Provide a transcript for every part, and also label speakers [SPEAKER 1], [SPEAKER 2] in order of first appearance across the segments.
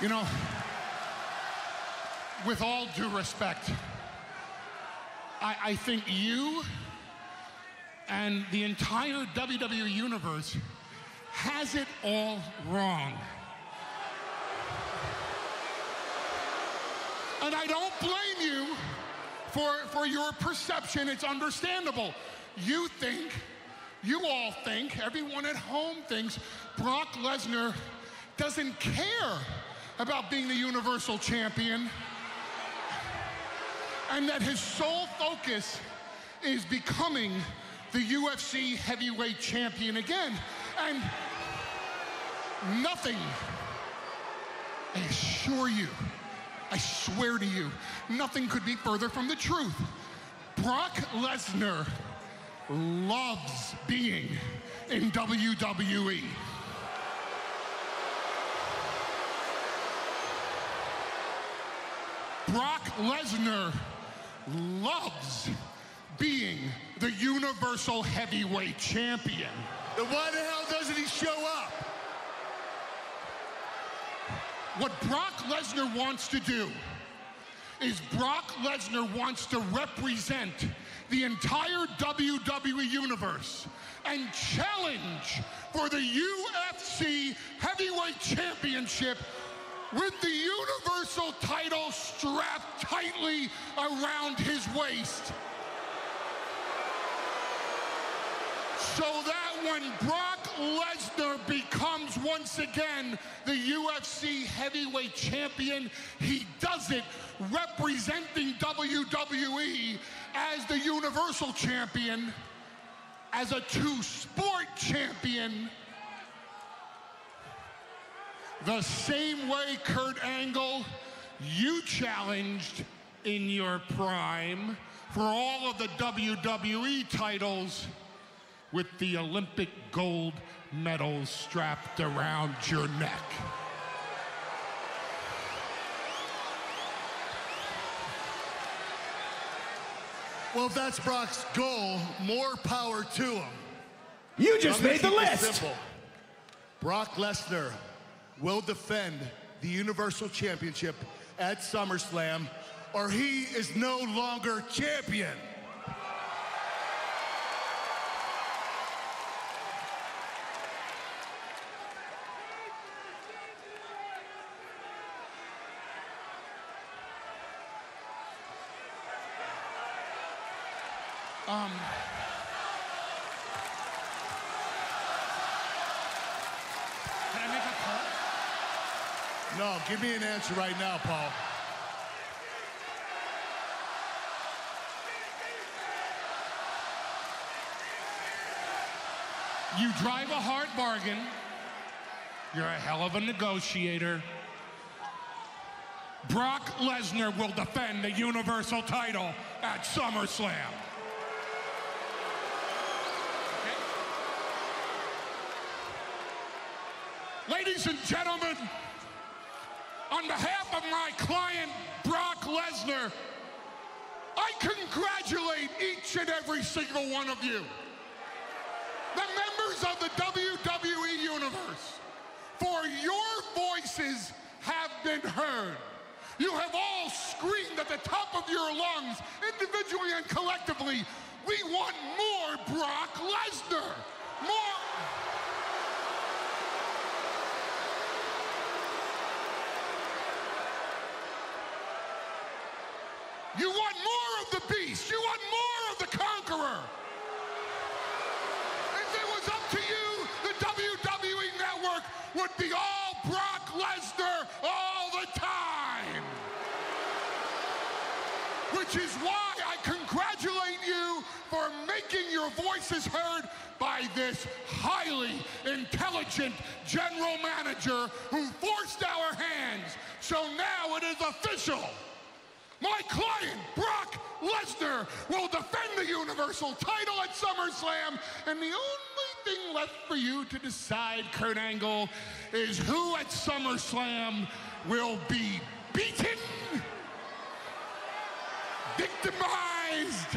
[SPEAKER 1] You know, with all due respect, I, I think you and the entire WWE universe has it all wrong. And I don't blame you for, for your perception. It's understandable. You think, you all think, everyone at home thinks Brock Lesnar doesn't care about being the Universal Champion and that his sole focus is becoming the UFC heavyweight champion again. And nothing, I assure you, I swear to you, nothing could be further from the truth. Brock Lesnar loves being in WWE. Brock Lesnar loves being the Universal Heavyweight Champion.
[SPEAKER 2] Then why the hell doesn't he show up?
[SPEAKER 1] What Brock Lesnar wants to do is Brock Lesnar wants to represent the entire WWE universe and challenge for the UFC Heavyweight Championship with the Universal title strapped tightly around his waist. So that when Brock Lesnar becomes once again the UFC heavyweight champion, he does it representing WWE as the Universal champion, as a two sport champion, the same way, Kurt Angle, you challenged in your prime for all of the WWE titles with the Olympic gold medals strapped around your neck.
[SPEAKER 2] Well, if that's Brock's goal, more power to him.
[SPEAKER 3] You just made the list.
[SPEAKER 2] Simple. Brock Lesnar will defend the Universal Championship at SummerSlam, or he is no longer champion.
[SPEAKER 1] Um, can I make a call?
[SPEAKER 2] No, give me an answer right now, Paul.
[SPEAKER 1] You drive a hard bargain. You're a hell of a negotiator. Brock Lesnar will defend the Universal title at SummerSlam. Ladies and gentlemen, on behalf of my client, Brock Lesnar, I congratulate each and every single one of you the members of the WWE Universe, for your voices have been heard. You have all screamed at the top of your lungs, individually and collectively, we want more Brock Lesnar. More. You want more of the beast. You want more of the conqueror. If it was up to you, the WWE Network would be all Brock Lesnar all the time. Which is why I congratulate you for making your voices heard by this highly intelligent general manager who forced our hands. So now it is official. My client, Brock Lesnar, will defend the Universal title at SummerSlam, and the only thing left for you to decide, Kurt Angle, is who at SummerSlam will be beaten, victimized,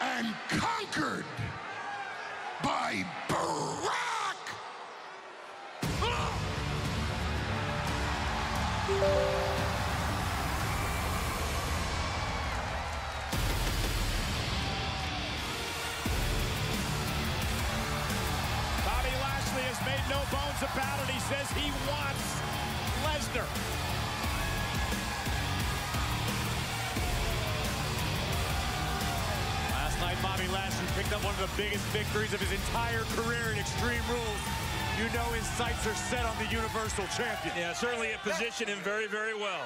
[SPEAKER 1] and conquered by Brock.
[SPEAKER 3] Says he wants Lesnar. Last night, Bobby Lashley picked up one of the biggest victories of his entire career in Extreme Rules. You know his sights are set on the Universal Champion.
[SPEAKER 4] Yeah, certainly it positioned him very, very well.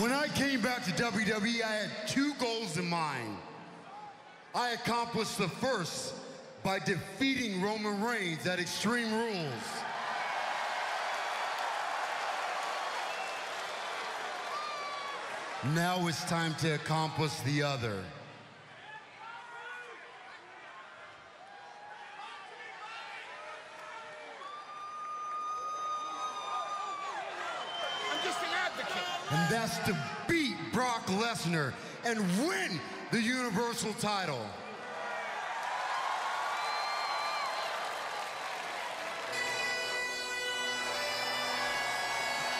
[SPEAKER 5] When I came back to WWE, I had two goals in mind. I accomplished the first by defeating Roman Reigns at Extreme Rules. Now it's time to accomplish the other.
[SPEAKER 1] I'm just an advocate.
[SPEAKER 5] That's to beat Brock Lesnar and win the Universal title.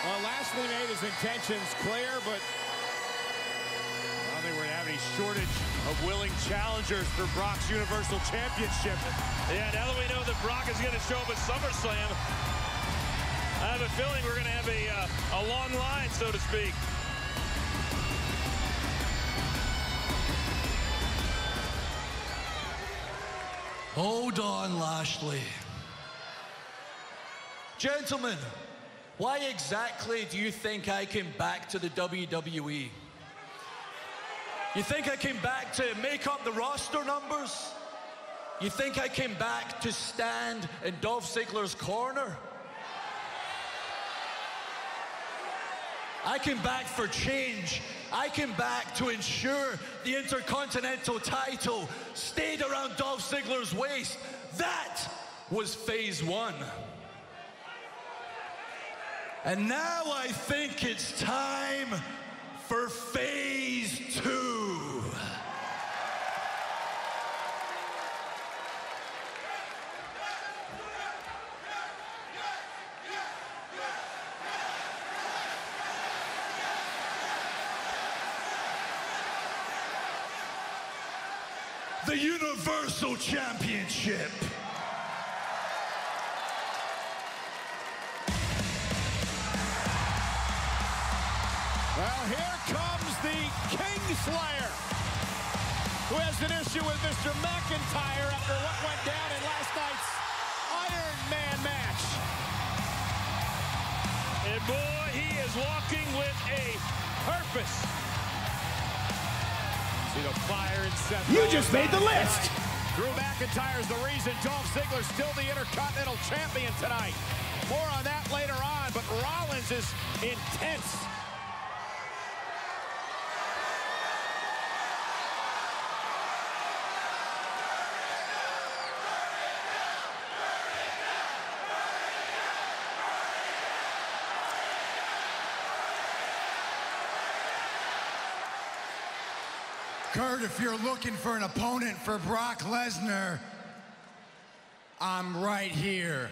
[SPEAKER 3] Well, Lashley made his intentions clear, but I don't think we're going to have any shortage of willing challengers for Brock's Universal Championship.
[SPEAKER 4] Yeah, now that we know that Brock is going to show up at SummerSlam, I have a feeling we're going to have a, uh, a long line, so to speak.
[SPEAKER 6] Hold on, Lashley. Gentlemen, why exactly do you think I came back to the WWE? You think I came back to make up the roster numbers? You think I came back to stand in Dolph Ziggler's corner? I came back for change. I came back to ensure the Intercontinental title stayed around Dolph Ziggler's waist. That was phase one. And now I think it's time for phase two. The Universal Championship.
[SPEAKER 3] Well, here comes the Kingslayer, who has an issue with Mr. McIntyre after what went down in last night's Iron Man match.
[SPEAKER 4] And boy, he is walking with a purpose.
[SPEAKER 7] You just made the list.
[SPEAKER 3] Drew McIntyre's the reason Dolph Ziggler's still the Intercontinental Champion tonight. More on that later on, but Rollins is intense.
[SPEAKER 5] Kurt, if you're looking for an opponent for Brock Lesnar, I'm right here.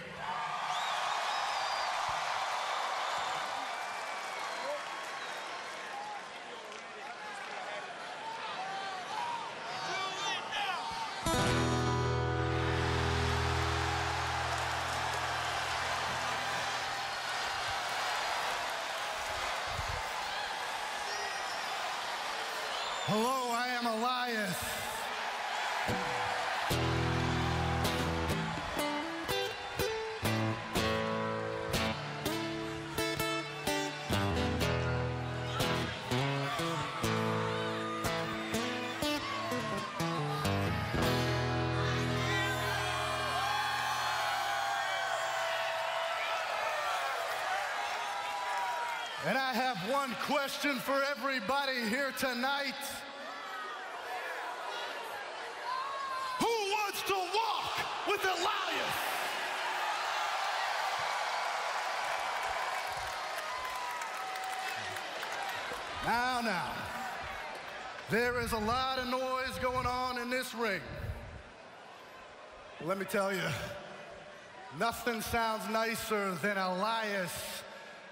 [SPEAKER 5] one question for everybody here tonight. Who wants to walk with Elias?
[SPEAKER 8] Now, now, there is a lot of noise going on in this ring. Let me tell you, nothing sounds nicer than Elias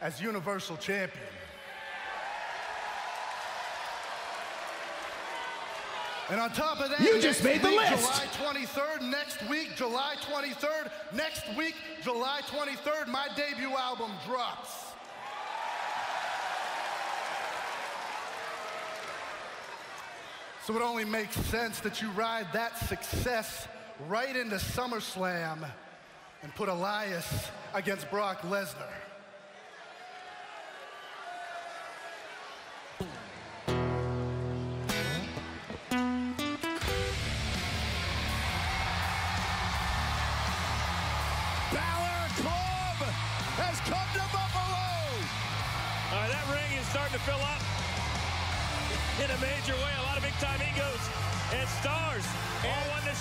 [SPEAKER 8] as Universal Champion. And on top of that,
[SPEAKER 3] You just made the
[SPEAKER 8] week,
[SPEAKER 3] list.
[SPEAKER 8] July 23rd, next week, July 23rd, next week, July 23rd, my debut album drops. So it only makes sense that you ride that success right into SummerSlam and put Elias against Brock Lesnar.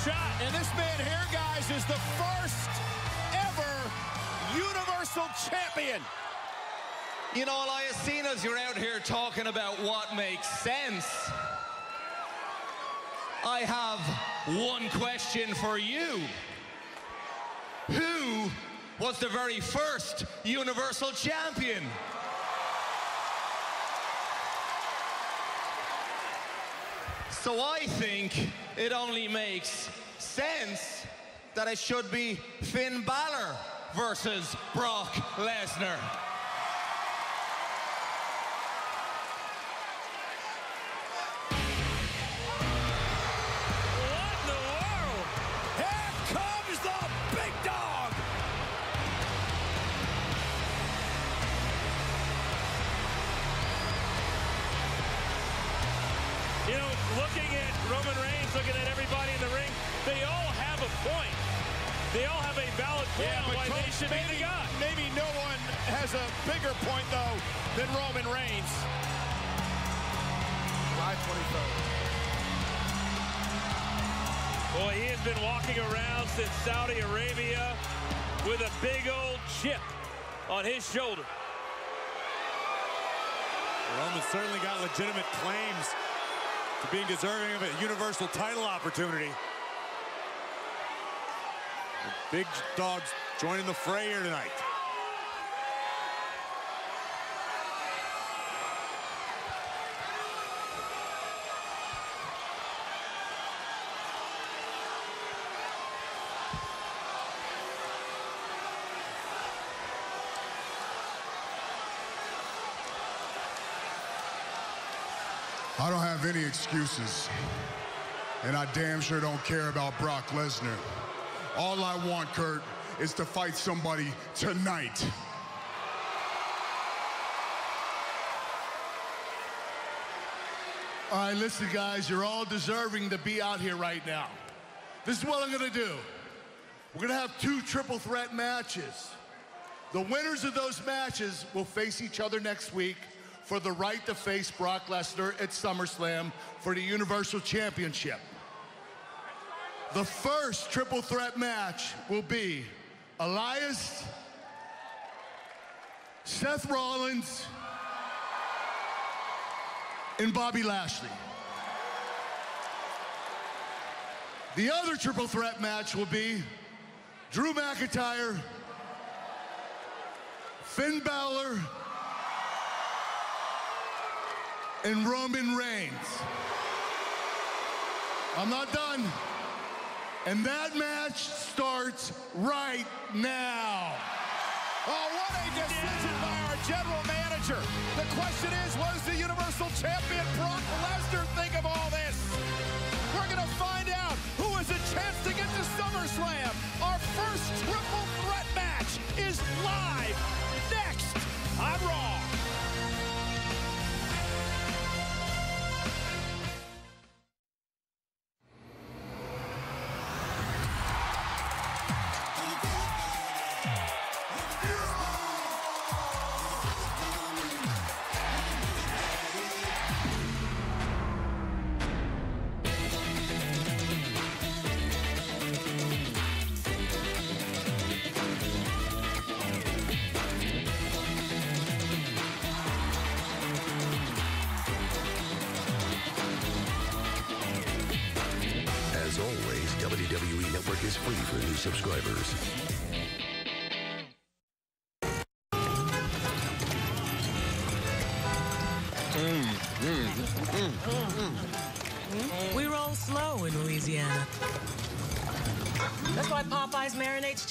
[SPEAKER 4] Shot.
[SPEAKER 3] And this man here, guys, is the first ever Universal Champion.
[SPEAKER 6] You know, Elias, seeing as you're out here talking about what makes sense, I have one question for you. Who was the very first Universal Champion? So I think it only makes sense that it should be Finn Balor versus Brock Lesnar.
[SPEAKER 3] Has a bigger point, though, than Roman Reigns.
[SPEAKER 8] July 23rd.
[SPEAKER 4] Boy, he has been walking around since Saudi Arabia with a big old chip on his shoulder.
[SPEAKER 3] Roman certainly got legitimate claims to being deserving of a Universal title opportunity. The big dogs joining the fray here tonight.
[SPEAKER 2] Have any excuses. And I damn sure don't care about Brock Lesnar. All I want, Kurt, is to fight somebody tonight.
[SPEAKER 8] All right, listen, guys, you're all deserving to be out here right now. This is what I'm gonna do. We're gonna have two triple threat matches. The winners of those matches will face each other next week for the right to face Brock Lesnar at SummerSlam for the Universal Championship. The first triple threat match will be Elias, Seth Rollins, and Bobby Lashley. The other triple threat match will be Drew McIntyre, Finn Balor, and Roman Reigns. I'm not done. And that match starts right now.
[SPEAKER 3] Oh, what a decision by our general manager. The question is, what does the Universal Champion Brock Lesnar think of all this? We're going to find out who has a chance to get to SummerSlam. Our first triple threat match is live next on Raw.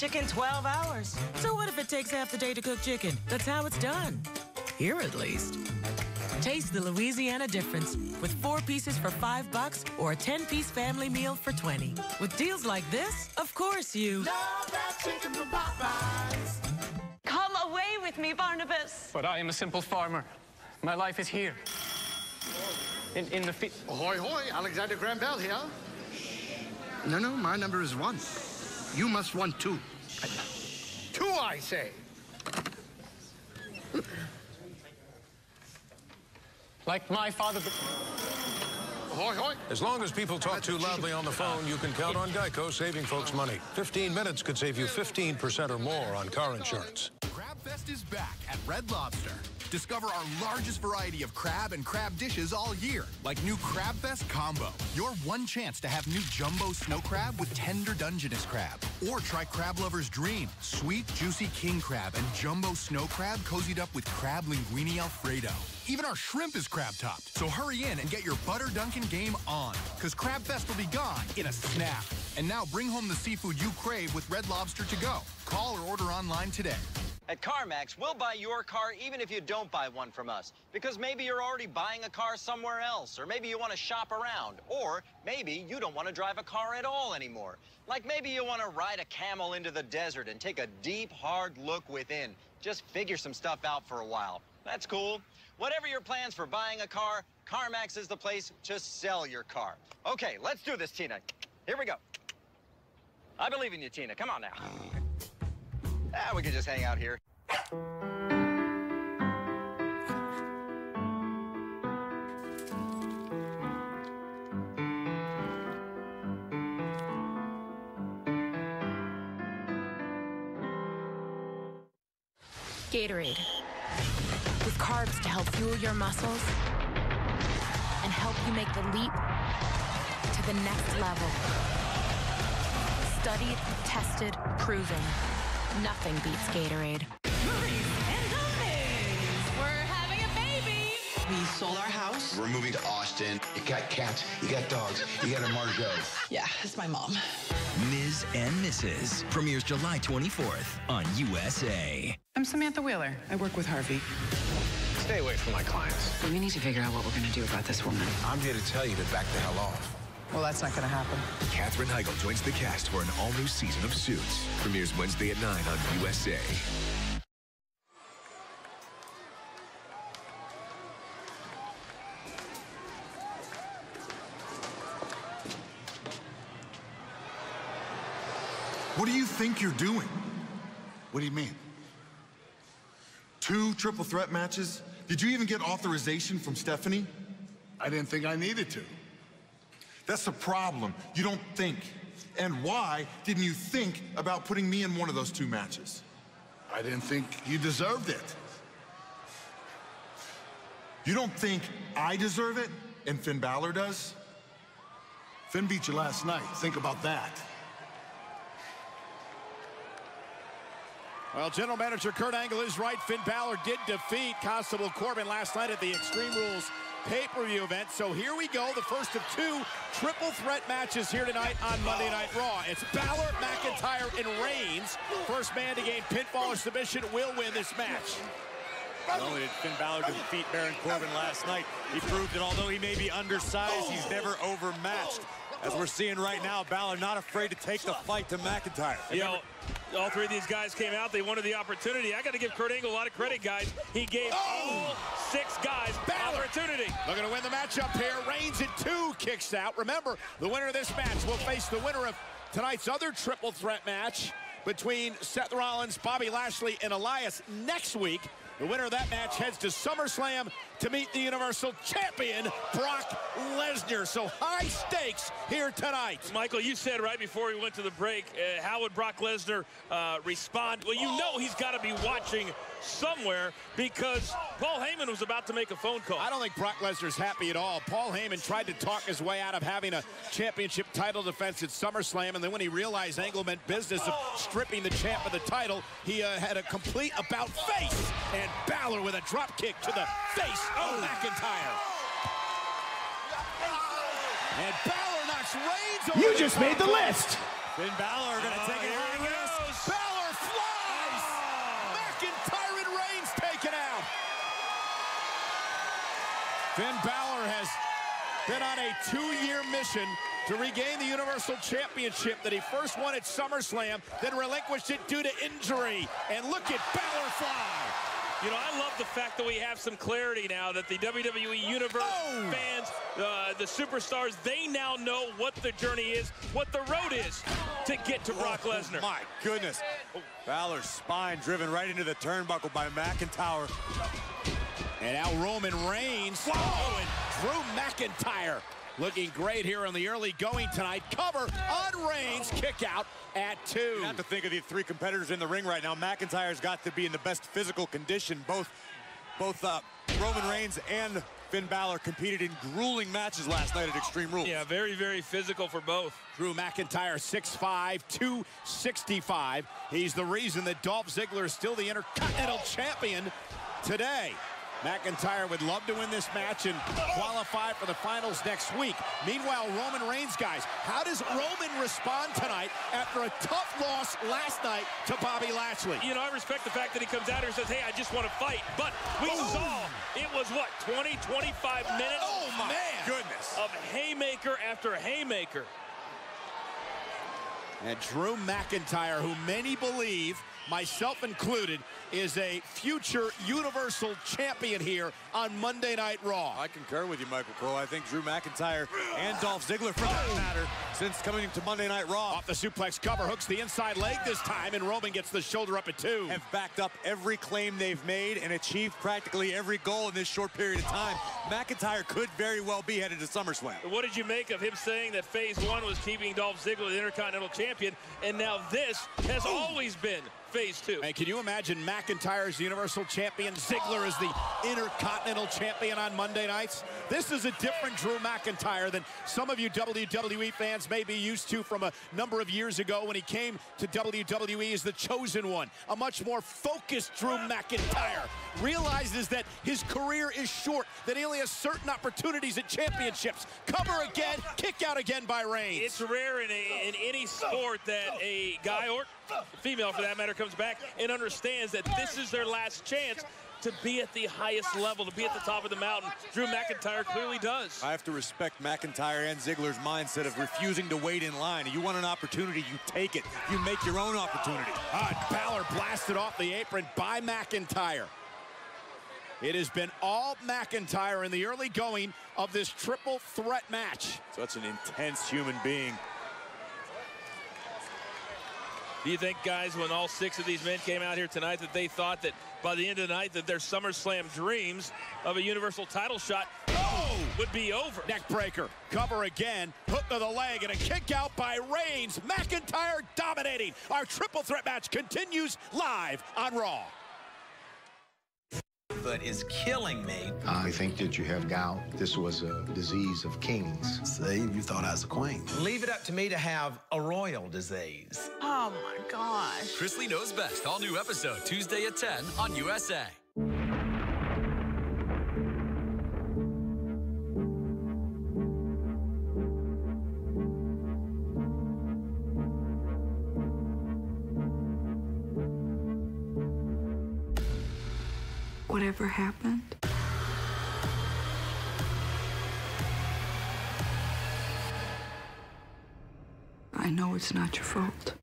[SPEAKER 9] Chicken 12 hours. So what if it takes half the day to cook chicken? That's how it's done. Here at least. Taste the Louisiana difference with four pieces for five bucks or a 10 piece family meal for 20. With deals like this, of course you.
[SPEAKER 10] Love that chicken from Popeyes.
[SPEAKER 11] Come away with me, Barnabas.
[SPEAKER 12] But I am a simple farmer. My life is here. In, in the fi-
[SPEAKER 5] Ahoy, hoy, Alexander Graham Bell here. No, no, my number is one. You must want two. Two, I say.
[SPEAKER 12] Like my father.
[SPEAKER 5] Ahoy, hoy.
[SPEAKER 13] As long as people talk too loudly on the phone, you can count on Geico saving folks money. 15 minutes could save you 15% or more on car insurance.
[SPEAKER 14] Crabfest is back at Red Lobster. Discover our largest variety of crab and crab dishes all year, like new Crabfest Combo. Your one chance to have new jumbo snow crab with tender Dungeness crab. Or try Crab Lover's Dream, sweet, juicy king crab and jumbo snow crab cozied up with crab linguine alfredo. Even our shrimp is crab topped. So hurry in and get your Butter Dunkin' game on, because Crabfest will be gone in a snap. And now bring home the seafood you crave with Red Lobster to go. Call or order online today.
[SPEAKER 15] At CarMax, we'll buy your car even if you don't buy one from us. Because maybe you're already buying a car somewhere else, or maybe you want to shop around, or maybe you don't want to drive a car at all anymore. Like maybe you want to ride a camel into the desert and take a deep, hard look within. Just figure some stuff out for a while. That's cool. Whatever your plans for buying a car, CarMax is the place to sell your car. Okay, let's do this, Tina. Here we go. I believe in you, Tina. Come on now. Ah, we could just hang out here.
[SPEAKER 16] Gatorade. Fuel your muscles and help you make the leap to the next level. Studied, tested, proven. Nothing beats Gatorade.
[SPEAKER 10] We're having a baby.
[SPEAKER 17] We sold our house. We're moving to Austin. You got cats, you got dogs, you got a Margot.
[SPEAKER 18] Yeah, it's my mom.
[SPEAKER 19] Ms. and Mrs. premieres July 24th on USA.
[SPEAKER 18] I'm Samantha Wheeler. I work with Harvey.
[SPEAKER 12] Stay away from my clients.
[SPEAKER 18] We need to figure out what we're going to do about this woman.
[SPEAKER 20] I'm here to tell you to back the hell off.
[SPEAKER 18] Well, that's not going to happen.
[SPEAKER 20] Katherine Heigl joins the cast for an all-new season of Suits. Premieres Wednesday at 9 on USA.
[SPEAKER 2] What do you think you're doing? What do you mean? Two triple threat matches? Did you even get authorization from Stephanie? I didn't think I needed to.
[SPEAKER 21] That's the problem. You don't think. And why didn't you think about putting me in one of those two matches?
[SPEAKER 2] I didn't think you deserved it.
[SPEAKER 21] You don't think I deserve it and Finn Balor does?
[SPEAKER 2] Finn beat you last night. Think about that.
[SPEAKER 3] Well, General Manager Kurt Angle is right. Finn Balor did defeat Constable Corbin last night at the Extreme Rules pay-per-view event. So here we go, the first of two triple threat matches here tonight on Monday Night Raw. It's Balor, McIntyre, and Reigns. First man to gain pinfall or submission will win this match.
[SPEAKER 22] Not only did Finn Balor defeat Baron Corbin last night, he proved that although he may be undersized, he's never overmatched. As we're seeing right now, Balor not afraid to take the fight to McIntyre.
[SPEAKER 4] You know, all three of these guys came out. They wanted the opportunity. I got to give Kurt Angle a lot of credit, guys. He gave oh! all six guys
[SPEAKER 3] Balor.
[SPEAKER 4] opportunity.
[SPEAKER 3] Looking to win the matchup here. Reigns in two kicks out. Remember, the winner of this match will face the winner of tonight's other triple threat match between Seth Rollins, Bobby Lashley, and Elias next week. The winner of that match heads to SummerSlam to meet the Universal Champion, Brock Lesnar. So high stakes here tonight.
[SPEAKER 4] Michael, you said right before we went to the break, uh, how would Brock Lesnar uh, respond? Well, you know he's got to be watching somewhere because Paul Heyman was about to make a phone call.
[SPEAKER 3] I don't think Brock Lesnar's happy at all. Paul Heyman tried to talk his way out of having a championship title defense at SummerSlam, and then when he realized Angle meant business of stripping the champ of the title, he uh, had a complete about-face, and Balor with a drop kick to the face of McIntyre. And Balor knocks Reigns over
[SPEAKER 23] You just made the list.
[SPEAKER 22] Finn Balor going to take it out of this.
[SPEAKER 3] Balor flies! McIntyre and Reigns taken out. Finn Balor has been on a two-year mission to regain the Universal Championship that he first won at SummerSlam, then relinquished it due to injury. And look at Balor fly.
[SPEAKER 4] You know, I love the fact that we have some clarity now that the WWE Universe
[SPEAKER 3] Oh!
[SPEAKER 4] fans, uh, the superstars, they now know what the journey is, what the road is to get to Brock Lesnar.
[SPEAKER 22] My goodness. Balor's spine driven right into the turnbuckle by McIntyre.
[SPEAKER 3] And now Roman Reigns. Whoa, and Drew McIntyre looking great here in the early going tonight. Cover on Reigns. Kick out at two.
[SPEAKER 22] You have to think of the three competitors in the ring right now. McIntyre's got to be in the best physical condition. Both, both uh, Roman Reigns and Finn Balor competed in grueling matches last night at Extreme Rules.
[SPEAKER 4] Yeah, very, very physical for both.
[SPEAKER 3] Drew McIntyre, 6'5", 265. He's the reason that Dolph Ziggler is still the Intercontinental Champion today. McIntyre would love to win this match and qualify for the finals next week. Meanwhile, Roman Reigns, guys, how does Roman respond tonight after a tough loss last night to Bobby Lashley?
[SPEAKER 4] You know, I respect the fact that he comes out here and says, hey, I just want to fight. But we oh. saw it was, what, 20, 25 minutes?
[SPEAKER 3] Oh, my
[SPEAKER 4] Man.
[SPEAKER 22] goodness.
[SPEAKER 4] Of haymaker after haymaker.
[SPEAKER 3] And Drew McIntyre, who many believe, myself included, is a future Universal Champion here on Monday Night Raw.
[SPEAKER 22] I concur with you, Michael Cole. I think Drew McIntyre and Dolph Ziggler, for that matter, since coming to Monday Night Raw,
[SPEAKER 3] Off the suplex cover, hooks the inside leg this time, and Roman gets the shoulder up at two.
[SPEAKER 22] have backed up every claim they've made and achieved practically every goal in this short period of time. McIntyre could very well be headed to SummerSlam.
[SPEAKER 4] What did you make of him saying that phase one was keeping Dolph Ziggler the Intercontinental Champion, and now this has always been phase two?
[SPEAKER 3] And can you imagine McIntyre as the Universal Champion, Ziggler as the Intercontinental Champion on Monday nights? This is a different Drew McIntyre than some of you WWE fans may be used to from a number of years ago when he came to WWE as the chosen one. A much more focused Drew McIntyre realizes that his career is short, that he only has certain opportunities at championships. Cover again, kick out again by Reigns.
[SPEAKER 4] It's rare in, a, in any sport that a guy or female, for that matter, comes back and understands that this is their last chance to be at the highest level, to be at the top of the mountain. Drew McIntyre clearly does.
[SPEAKER 22] I have to respect McIntyre and Ziggler's mindset of refusing to wait in line. You want an opportunity, you take it. You make your own opportunity.
[SPEAKER 3] Ah, Balor blasted off the apron by McIntyre. It has been all McIntyre in the early going of this triple threat match.
[SPEAKER 22] Such an intense human being.
[SPEAKER 4] Do you think, guys, when all six of these men came out here tonight, that they thought that by the end of the night that their SummerSlam dreams of a Universal title shot oh! would be over?
[SPEAKER 3] Neck breaker, cover again, hook to the leg, and a kick out by Reigns. McIntyre dominating. Our triple threat match continues live on Raw.
[SPEAKER 17] But is killing me.
[SPEAKER 24] I think that you have gout. This was a disease of kings.
[SPEAKER 17] See, you thought I was a queen. Leave it up to me to have a royal disease.
[SPEAKER 16] Oh my gosh.
[SPEAKER 20] Chrisley knows best. All new episode Tuesday at 10 on USA.
[SPEAKER 25] It's not your fault.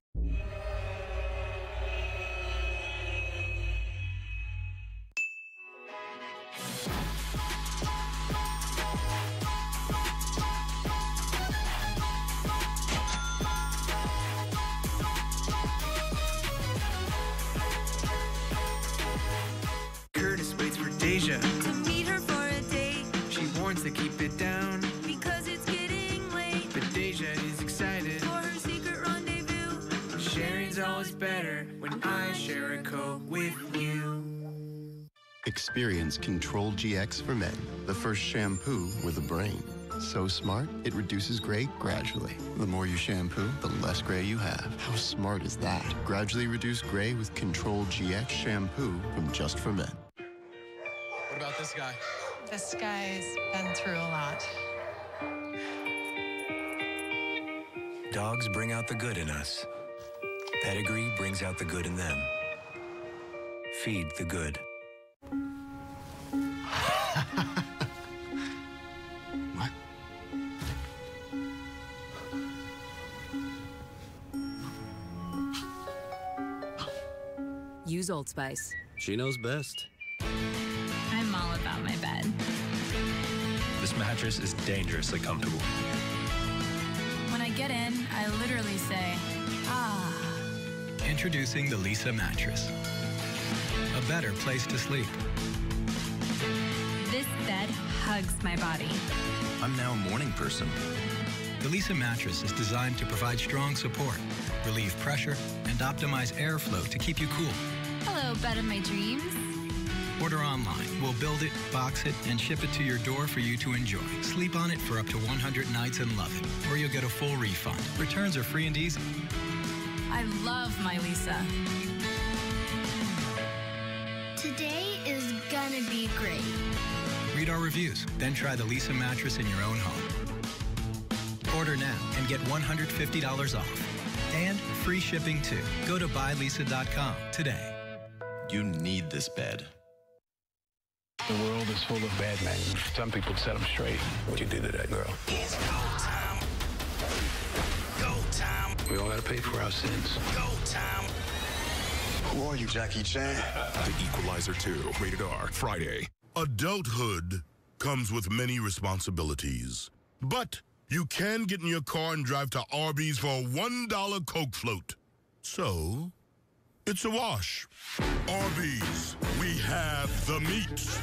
[SPEAKER 12] GX for Men, the first shampoo with a brain. So smart, it reduces gray gradually. The more you shampoo, the less gray you have. How smart is that? Gradually reduce gray with Control GX shampoo from Just for Men.
[SPEAKER 26] What about this guy?
[SPEAKER 27] This guy's been through a lot.
[SPEAKER 20] Dogs bring out the good in us. Pedigree brings out the good in them. Feed the good.
[SPEAKER 10] Use Old Spice.
[SPEAKER 28] She knows best.
[SPEAKER 10] I'm all about my bed.
[SPEAKER 28] This mattress is dangerously comfortable.
[SPEAKER 10] When I get in, I literally say, ah.
[SPEAKER 19] Introducing the Leesa mattress. A better place to sleep.
[SPEAKER 10] This bed hugs my body.
[SPEAKER 19] I'm now a morning person. The Leesa mattress is designed to provide strong support, relieve pressure, and optimize airflow to keep you cool.
[SPEAKER 10] Hello, bed of my dreams.
[SPEAKER 19] Order online. We'll build it, box it, and ship it to your door for you to enjoy. Sleep on it for up to 100 nights and love it, or you'll get a full refund. Returns are free and easy.
[SPEAKER 10] I love my Leesa.
[SPEAKER 29] Today is gonna be great.
[SPEAKER 19] Read our reviews, then try the Leesa mattress in your own home. Order now and get $150 off. And free shipping too. Go to buyleesa.com today.
[SPEAKER 30] You need this bed.
[SPEAKER 17] The world is full of bad men. Some people set them straight.
[SPEAKER 30] What'd you do to that girl?
[SPEAKER 17] It's go time. Go time. We all gotta pay for our sins. Go time.
[SPEAKER 31] Who are you, Jackie Chan?
[SPEAKER 32] The Equalizer 2, rated R, Friday.
[SPEAKER 33] Adulthood comes with many responsibilities. But you can get in your car and drive to Arby's for a $1 Coke float. So, it's a wash. Arby's, we have the meat.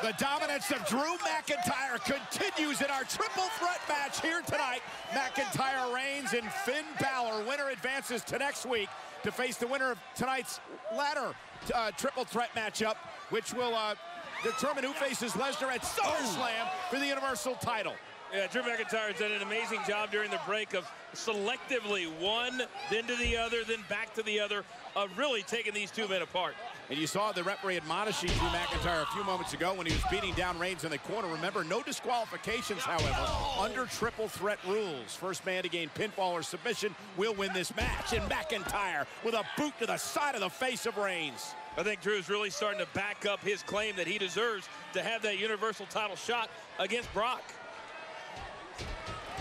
[SPEAKER 3] The dominance of Drew McIntyre continues in our triple threat match here tonight. McIntyre Reigns and Finn Balor. Winner advances to next week to face the winner of tonight's ladder uh, triple threat matchup, which will uh, determine who faces Lesnar at SummerSlam for the Universal title.
[SPEAKER 4] Yeah, Drew McIntyre's done an amazing job during the break of selectively one, then to the other, then back to the other, of really taking these two men apart.
[SPEAKER 3] And you saw the referee admonishing Drew McIntyre a few moments ago when he was beating down Reigns in the corner. Remember, no disqualifications, however, under triple threat rules. First man to gain pinfall or submission will win this match. And McIntyre with a boot to the side of the face of Reigns.
[SPEAKER 4] I think Drew's really starting to back up his claim that he deserves to have that Universal title shot against Brock.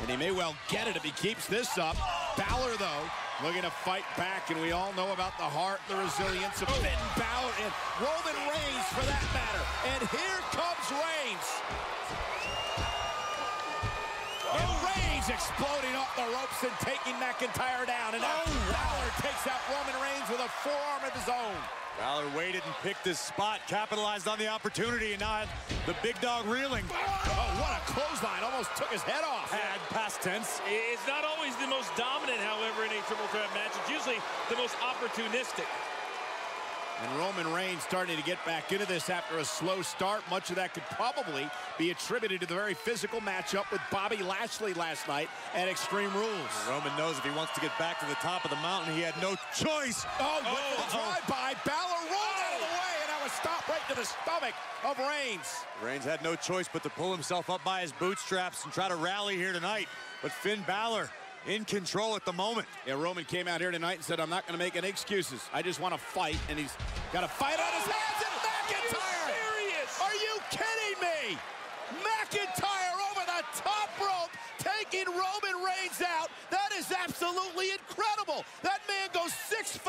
[SPEAKER 3] And he may well get it if he keeps this up. Balor, though, looking to fight back, and we all know about the heart, the resilience of Finn Balor and Roman Reigns, for that matter. And here comes Reigns. Reigns exploding off the ropes and taking McIntyre down. And now oh, Balor takes out Roman Reigns with a forearm of his own.
[SPEAKER 22] Balor waited and picked his spot, capitalized on the opportunity, and now the big dog reeling.
[SPEAKER 3] Oh, what a clothesline. Almost took his head off.
[SPEAKER 22] Had past tense.
[SPEAKER 4] It's not always the most dominant, however, in a triple threat match. It's usually the most opportunistic.
[SPEAKER 3] And Roman Reigns starting to get back into this after a slow start. Much of that could probably be attributed to the very physical matchup with Bobby Lashley last night at Extreme Rules.
[SPEAKER 22] Roman knows if he wants to get back to the top of the mountain, he had no choice.
[SPEAKER 3] Oh, oh, with the drive-by. Balor rolled oh! out of the way, and that was stopped right to the stomach of Reigns.
[SPEAKER 22] Reigns had no choice but to pull himself up by his bootstraps and try to rally here tonight. But Finn Balor in control at the moment.
[SPEAKER 3] Yeah, Roman came out here tonight and said, I'm not going to make any excuses. I just want to fight, and he's got a fight on his hands, and McIntyre!
[SPEAKER 4] Are you serious?
[SPEAKER 3] Are you kidding me? McIntyre over the top rope, taking Roman Reigns out. That is absolutely incredible. That man goes 6'5",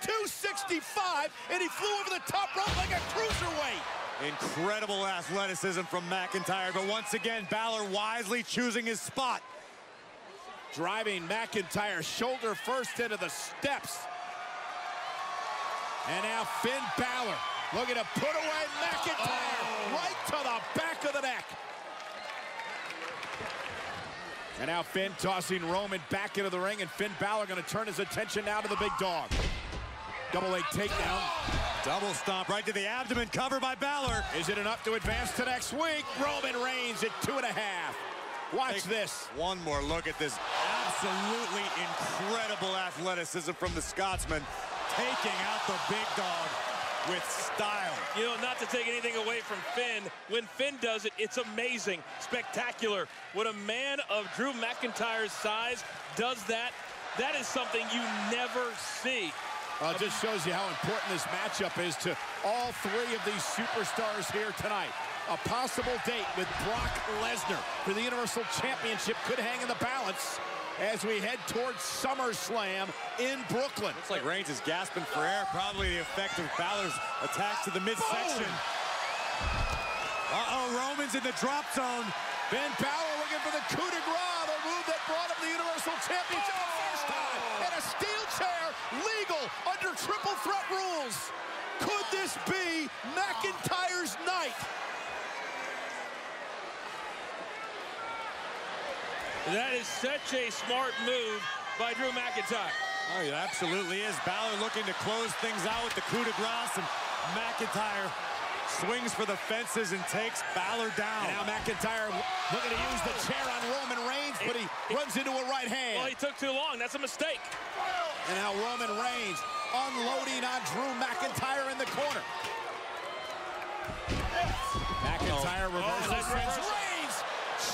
[SPEAKER 3] 265, and he flew over the top rope like a cruiserweight.
[SPEAKER 22] Incredible athleticism from McIntyre, but once again, Balor wisely choosing his spot.
[SPEAKER 3] Driving McIntyre shoulder first into the steps. And now Finn Balor looking to put away McIntyre
[SPEAKER 22] Oh.
[SPEAKER 3] right to the back of the neck. And now Finn tossing Roman back into the ring, and Finn Balor going to turn his attention now to the big dog. Double leg takedown.
[SPEAKER 22] Double stomp right to the abdomen, cover by Balor.
[SPEAKER 3] Is it enough to advance to next week? Roman Reigns at two and a half. Watch
[SPEAKER 22] Take
[SPEAKER 3] this.
[SPEAKER 22] One more look at this absolutely incredible athleticism from the Scotsman, taking out the big dog with style.
[SPEAKER 4] You know, not to take anything away from Finn, when Finn does it, it's amazing, spectacular. When a man of Drew McIntyre's size does that, that is something you never see.
[SPEAKER 3] Well, it just shows you how important this matchup is to all three of these superstars here tonight. A possible date with Brock Lesnar for the Universal Championship could hang in the balance as we head towards SummerSlam in Brooklyn.
[SPEAKER 22] Looks like Reigns is gasping for air, probably the effect of Balor's attack to the midsection. Uh-oh, Roman's in the drop zone.
[SPEAKER 3] Ben Balor looking for the coup de grace, the move that brought him the Universal Championship the first oh! time. And a steel chair, legal under triple threat rules. Could this be McIntyre's night?
[SPEAKER 4] That is such a smart move by Drew McIntyre.
[SPEAKER 22] Oh, it absolutely is. Balor looking to close things out with the coup de grace, and McIntyre swings for the fences and takes Balor down.
[SPEAKER 3] And now McIntyre looking to use the oh. chair on Roman Reigns, but he runs into a right hand.
[SPEAKER 4] Well, he took too long. That's a mistake.
[SPEAKER 3] And now Roman Reigns unloading on Drew McIntyre in the corner. McIntyre oh, reverses.
[SPEAKER 4] reverse.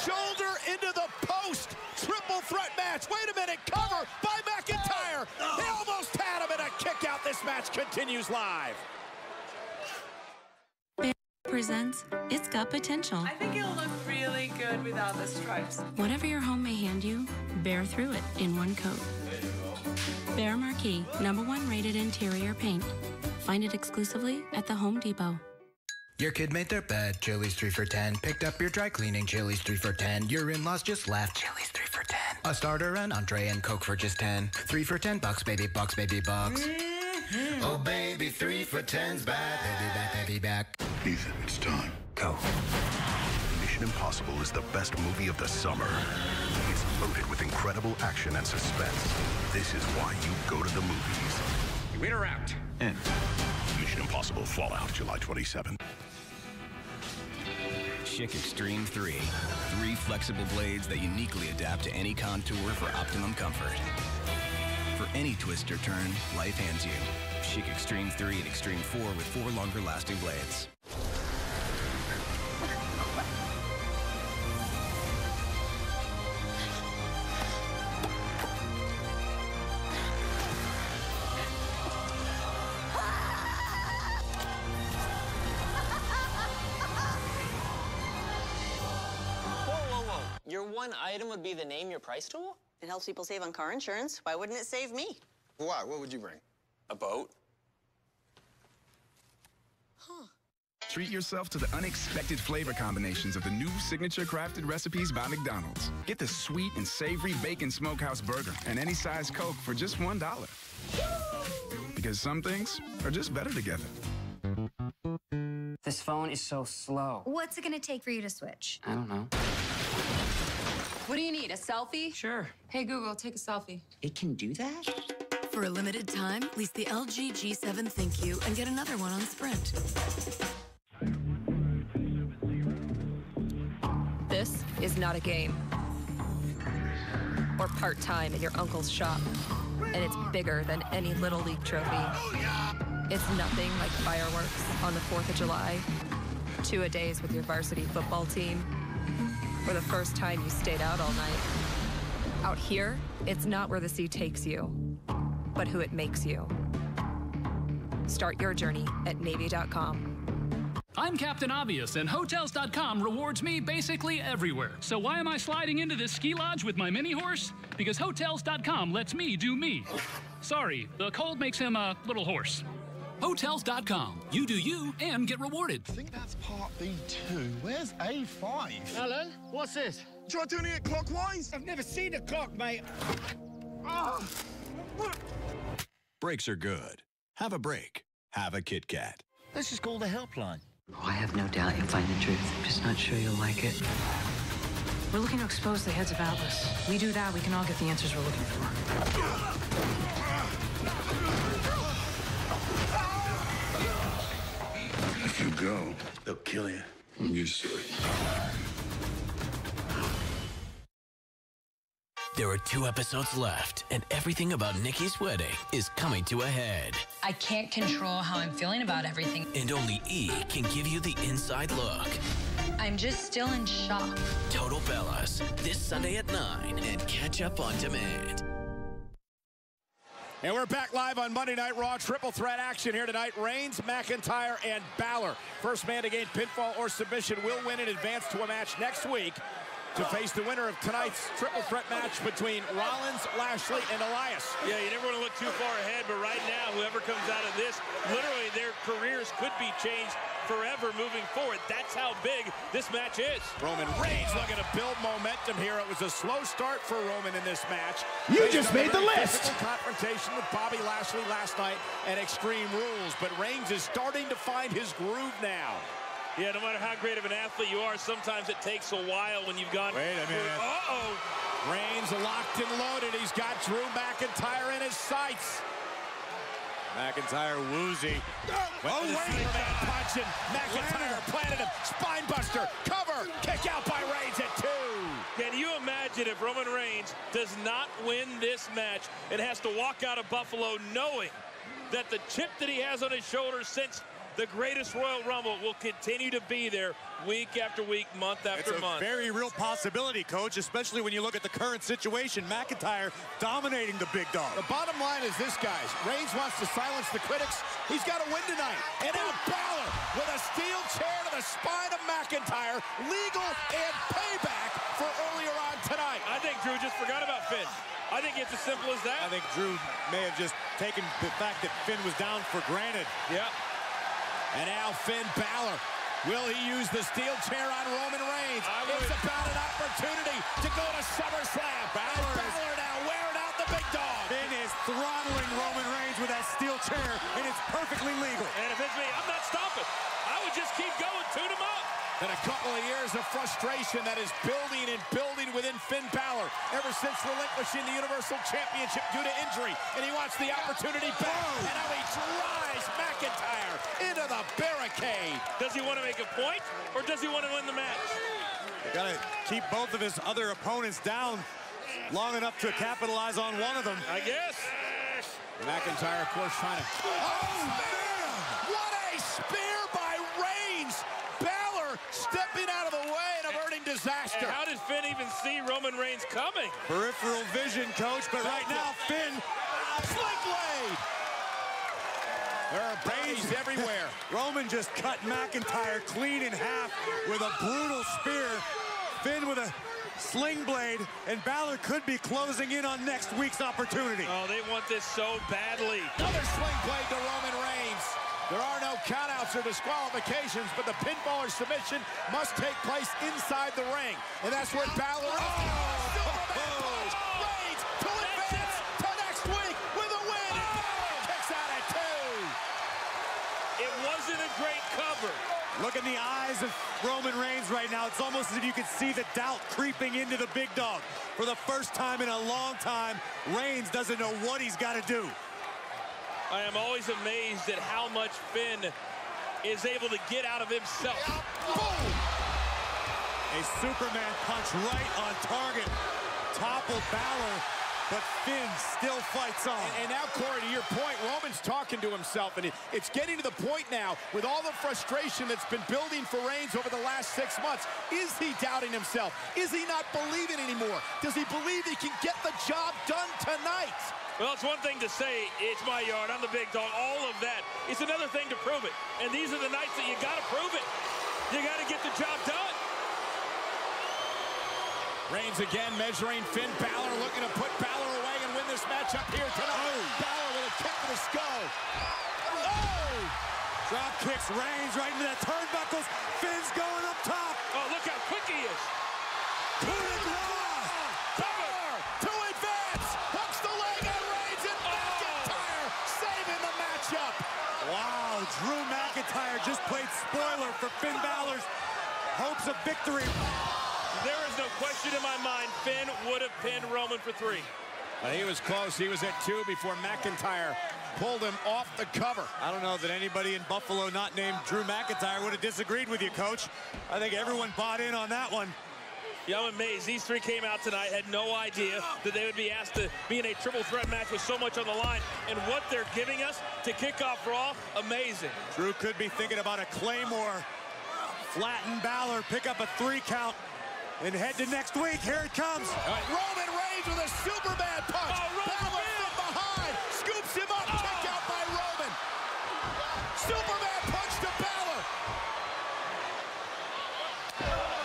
[SPEAKER 3] Reigns, shoulder into the post. Triple threat match. Wait a minute. Cover by McIntyre. He almost had him in a kick out. This match continues live.
[SPEAKER 34] presents It's Got Potential.
[SPEAKER 35] I think it'll look really good without the stripes.
[SPEAKER 34] Whatever your home may hand you, bear through it in one coat. Behr Marquee, number one rated interior paint. Find it exclusively at the Home Depot.
[SPEAKER 19] Your kid made their bed, Chili's 3 for 10. Picked up your dry cleaning, Chili's 3 for 10. Your in-laws just left, Chili's 3 for 10. A starter, an entree, and Coke for just 10. 3 for 10 bucks, baby bucks, baby bucks. Mm-hmm. Oh, baby, 3 for 10's back. Baby back, baby back.
[SPEAKER 32] Ethan, it's time.
[SPEAKER 19] Go.
[SPEAKER 32] Mission Impossible is the best movie of the summer. It's loaded with incredible action and suspense. This is why you go to the movies.
[SPEAKER 36] You in or out?
[SPEAKER 32] In. Mission Impossible Fallout, July 27th.
[SPEAKER 20] Schick Extreme 3. Three flexible blades that uniquely adapt to any contour for optimum comfort. For any twist or turn, life hands you. Schick Extreme 3 and Extreme 4 with four longer lasting blades.
[SPEAKER 15] One item would be the name your price tool?
[SPEAKER 37] It helps people save on car insurance. Why wouldn't it save me?
[SPEAKER 15] Why? What would you bring? A boat? Huh.
[SPEAKER 38] Treat yourself to the unexpected flavor combinations of the new signature crafted recipes by McDonald's. Get the sweet and savory bacon smokehouse burger and any size Coke for just $1. Because some things are just better together.
[SPEAKER 39] This phone is so slow.
[SPEAKER 40] What's it gonna take for you to switch?
[SPEAKER 39] I don't know.
[SPEAKER 40] What do you need? A selfie?
[SPEAKER 39] Sure.
[SPEAKER 40] Hey Google, take a selfie.
[SPEAKER 39] It can do that?
[SPEAKER 41] For a limited time, lease the LG G7 ThinQ and get another one on Sprint.
[SPEAKER 18] This is not a game. Or part time in your uncle's shop. And it's bigger than any Little League trophy. It's nothing like fireworks on the 4th of July, two a days with your varsity football team, or the first time you stayed out all night. Out here, it's not where the sea takes you, but who it makes you. Start your journey at Navy.com.
[SPEAKER 42] I'm Captain Obvious, and Hotels.com rewards me basically everywhere. So why am I sliding into this ski lodge with my mini horse? Because Hotels.com lets me do me. Sorry, the cold makes him a little horse. Hotels.com. You do you and get rewarded.
[SPEAKER 17] I think that's part B2. Where's A5?
[SPEAKER 43] Alan, what's this?
[SPEAKER 17] Try doing it clockwise.
[SPEAKER 43] I've never seen a clock, mate. Oh.
[SPEAKER 44] Brakes are good. Have a break. Have a Kit Kat.
[SPEAKER 43] Let's just call the helpline.
[SPEAKER 45] Oh, I have no doubt you'll find the truth. I'm just not sure you'll like it.
[SPEAKER 46] We're looking to expose the heads of Atlas. We do that, we can all get the answers we're looking for.
[SPEAKER 47] You go, they'll kill you. I'm used to it.
[SPEAKER 48] There are two episodes left, and everything about Nikki's wedding is coming to a head.
[SPEAKER 49] I can't control how I'm feeling about everything.
[SPEAKER 48] And only E can give you the inside look.
[SPEAKER 49] I'm just still in shock.
[SPEAKER 48] Total Bellas, this Sunday at 9, and catch up on demand.
[SPEAKER 3] And we're back live on Monday Night Raw. Triple threat action here tonight. Reigns, McIntyre, and Balor. First man to gain pinfall or submission will win and advance to a match next week to face the winner of tonight's triple threat match between Rollins, Lashley, and Elias.
[SPEAKER 4] Yeah, you never want to look too far ahead, but right now, whoever comes out of this, literally their careers could be changed forever moving forward. That's how big this match is.
[SPEAKER 3] Roman Reigns looking to build momentum here. It was a slow start for Roman in this match.
[SPEAKER 50] You
[SPEAKER 3] Faced
[SPEAKER 50] just made the list.
[SPEAKER 3] confrontation with Bobby Lashley last night at Extreme Rules, but Reigns is starting to find his groove now.
[SPEAKER 4] Yeah, no matter how great of an athlete you are, sometimes it takes a while when you've gone.
[SPEAKER 3] Wait a minute.
[SPEAKER 4] Uh-oh.
[SPEAKER 3] Reigns locked and loaded. He's got Drew McIntyre in his sights.
[SPEAKER 22] McIntyre woozy.
[SPEAKER 3] Oh, Superman punch and McIntyre planted him. Spinebuster, cover, kick out by Reigns at two.
[SPEAKER 4] Can you imagine if Roman Reigns does not win this match and has to walk out of Buffalo knowing that the chip that he has on his shoulder since the greatest Royal Rumble will continue to be there week after week, month after
[SPEAKER 22] It's a
[SPEAKER 4] month.
[SPEAKER 22] very real possibility, Coach, especially when you look at the current situation. McIntyre dominating the big dog.
[SPEAKER 3] The bottom line is this, guys. Reigns wants to silence the critics. He's got to win tonight. And now Balor with a steel chair to the spine of McIntyre. Legal and payback for earlier on tonight.
[SPEAKER 4] I think Drew just forgot about Finn. I think it's as simple as that.
[SPEAKER 22] I think Drew may have just taken the fact that Finn was down for granted.
[SPEAKER 4] Yeah.
[SPEAKER 3] And now Finn Balor. Will he use the steel chair on Roman Reigns? It's about an opportunity to go to SummerSlam. Balor, Balor now wearing out the big dog.
[SPEAKER 22] Finn is throttling Roman Reigns with that steel chair, and it's perfectly legal.
[SPEAKER 4] And if it's me, I'm not stopping. I would just keep going, tune him up.
[SPEAKER 3] And a couple of years of frustration that is building and building within Finn Balor ever since relinquishing the Universal Championship due to injury. And he wants the opportunity back. And now he drives McIntyre into the barricade.
[SPEAKER 4] Does he want to make a point, or does he want to win the match?
[SPEAKER 22] Got to keep both of his other opponents down long enough to capitalize on one of them.
[SPEAKER 4] I guess.
[SPEAKER 3] McIntyre, of course, trying to... Oh, man! Oh, what a spear by Reigns! Balor stepping out of the way and averting disaster.
[SPEAKER 4] And how did Finn even see Roman Reigns coming?
[SPEAKER 22] Peripheral vision, coach, but right now, Finn...
[SPEAKER 3] Sling blade! There are bodies everywhere.
[SPEAKER 22] Roman just cut McIntyre clean in half with a brutal spear. Finn with a sling blade, and Balor could be closing in on next week's opportunity.
[SPEAKER 4] Oh, they want this so badly.
[SPEAKER 3] Another sling blade to Roman Reigns. There are no countouts or disqualifications, but the pinfall or submission must take place inside the ring. And that's where Balor oh! oh! is. Superman to advance to next week with a win. Oh! And out at two.
[SPEAKER 4] It wasn't a great cover.
[SPEAKER 22] Look in the eyes of Roman Reigns right now. It's almost as if you could see the doubt creeping into the big dog. For the first time in a long time, Reigns doesn't know what he's got to do.
[SPEAKER 4] I am always amazed at how much Finn is able to get out of himself.
[SPEAKER 22] A Superman punch right on target. Toppled Balor, but Finn still fights on.
[SPEAKER 3] And, and now, Corey, to your point, Roman's talking to himself, and it, it's getting to the point now with all the frustration that's been building for Reigns over the last six months. Is he doubting himself? Is he not believing anymore? Does he believe he can get the job done tonight?
[SPEAKER 4] Well, it's one thing to say, it's my yard, I'm the big dog, all of that. It's another thing to prove it. And these are the nights that you got to prove it. You got to get the job done.
[SPEAKER 3] Reigns again measuring Finn Balor, looking to put Balor away and win this matchup here tonight. Oh. Balor with a kick to the skull. Oh!
[SPEAKER 22] Drop kicks Reigns right into that turnbuckles. Finn's going up top.
[SPEAKER 4] Oh, look how quick he is.
[SPEAKER 3] Balor to advance. Hooks the leg on Reigns and McIntyre saving the matchup.
[SPEAKER 22] Wow, Drew McIntyre just played spoiler for Finn Balor's hopes of victory.
[SPEAKER 4] There is no question in my mind Finn would have pinned Roman for three.
[SPEAKER 3] But he was close. He was at two before McIntyre pulled him off the cover.
[SPEAKER 22] I don't know that anybody in Buffalo not named Drew McIntyre would have disagreed with you, Coach. I think everyone bought in on that one.
[SPEAKER 4] Yeah, I'm amazed. These three came out tonight, had no idea that they would be asked to be in a triple threat match with so much on the line. And what they're giving us to kick off Raw, amazing.
[SPEAKER 22] Drew could be thinking about a Claymore. Flatten Balor, pick up a three count, and head to next week. Here it comes.
[SPEAKER 3] Roman Reigns with a Superman punch.
[SPEAKER 4] Oh,
[SPEAKER 3] Balor from behind. Scoops him up. Kick out by Roman. Superman punch to Balor.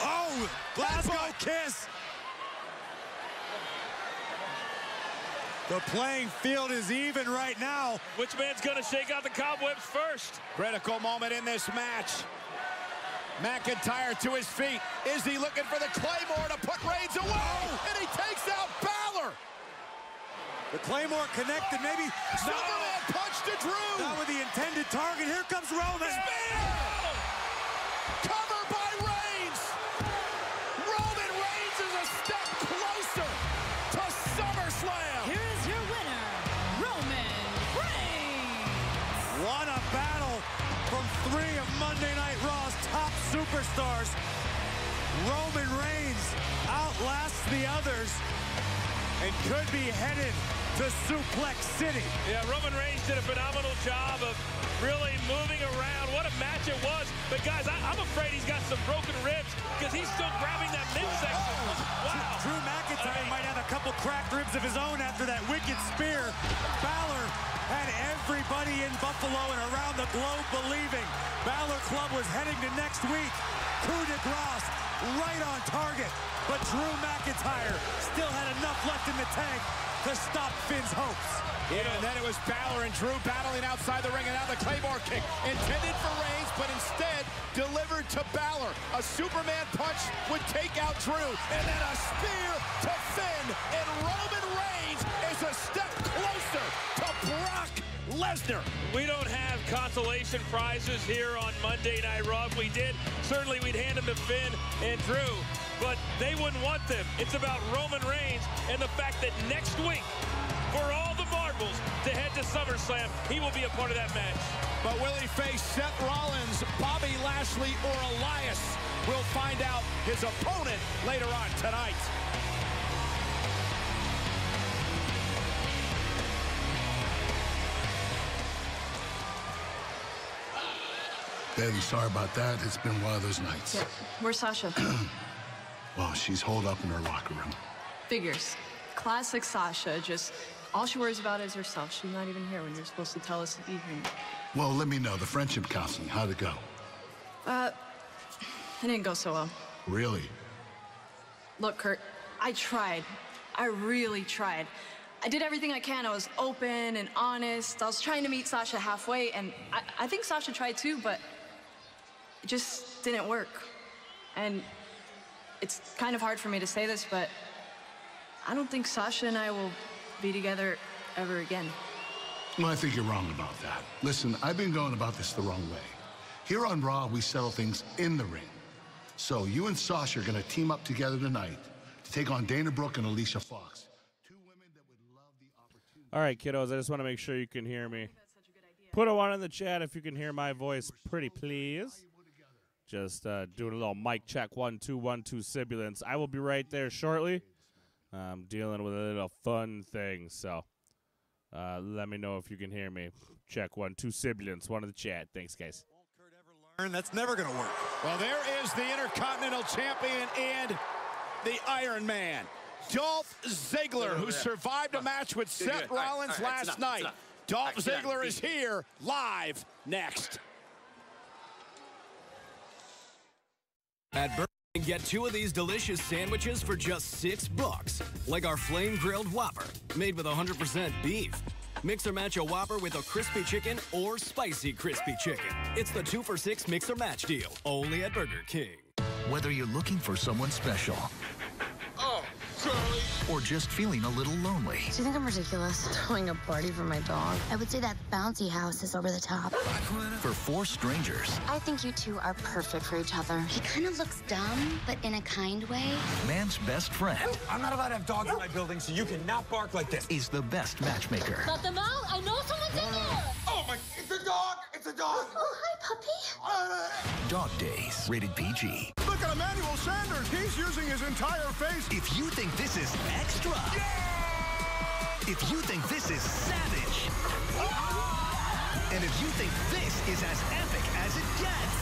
[SPEAKER 22] Oh, Glasgow kiss. The playing field is even right now.
[SPEAKER 4] Which man's going to shake out the cobwebs first?
[SPEAKER 3] Critical moment in this match. McIntyre to his feet. Is he looking for the Claymore to put Reigns away? Oh! And he takes out Balor.
[SPEAKER 22] The Claymore connected, maybe.
[SPEAKER 3] Superman
[SPEAKER 22] no.
[SPEAKER 3] punch to Drew.
[SPEAKER 22] Not with the intended target. Here comes Roman.
[SPEAKER 3] Spear!
[SPEAKER 22] Superstars. Roman Reigns outlasts the others and could be headed to Suplex City.
[SPEAKER 4] Yeah, Roman Reigns did a phenomenal job of really moving around. What a match it was. But guys, I, am afraid he's got some broken ribs because he's still grabbing that oh, midsection.
[SPEAKER 22] Oh,
[SPEAKER 4] wow.
[SPEAKER 22] Drew McIntyre I mean, might have a couple cracked ribs of his own after that wicked spear. Balor had everybody in Buffalo and around the globe believing Balor Club was heading to next week. Coup de grace, right on target. But Drew McIntyre still had enough left in the tank to stop Finn's hopes.
[SPEAKER 3] Yeah, and then it was Balor and Drew battling outside the ring, and now the Claymore kick intended for Reigns, but instead delivered to Balor. A Superman punch would take out Drew, and then a spear to Finn, and Roman Reigns is a Lesnar.
[SPEAKER 4] We don't have consolation prizes here on Monday Night Raw. If we did, certainly we'd hand them to Finn and Drew, but they wouldn't want them. It's about Roman Reigns and the fact that next week, for all the marbles to head to SummerSlam, he will be a part of that match.
[SPEAKER 3] But will he face Seth Rollins, Bobby Lashley, or Elias? We'll find out his opponent later on tonight.
[SPEAKER 2] Bayley, sorry about that. It's been one of those nights.
[SPEAKER 40] Yeah. Where's Sasha?
[SPEAKER 2] well, she's holed up in her locker room.
[SPEAKER 40] Figures. Classic Sasha. Just all she worries about is herself. She's not even here when you're supposed to tell us to be here.
[SPEAKER 2] Well, let me know. The friendship counseling, how'd it go?
[SPEAKER 40] Uh, it didn't go so well.
[SPEAKER 2] Really?
[SPEAKER 40] Look, Kurt, I tried. I really tried. I did everything I can. I was open and honest. I was trying to meet Sasha halfway, and I, I think Sasha tried too, but it just didn't work. And it's kind of hard for me to say this, but I don't think Sasha and I will be together ever again.
[SPEAKER 2] Well, I think you're wrong about that. Listen, I've been going about this the wrong way. Here on Raw, we settle things in the ring. So you and Sasha are going to team up together tonight to take on Dana Brooke and Alicia Fox. Two women that would love the opportunity.
[SPEAKER 51] All right, kiddos, I just want to make sure you can hear me. Put a one in the chat if you can hear my voice, pretty please. Just uh, doing a little mic check, one, two, one, two, sibilance. I will be right there shortly. I'm dealing with a little fun thing, so uh, let me know if you can hear me. Check one, two, sibilance, one in the chat. Thanks, guys.
[SPEAKER 22] That's never going to work.
[SPEAKER 3] Well, there is the Intercontinental Champion and the Iron Man. Dolph Ziggler, who survived a match with Seth Rollins last night. Dolph Ziggler is here live next.
[SPEAKER 20] At Burger King, get two of these delicious sandwiches for just six bucks. Like our flame grilled Whopper, made with 100% beef. Mix or match a Whopper with a crispy chicken or spicy crispy chicken. It's the two for six mix or match deal, only at Burger King.
[SPEAKER 14] Whether you're looking for someone special
[SPEAKER 52] Oh, Charlie.
[SPEAKER 2] Or just feeling a little lonely.
[SPEAKER 53] Do you think I'm ridiculous throwing a party for my dog? I would say that bouncy house is over the top.
[SPEAKER 2] For four strangers,
[SPEAKER 53] I think you two are perfect for each other.
[SPEAKER 29] He kind of looks dumb, but in a kind way.
[SPEAKER 2] man's best friend
[SPEAKER 22] I'm not allowed to have dogs in my building, so you cannot bark like this.
[SPEAKER 2] is the best matchmaker.
[SPEAKER 29] Let them out. I know someone's in there.
[SPEAKER 22] Oh my, it's a dog! It's a dog!
[SPEAKER 29] Oh, oh hi, puppy.
[SPEAKER 2] Dog Days, rated PG.
[SPEAKER 17] Look at Emmanuel Sanders. He's using his entire face.
[SPEAKER 14] If you think this is extra, if you think this is savage, and if you think this is as epic as it gets,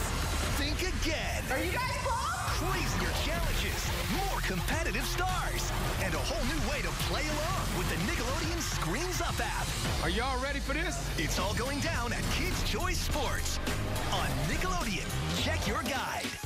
[SPEAKER 14] think again.
[SPEAKER 29] Are you guys pumped?
[SPEAKER 14] Crazier challenges, more competitive stars, and a whole new way to play along with the Nickelodeon Screens Up app.
[SPEAKER 3] Are y'all ready for this?
[SPEAKER 14] It's all going down at Kids Choice Sports on Nickelodeon. Check your guide.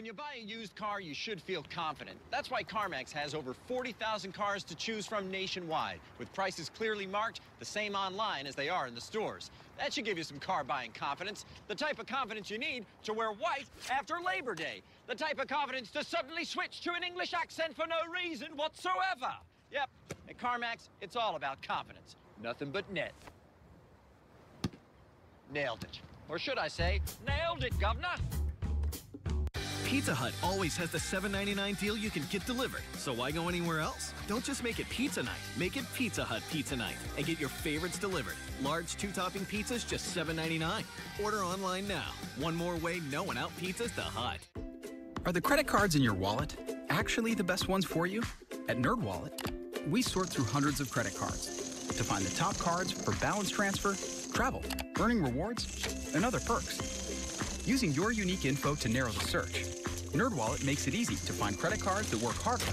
[SPEAKER 15] When you buy a used car, you should feel confident. That's why CarMax has over 40,000 cars to choose from nationwide, with prices clearly marked the same online as they are in the stores. That should give you some car buying confidence, the type of confidence you need to wear white after Labor Day, the type of confidence to suddenly switch to an English accent for no reason whatsoever. Yep, at CarMax, it's all about confidence. Nothing but net. Nailed it. Or should I say, nailed it, governor.
[SPEAKER 54] Pizza Hut always has the $7.99 deal you can get delivered. So why go anywhere else? Don't just make it pizza night. Make it Pizza Hut pizza night and get your favorites delivered. Large two-topping pizzas just $7.99. Order online now. One more way no one out pizzas the Hut.
[SPEAKER 55] Are the credit cards in your wallet actually the best ones for you? At NerdWallet, we sort through hundreds of credit cards to find the top cards for balance transfer, travel, earning rewards, and other perks. Using your unique info to narrow the search, NerdWallet makes it easy to find credit cards that work harder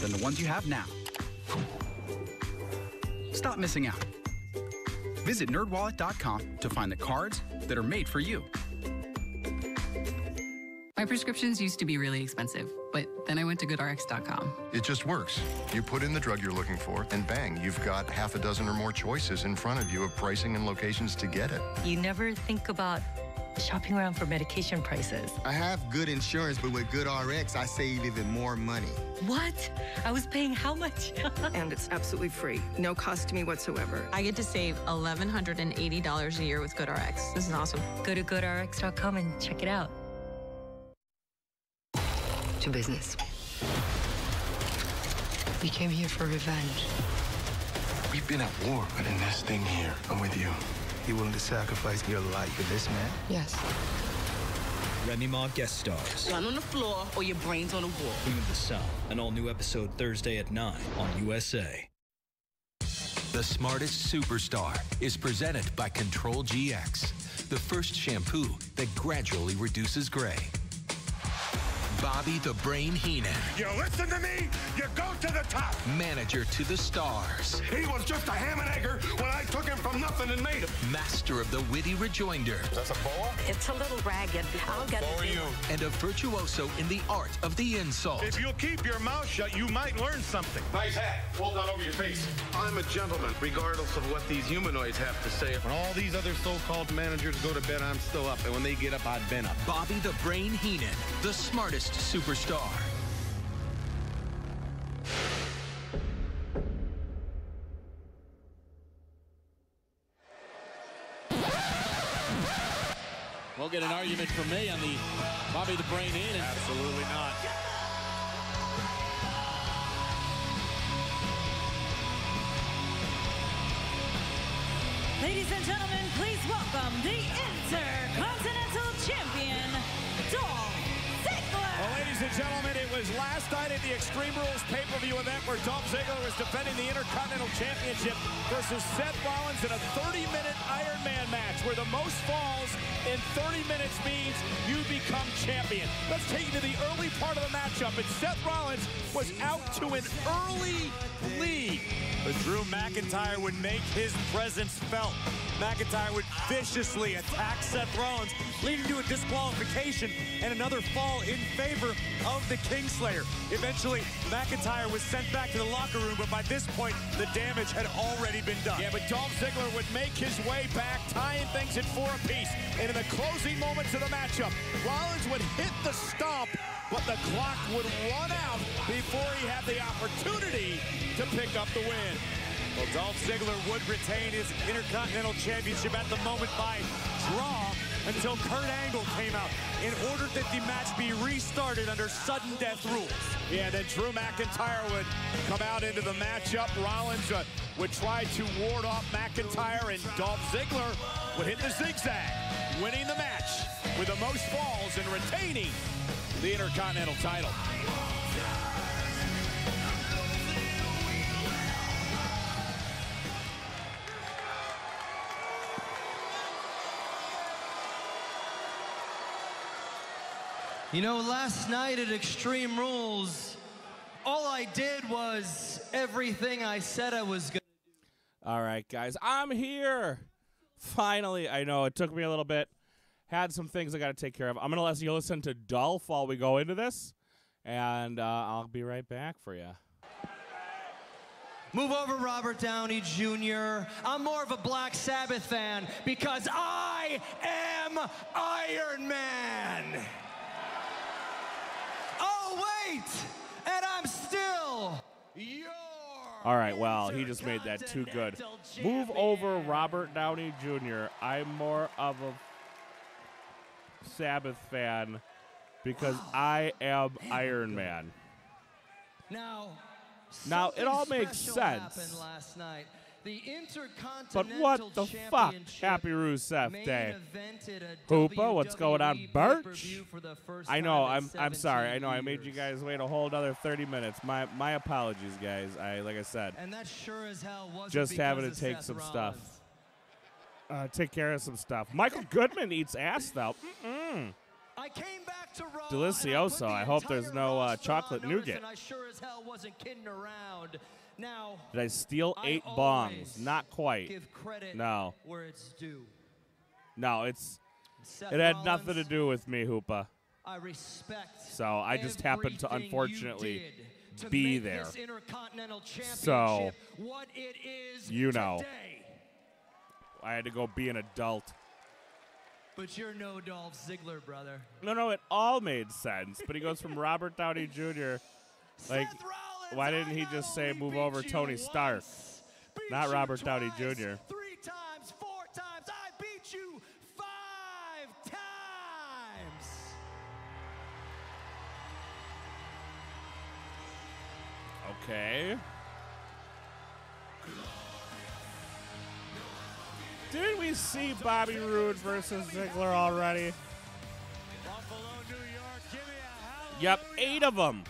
[SPEAKER 55] than the ones you have now. Stop missing out. Visit nerdwallet.com to find the cards that are made for you.
[SPEAKER 56] My prescriptions used to be really expensive, but then I went to goodrx.com.
[SPEAKER 12] It just works. You put in the drug you're looking for, and bang, you've got half a dozen or more choices in front of you of pricing and locations to get it.
[SPEAKER 57] You never think about shopping around for medication prices.
[SPEAKER 58] I have good insurance, but with GoodRx, I save even more money.
[SPEAKER 57] What? I was paying how much?
[SPEAKER 59] and it's absolutely free. No cost to me whatsoever.
[SPEAKER 18] I get to save $1,180 a year with GoodRx. This is awesome.
[SPEAKER 57] Go to goodrx.com and check it out.
[SPEAKER 60] To business. We came here for revenge.
[SPEAKER 61] We've been at war, but in this thing here, I'm with you.
[SPEAKER 58] You willing to sacrifice your life for this man?
[SPEAKER 60] Yes.
[SPEAKER 62] Remy Ma guest stars.
[SPEAKER 63] Gun on the floor or your brains on the wall.
[SPEAKER 62] Queen of the South, an all new episode Thursday at 9 on USA.
[SPEAKER 20] The smartest superstar is presented by Control GX, the first shampoo that gradually reduces gray. Bobby the Brain Heenan,
[SPEAKER 17] You listen to me, you go to the top.
[SPEAKER 20] manager to the stars,
[SPEAKER 17] He was just a ham and egger when I took him from nothing and made him.
[SPEAKER 20] master of the witty rejoinder,
[SPEAKER 17] That's a boa?
[SPEAKER 57] It's a little ragged. I'll get
[SPEAKER 17] Boa
[SPEAKER 57] it.
[SPEAKER 17] you.
[SPEAKER 20] and a virtuoso in the art of the insult.
[SPEAKER 17] If you'll keep your mouth shut, you might learn something. Nice hat. Hold that over your face. I'm a gentleman, regardless of what these humanoids have to say. When all these other so-called managers go to bed, I'm still up. And when they get up, I've been up.
[SPEAKER 20] Bobby the Brain Heenan, the smartest superstar.
[SPEAKER 64] We'll get an argument from me on the Bobby the Brain in.
[SPEAKER 3] Absolutely not.
[SPEAKER 65] Ladies and gentlemen, please welcome the Intercontinental Champion, Dolph Ziggler.
[SPEAKER 3] Well, ladies and gentlemen, it was last night at the Extreme Rules pay-per-view event where Dolph Ziggler was defending the Intercontinental Championship versus Seth Rollins in a 30-minute Iron Man match where the most falls in 30 minutes means you become champion. Let's take you to the early part of the matchup, and Seth Rollins was out to an early lead.
[SPEAKER 22] But Drew McIntyre would make his presence felt. McIntyre would viciously attack Seth Rollins, leading to a disqualification and another fall in favor of the Kingslayer. Eventually, McIntyre was sent back to the locker room, but by this point, the damage had already been done.
[SPEAKER 3] Yeah, but Dolph Ziggler would make his way back, tying things at four apiece. And in the closing moments of the matchup, Rollins would hit the stomp, but the clock would run out before he had the opportunity to pick up the win.
[SPEAKER 22] Well, Dolph Ziggler would retain his Intercontinental Championship at the moment by draw until Kurt Angle came out in order that the match be restarted under sudden death rules.
[SPEAKER 3] Yeah, then Drew McIntyre would come out into the matchup. Rollins uh, would try to ward off McIntyre, and Dolph Ziggler would hit the zigzag, winning the match with the most falls and retaining the Intercontinental title.
[SPEAKER 66] You know, last night at Extreme Rules, all I did was everything I said I was going to do.
[SPEAKER 51] All right, guys, I'm here. Finally, I know it took me a little bit. Had some things I got to take care of. I'm gonna let you listen to Dolph while we go into this, and uh, I'll be right back for you.
[SPEAKER 66] Move over, Robert Downey Jr. I'm more of a Black Sabbath fan because I am Iron Man. Wait! And I'm still your.
[SPEAKER 51] All right, well, he just made that too good. Move over, Robert Downey Jr. I'm more of a Sabbath fan because I am Iron Man.
[SPEAKER 66] Now,
[SPEAKER 51] Now, it all makes sense. But what the fuck? Happy Rusev Day. Hoopa, what's going on, Birch?
[SPEAKER 66] for the first
[SPEAKER 51] I know. I'm. I'm sorry. I know. I made you guys wait a whole other 30 minutes. My my apologies, guys. I like I said,
[SPEAKER 66] And that sure as hell wasn't
[SPEAKER 51] just having to take
[SPEAKER 66] Seth
[SPEAKER 51] some
[SPEAKER 66] Rollins.
[SPEAKER 51] stuff. Uh, take care of some stuff. Michael Goodman eats ass though. Mm-mm.
[SPEAKER 66] I came back to Raw
[SPEAKER 51] Delicioso. I hope there's no uh, chocolate nougat.
[SPEAKER 66] and I sure as hell wasn't kidding around.
[SPEAKER 51] Did I steal eight
[SPEAKER 66] always
[SPEAKER 51] bongs? Not quite. No.
[SPEAKER 66] where it's due.
[SPEAKER 51] No, it's.
[SPEAKER 66] Seth
[SPEAKER 51] It had nothing to do with me, Hoopa.
[SPEAKER 66] I respect.
[SPEAKER 51] So I just happened to unfortunately
[SPEAKER 66] to
[SPEAKER 51] be there.
[SPEAKER 66] This Intercontinental Championship
[SPEAKER 51] So,
[SPEAKER 66] what it is
[SPEAKER 51] you know.
[SPEAKER 66] today.
[SPEAKER 51] I had to go be an adult.
[SPEAKER 66] But you're no Dolph Ziggler, brother.
[SPEAKER 51] No, no, it all made sense. But he goes from Robert Downey Jr. Like, why didn't he just say move over Tony Stark? Not Robert Downey Jr.
[SPEAKER 66] Three times, four times, I beat you five times.
[SPEAKER 51] Okay. Didn't we see Bobby Roode versus Ziggler already? Yep, eight of them.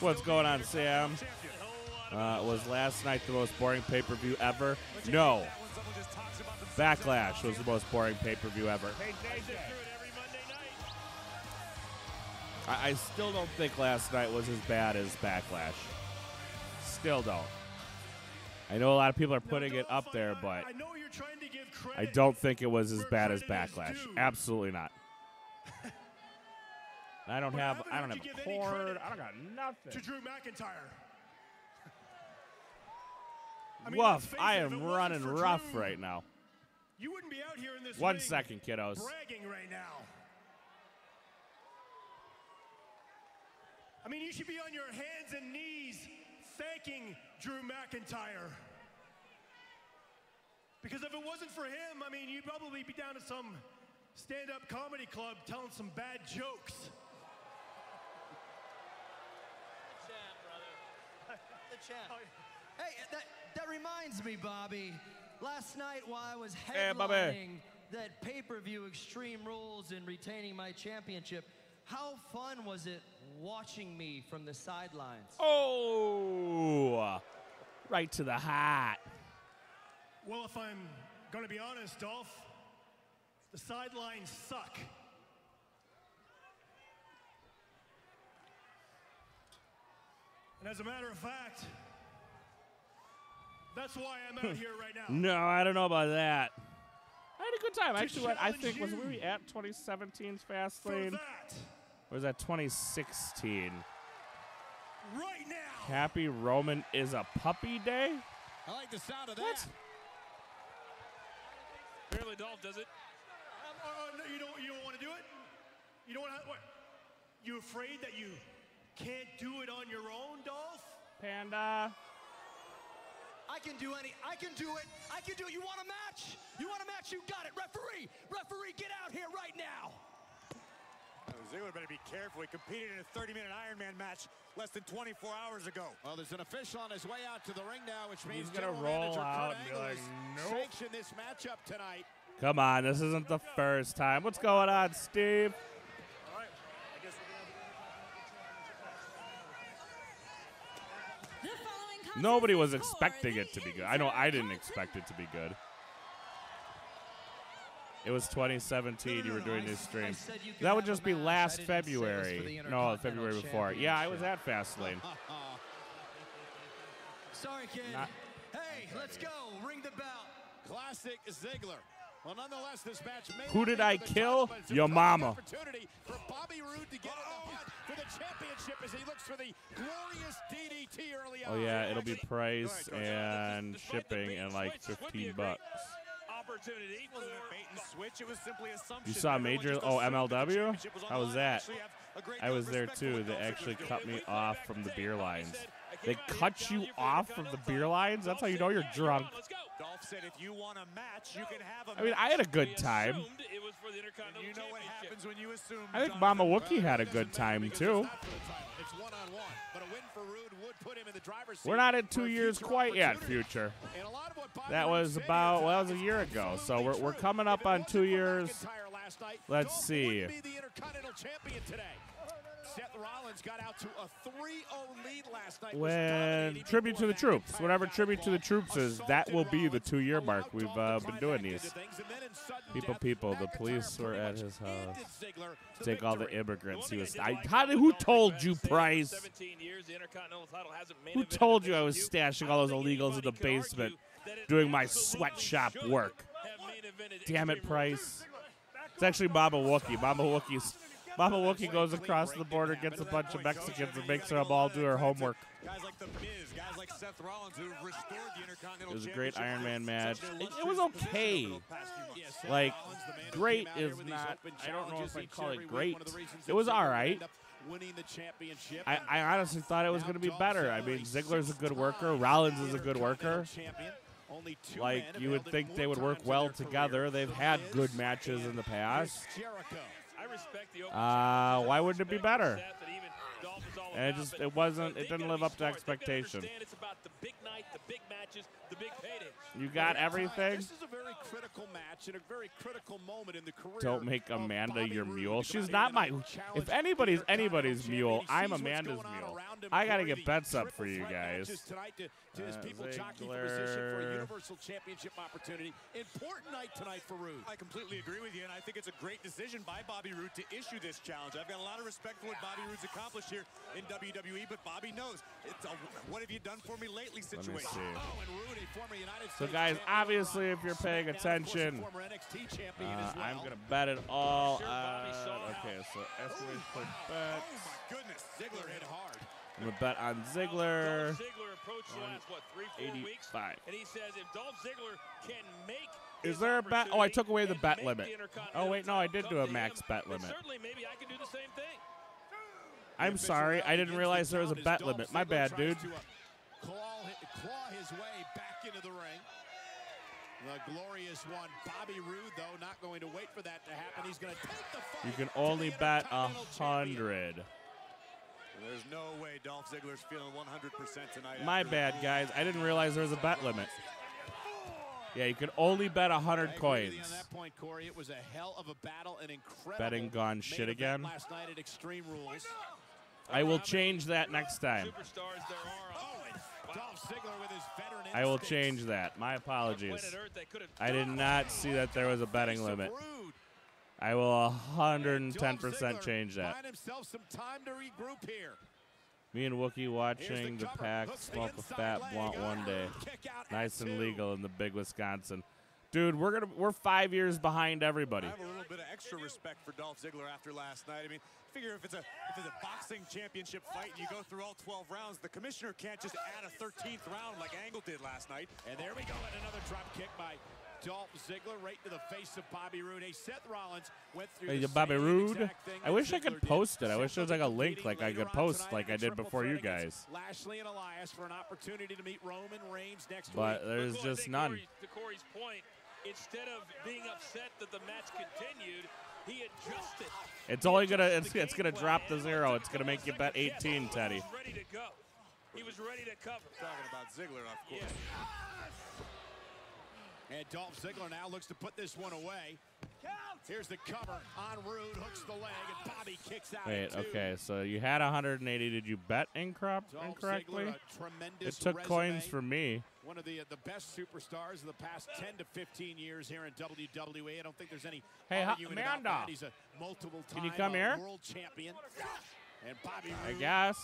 [SPEAKER 51] What's going on, Sam? Uh, was last night the most boring pay per view ever? No. Backlash was the most boring pay per view ever. I, I still don't think last night was as bad as Backlash. Still don't. I know a lot of people are putting it up there, but I don't think it was as bad as Backlash. Absolutely not. I don't have I don't have a cord. I don't got nothing.
[SPEAKER 22] To Drew McIntyre.
[SPEAKER 51] Woof! I am running rough right now.
[SPEAKER 22] You wouldn't be out here in this
[SPEAKER 51] One second, kiddos.
[SPEAKER 22] bragging right now. I mean, you should be on your hands and knees thanking Drew McIntyre. Because if it wasn't for him, I mean, you'd probably be down at some stand-up comedy club telling some bad jokes.
[SPEAKER 66] The champ. Oh, hey, that, that reminds me, Bobby. Last night while I was eh,
[SPEAKER 51] Hey,
[SPEAKER 66] headlining
[SPEAKER 51] Bobby.
[SPEAKER 66] that pay-per-view Extreme Rules and retaining my championship, how fun was it watching me from the sidelines?
[SPEAKER 51] Oh, right to the heart.
[SPEAKER 22] Well, if I'm going to be honest, Dolph, the sidelines suck. And as a matter of fact, that's why I'm out here right now.
[SPEAKER 51] No, I don't know about that. I had a good time.
[SPEAKER 22] To
[SPEAKER 51] Actually, what I think was we at 2017's Fastlane?
[SPEAKER 22] that.
[SPEAKER 51] Or was that 2016?
[SPEAKER 22] Right now.
[SPEAKER 51] Happy Roman is a puppy day?
[SPEAKER 3] I like the sound of that.
[SPEAKER 4] Apparently Dolph does it.
[SPEAKER 22] Um, uh, no, you don't. You don't want to do it. You don't want to. What? You afraid that you can't do it on your own, Dolph?
[SPEAKER 51] Panda.
[SPEAKER 66] I can do any. I can do it. I can do it. You want a match? You want a match? You got it. Referee, referee, get out here right now.
[SPEAKER 22] Ziggler better be careful. He competed in a 30-minute Iron Man match less than 24 hours ago.
[SPEAKER 3] Well, there's an official on his way out to the ring now, which means
[SPEAKER 51] He's gonna
[SPEAKER 3] General
[SPEAKER 51] roll
[SPEAKER 3] Manager
[SPEAKER 51] out
[SPEAKER 3] Kurt
[SPEAKER 51] and be like, "Nope."
[SPEAKER 3] sanctioned this matchup tonight.
[SPEAKER 51] Come on, this isn't the first time. What's going on, Steve?
[SPEAKER 22] All right. I guess we're gonna
[SPEAKER 10] The following contest
[SPEAKER 51] Nobody was expecting it to be good. I know I didn't expect it to be good. It was 2017. You were doing this stream.
[SPEAKER 66] said
[SPEAKER 51] That would just be. Last
[SPEAKER 66] didn't say it was for the
[SPEAKER 51] February. No, February before. Yeah, I was at Fastlane.
[SPEAKER 66] Sorry, kid.
[SPEAKER 51] Not-
[SPEAKER 66] hey, let's go. Ring the bell.
[SPEAKER 3] Classic Ziggler. Well, nonetheless, this match may
[SPEAKER 51] Who did I kill?
[SPEAKER 3] title, but it's a
[SPEAKER 51] Your mama.
[SPEAKER 3] Opportunity for Bobby Roode to get in the hunt for the championship as he looks for the glorious DDT early on.
[SPEAKER 51] Oh yeah, it'll be price
[SPEAKER 3] Go
[SPEAKER 51] and
[SPEAKER 4] Despite
[SPEAKER 51] shipping
[SPEAKER 4] bait
[SPEAKER 51] and
[SPEAKER 4] and
[SPEAKER 51] like
[SPEAKER 4] switch, would be a
[SPEAKER 51] 15 bucks.
[SPEAKER 4] Opportunity
[SPEAKER 22] wasn't a bait and switch. It was simply assumption.
[SPEAKER 51] You saw Major? Oh,
[SPEAKER 22] assumed that the
[SPEAKER 51] MLW?
[SPEAKER 22] was
[SPEAKER 51] How was that?
[SPEAKER 22] Actually have a great
[SPEAKER 51] I was there too.
[SPEAKER 22] what
[SPEAKER 51] They actually cut me off from the beer lines. They cut you off from the beer lines? That's how you know you're drunk.
[SPEAKER 22] Dolph said, if you want a match, you can have a
[SPEAKER 51] I mean,
[SPEAKER 22] match.
[SPEAKER 51] I had a good time.
[SPEAKER 4] It was for the
[SPEAKER 22] You know what happens when you assume.
[SPEAKER 51] I think
[SPEAKER 22] Jonathan.
[SPEAKER 51] Mama Wookie had a good time too.
[SPEAKER 3] It's one on one, but a win for Roode would put him in the driver's seat.
[SPEAKER 51] We're not at two years quite yet, future.
[SPEAKER 3] And a lot of what
[SPEAKER 51] That was about, well, that was a year ago. So we're, we're coming up on two
[SPEAKER 3] for
[SPEAKER 51] years.
[SPEAKER 3] McIntyre last night,
[SPEAKER 51] Let's
[SPEAKER 3] Dolph
[SPEAKER 51] see.
[SPEAKER 3] Seth Rollins got out to a 3-0 lead last night.
[SPEAKER 51] When tribute to the troops, whatever tribute to the troops is, that will be the two-year mark. We've uh, been doing these.
[SPEAKER 3] things, and then in sudden
[SPEAKER 51] People, people. The police were at his house.
[SPEAKER 3] ended Ziggler to
[SPEAKER 51] Take all the immigrants. He was. I, how did, who told you, Price?
[SPEAKER 4] 17 years, the Intercontinental title hasn't main
[SPEAKER 51] Who told you I was stashing all those illegals in the basement, doing my sweatshop work?
[SPEAKER 4] have main evented
[SPEAKER 51] Damn it, Price. It's actually Mama Wookie. Mama Wookie's. Mama Wookie goes across the border, gets a bunch of Mexicans, and makes them all do her homework.
[SPEAKER 22] Guys like The Miz, guys like Seth Rollins, who have restored the Intercontinental
[SPEAKER 51] It was a great Iron Man match. It, it was okay.
[SPEAKER 22] over the past few months. Yeah, Seth
[SPEAKER 51] Like,
[SPEAKER 22] Rollins, the man who
[SPEAKER 51] great
[SPEAKER 22] came out here
[SPEAKER 51] is
[SPEAKER 22] with these
[SPEAKER 51] not. I don't know if I'd call it great.
[SPEAKER 22] One of the reasons
[SPEAKER 51] It was
[SPEAKER 22] Ziggler
[SPEAKER 51] all
[SPEAKER 22] would
[SPEAKER 51] right.
[SPEAKER 22] end up winning the championship.
[SPEAKER 51] I, I honestly thought it was going to be better. I mean, Ziggler's a good worker. Rollins is a good worker.
[SPEAKER 22] Only two
[SPEAKER 51] Like you would think they would work well together. They've had good matches in the
[SPEAKER 22] and
[SPEAKER 51] past.
[SPEAKER 22] Chris Jericho.
[SPEAKER 4] I respect the
[SPEAKER 51] Uh, why wouldn't it be better?
[SPEAKER 4] And even Dolph is all
[SPEAKER 51] And it just it wasn't. It didn't live up to
[SPEAKER 4] smart. They gotta
[SPEAKER 51] expectation.
[SPEAKER 4] Understand It's about the big night, the big matches, the big paydays.
[SPEAKER 51] You got everything.
[SPEAKER 3] This is a very critical match and a very critical moment in the career.
[SPEAKER 51] Don't make Amanda
[SPEAKER 3] Bobby
[SPEAKER 51] your mule.
[SPEAKER 3] to
[SPEAKER 51] She's not my. If anybody's anybody's mule, I'm Amanda's mule. I gotta get bets up for you guys.
[SPEAKER 3] matches Tonight to, to his
[SPEAKER 51] Uh,
[SPEAKER 3] people jockeying for position for a Universal Championship opportunity. Important night tonight for Roode.
[SPEAKER 22] I completely agree with you, and I think it's a great decision by Bobby Roode to issue this challenge. I've got a lot of respect for what Bobby Roode's accomplished here in WWE, but Bobby knows it's a what have you done for me lately
[SPEAKER 51] Let me
[SPEAKER 22] situation.
[SPEAKER 3] Oh, and Roode, a former United
[SPEAKER 51] So guys, obviously, if you're paying
[SPEAKER 3] SmackDown, of course, a
[SPEAKER 51] attention,
[SPEAKER 3] former NXT champion
[SPEAKER 51] uh. I'm gonna bet it all.
[SPEAKER 4] Sure, Bobby
[SPEAKER 51] on
[SPEAKER 4] saw how-
[SPEAKER 51] okay, so estimate for
[SPEAKER 22] Oh
[SPEAKER 51] bets.
[SPEAKER 22] my goodness, Ziggler hit hard.
[SPEAKER 51] I'm gonna bet on Ziggler.
[SPEAKER 4] Ziggler approached the last, what, three, four weeks?
[SPEAKER 51] 85.
[SPEAKER 4] And he says if Dolph Ziggler can make
[SPEAKER 51] Is there a bet? Oh, I took away the bet limit.
[SPEAKER 4] the
[SPEAKER 51] Oh wait, no, I did do a max
[SPEAKER 4] him,
[SPEAKER 51] bet limit.
[SPEAKER 4] Certainly, maybe I can do the same thing.
[SPEAKER 51] I'm sorry, I didn't realize there was a bet limit. My bad, dude.
[SPEAKER 3] Claw, claw his way back into the ring. The glorious one, Bobby Roode, though, not going to wait for that to happen. He's going to take the fight.
[SPEAKER 51] You can only
[SPEAKER 3] the
[SPEAKER 51] bet a hundred.
[SPEAKER 22] There's no way Dolph Ziggler's feeling 100% tonight.
[SPEAKER 51] My bad, guys. I didn't realize there was a bet limit. Yeah, you can only bet a
[SPEAKER 3] I
[SPEAKER 51] hundred
[SPEAKER 3] agree with you
[SPEAKER 51] coins.
[SPEAKER 3] On that point, Corey, it was a hell of a battle, an incredible
[SPEAKER 51] Betting gone shit again.
[SPEAKER 3] Last night at Extreme Rules.
[SPEAKER 51] I will change that next time.
[SPEAKER 4] Superstars there are.
[SPEAKER 51] I will change that. My apologies.
[SPEAKER 4] Planet Earth, they could have
[SPEAKER 51] I did not see that there was a betting limit. I will 110% change that.
[SPEAKER 3] Some time to regroup here.
[SPEAKER 51] Me and Wookie watching the
[SPEAKER 3] cover.
[SPEAKER 51] pack
[SPEAKER 3] Hooks the
[SPEAKER 51] smoke a fat
[SPEAKER 3] leg.
[SPEAKER 51] blunt one ah, day.
[SPEAKER 3] Kick out
[SPEAKER 51] Nice and
[SPEAKER 3] two.
[SPEAKER 51] legal in the big Wisconsin. Dude, we're gonna we're five years behind everybody.
[SPEAKER 22] I have a little bit of extra respect for Dolph Ziggler after last night. I mean, figure if it's a if it's a boxing championship fight and you go through all 12 rounds, the commissioner can't just add a 13th round like Angle did last night.
[SPEAKER 3] And there we go, and another drop kick by Dolph Ziggler right to the face of Bobby Roode. Hey, Seth Rollins went through
[SPEAKER 51] Hey,
[SPEAKER 3] the
[SPEAKER 51] Bobby Roode. I
[SPEAKER 3] that
[SPEAKER 51] wish I
[SPEAKER 3] Ziggler
[SPEAKER 51] could
[SPEAKER 3] did.
[SPEAKER 51] post it. I wish there was like a link like I could post
[SPEAKER 3] tonight
[SPEAKER 51] like I did before you guys.
[SPEAKER 3] Lashley and Elias for an opportunity to meet Roman Reigns next
[SPEAKER 51] But
[SPEAKER 3] week.
[SPEAKER 51] there's
[SPEAKER 4] But Cole, I
[SPEAKER 51] just
[SPEAKER 4] think
[SPEAKER 51] none.
[SPEAKER 4] Corey- to Corey's point, instead of being upset that the match continued, he adjusted.
[SPEAKER 51] It's only gonna it's, it's gonna drop the zero. It's gonna make you bet 18, Teddy.
[SPEAKER 4] He was ready to go. He was ready to cover.
[SPEAKER 22] Talking about Ziggler, of course.
[SPEAKER 3] And Dolph Ziggler now looks to put this one away. Here's the cover on Roode, hooks the leg, and Bobby kicks out.
[SPEAKER 51] Wait,
[SPEAKER 3] two.
[SPEAKER 51] okay, so you had 180. Did you bet incorrect, incorrectly?
[SPEAKER 3] Ziggler,
[SPEAKER 51] It took coins
[SPEAKER 3] resume.
[SPEAKER 51] from me.
[SPEAKER 3] One of the uh, the best superstars of the past 10 to 15 years here in WWE. I don't think there's any
[SPEAKER 51] Hey, Ha-
[SPEAKER 3] argument
[SPEAKER 51] Amanda.
[SPEAKER 3] He's a multiple time
[SPEAKER 51] Can you come here?
[SPEAKER 3] world champion. And Bobby
[SPEAKER 51] I guess.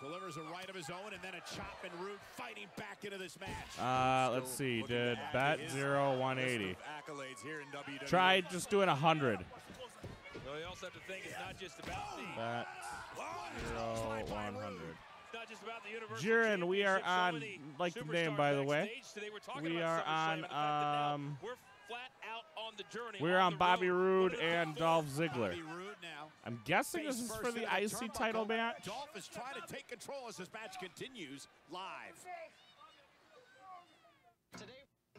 [SPEAKER 3] Delivers a right of his own, and then a chop, and Roode fighting back into this match.
[SPEAKER 51] Uh, let's see. Did bat zero 180.
[SPEAKER 22] Here in WWE.
[SPEAKER 51] Try just doing 100.
[SPEAKER 4] So you also have to think it's not just about the
[SPEAKER 51] Bet zero 100.
[SPEAKER 4] it's not just about the Universal
[SPEAKER 51] Jiren, we are on, like the name, by the way.
[SPEAKER 4] backstage today were talking
[SPEAKER 51] We are on,
[SPEAKER 4] and the fact that now
[SPEAKER 51] um,
[SPEAKER 4] we're flat out on the journey.
[SPEAKER 51] We're
[SPEAKER 4] on
[SPEAKER 51] on Bobby
[SPEAKER 4] road.
[SPEAKER 51] Roode and Dolph Ziggler.
[SPEAKER 3] Bobby Roode now.
[SPEAKER 51] I'm guessing this is for the
[SPEAKER 3] into
[SPEAKER 51] IC title match.
[SPEAKER 3] Dolph is trying to take control as this match continues live.
[SPEAKER 67] Today,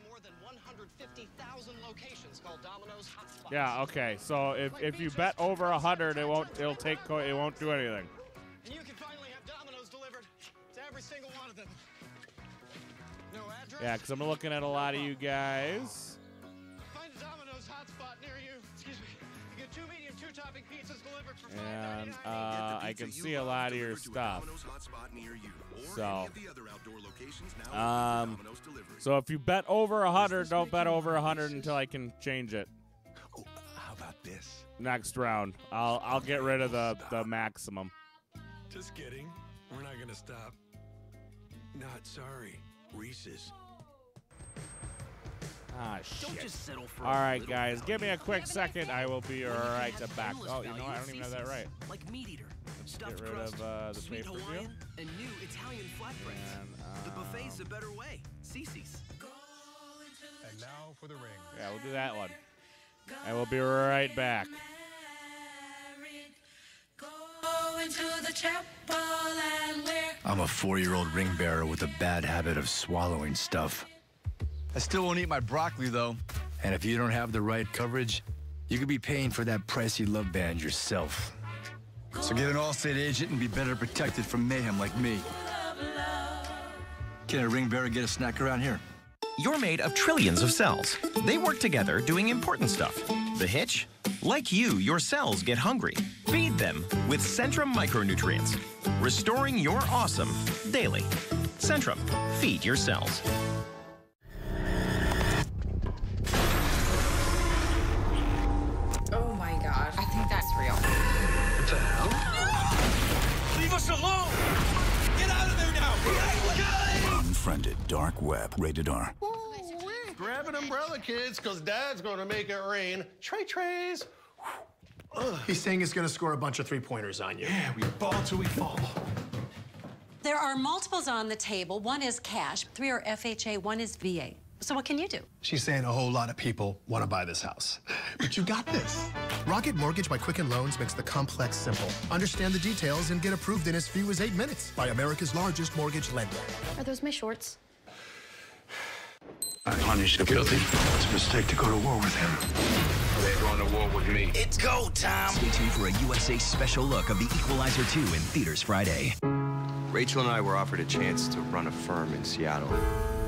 [SPEAKER 67] more than 150,000 locations called Domino's Hotspots.
[SPEAKER 51] Yeah. Okay. So if, if you bet over 100, it won't it'll take it won't do anything.
[SPEAKER 67] And you can finally have Domino's delivered to every single one of them. No address?
[SPEAKER 51] Yeah, because I'm looking at a lot of you guys. And uh, I can see a lot of your stuff. So, um, so if you bet over a 100, don't bet over a 100 until I can change it.
[SPEAKER 68] How about this?
[SPEAKER 51] Next round, I'll I'll get rid of the the maximum.
[SPEAKER 69] Just kidding. We're not gonna stop. Not sorry. Reese's.
[SPEAKER 51] Ah,
[SPEAKER 69] Don't
[SPEAKER 51] shit.
[SPEAKER 69] just settle for
[SPEAKER 51] All
[SPEAKER 69] a
[SPEAKER 51] right,
[SPEAKER 69] little
[SPEAKER 51] guys, give me a quick second. I will be
[SPEAKER 70] When
[SPEAKER 51] right
[SPEAKER 70] can
[SPEAKER 51] back. Oh, you know,
[SPEAKER 70] value
[SPEAKER 51] I don't even have that right.
[SPEAKER 70] Like meat eater, stuffed
[SPEAKER 51] Get rid
[SPEAKER 70] crust,
[SPEAKER 51] of uh, the
[SPEAKER 70] sweet
[SPEAKER 51] pay-per-view.
[SPEAKER 70] Hawaiian, and new Italian flatbreads.
[SPEAKER 51] And,
[SPEAKER 70] the buffet's a
[SPEAKER 51] um,
[SPEAKER 70] better way. Cicis.
[SPEAKER 71] And now for the ring.
[SPEAKER 51] Yeah, we'll do that one. And we'll be right back.
[SPEAKER 10] Going to the chapel and we're
[SPEAKER 72] I'm a four-year-old ring bearer with a bad habit of swallowing stuff. I still won't eat my broccoli, though. And if you don't have the right coverage, you could be paying for that pricey love band yourself. So get an Allstate agent and be better protected from mayhem like me. Can a ring bearer get a snack around here?
[SPEAKER 73] You're made of trillions of cells. They work together doing important stuff. The hitch? Like you, your cells get hungry. Feed them with Centrum micronutrients, restoring your awesome daily. Centrum, feed your cells.
[SPEAKER 68] Rated R.
[SPEAKER 66] Grab an umbrella, kids, because Dad's going to make it rain. Trey trays.
[SPEAKER 74] He's saying he's going to score a bunch of three pointers on you.
[SPEAKER 71] Yeah, we ball till we fall.
[SPEAKER 75] There are multiples on the table. One is cash, three are FHA, one is VA. So what can you do?
[SPEAKER 74] She's saying a whole lot of people want to buy this house. But you got this. Rocket Mortgage by Quicken Loans makes the complex simple. Understand the details and get approved in as few as eight minutes by America's largest mortgage lender.
[SPEAKER 9] Are those my shorts?
[SPEAKER 71] I punish the guilty. It's a mistake to go to war with him. They're going to war with me.
[SPEAKER 20] It's go time. Stay tuned for a USA special look of The Equalizer 2 in theaters Friday.
[SPEAKER 76] Rachel and I were offered a chance to run a firm in Seattle.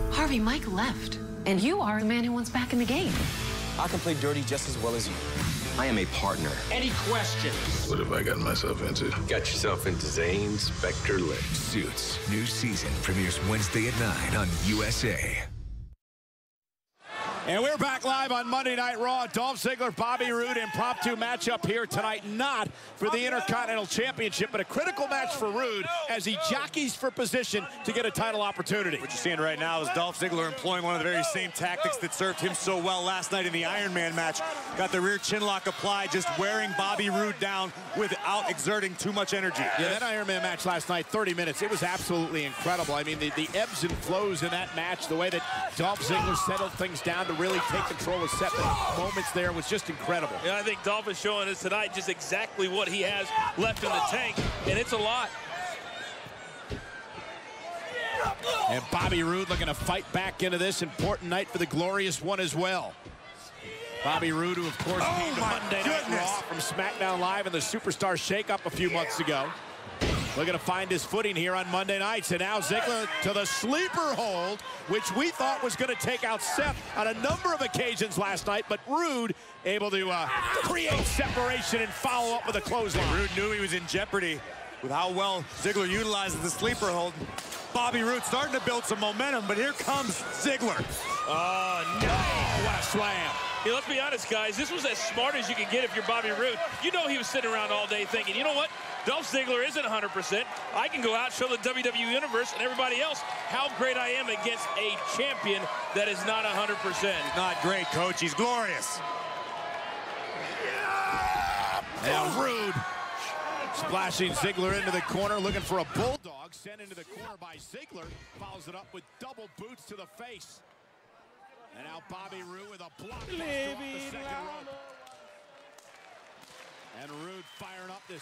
[SPEAKER 75] Harvey, Mike left. And you are the man who wants back in the game.
[SPEAKER 76] I can play dirty just as well as you. I am a partner.
[SPEAKER 71] Any questions?
[SPEAKER 68] What have I gotten myself into?
[SPEAKER 76] Got yourself into Zane Specter Litt.
[SPEAKER 68] Suits. New season premieres Wednesday at 9 on USA.
[SPEAKER 3] And we're back live on Monday Night Raw. Dolph Ziggler, Bobby Roode, impromptu matchup here tonight. Not for the Intercontinental Championship, but a critical match for Roode as he jockeys for position to get a title opportunity.
[SPEAKER 77] What you're seeing right now is Dolph Ziggler employing one of the very same tactics that served him so well last night in the Iron Man match. Got the rear chin lock applied, just wearing Bobby Roode down without exerting too much energy.
[SPEAKER 3] Yeah, that Iron Man match last night, 30 minutes, it was absolutely incredible. I mean, the, the ebbs and flows in that match, the way that Dolph Ziggler settled things down to really take control of set moments there was just incredible.
[SPEAKER 4] Yeah, I think Dolph is showing us tonight just exactly what he has left in the tank, and it's a lot.
[SPEAKER 3] And Bobby Roode looking to fight back into this important night for the glorious one as well. Bobby Roode, who of course
[SPEAKER 77] Oh,
[SPEAKER 3] came to
[SPEAKER 77] my
[SPEAKER 3] Monday Night. Raw from SmackDown Live and the Superstar Shakeup a few months ago. Looking to find his footing here on Monday nights. And now Ziggler to the sleeper hold, which we thought was going to take out Seth on a number of occasions last night, but Roode able to uh, create separation and follow up with a clothesline.
[SPEAKER 77] Roode knew he was in jeopardy with how well Ziggler utilizes the sleeper hold. Bobby Roode starting to build some momentum, but here comes Ziggler.
[SPEAKER 4] Oh, no.
[SPEAKER 3] What a slam.
[SPEAKER 4] Yeah, let's be honest, guys. This was as smart as you could get if you're Bobby Roode. You know he was sitting around all day thinking, you know what? Dolph Ziggler isn't 100%. I can go out, show the WWE Universe and everybody else how great I am against a champion that is not 100%.
[SPEAKER 77] He's Not great, coach. He's glorious.
[SPEAKER 3] Now Roode splashing Ziggler into the corner, looking for a bulldog. Sent into the corner by Ziggler. Follows it up with double boots to the face. And now Bobby Roode with a block off the second rope. And Roode firing up this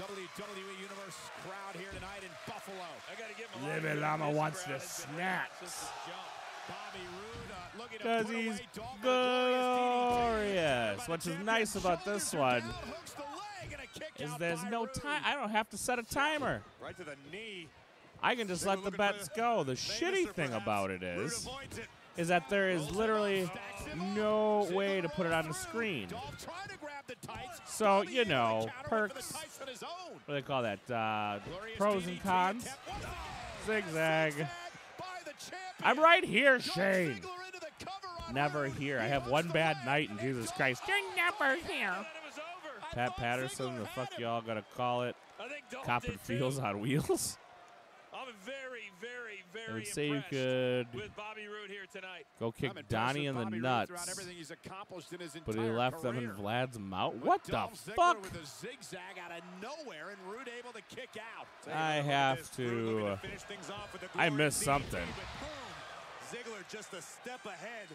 [SPEAKER 3] WWE Universe crowd here tonight in Buffalo.
[SPEAKER 4] I got to get
[SPEAKER 51] my Living Llama wants the snacks.
[SPEAKER 3] Bobby Roode uh, looking to
[SPEAKER 51] Because
[SPEAKER 3] put
[SPEAKER 51] he's
[SPEAKER 3] away
[SPEAKER 51] glorious. Which is nice about this one is there's no time. I don't have to set a timer.
[SPEAKER 77] Right to the knee.
[SPEAKER 51] I can just let the bets go. The shitty thing about it is, is that there is literally no way to put it on the screen. So, you know, perks, what do they call that? Uh, pros and cons. Zigzag. I'm right here, Shane. Never here. I have one bad night in Jesus Christ. You're never here. Pat Patterson, the fuck y'all gotta call it? Copping feels on wheels?
[SPEAKER 4] I'm very, very,
[SPEAKER 51] I
[SPEAKER 4] very
[SPEAKER 51] would say you
[SPEAKER 4] impressed
[SPEAKER 51] could
[SPEAKER 4] with Bobby Roode here tonight.
[SPEAKER 51] go kick Donnie in the
[SPEAKER 3] Bobby
[SPEAKER 51] nuts,
[SPEAKER 3] everything he's accomplished in his
[SPEAKER 51] but he
[SPEAKER 3] entire
[SPEAKER 51] left them in. Vlad's mouth.
[SPEAKER 3] With
[SPEAKER 51] What the
[SPEAKER 3] Dolph Ziggler
[SPEAKER 51] fuck?
[SPEAKER 3] With a zigzag out of nowhere, and Roode able to kick out.
[SPEAKER 51] I have to. I missed something.
[SPEAKER 77] Ziggler just a step ahead.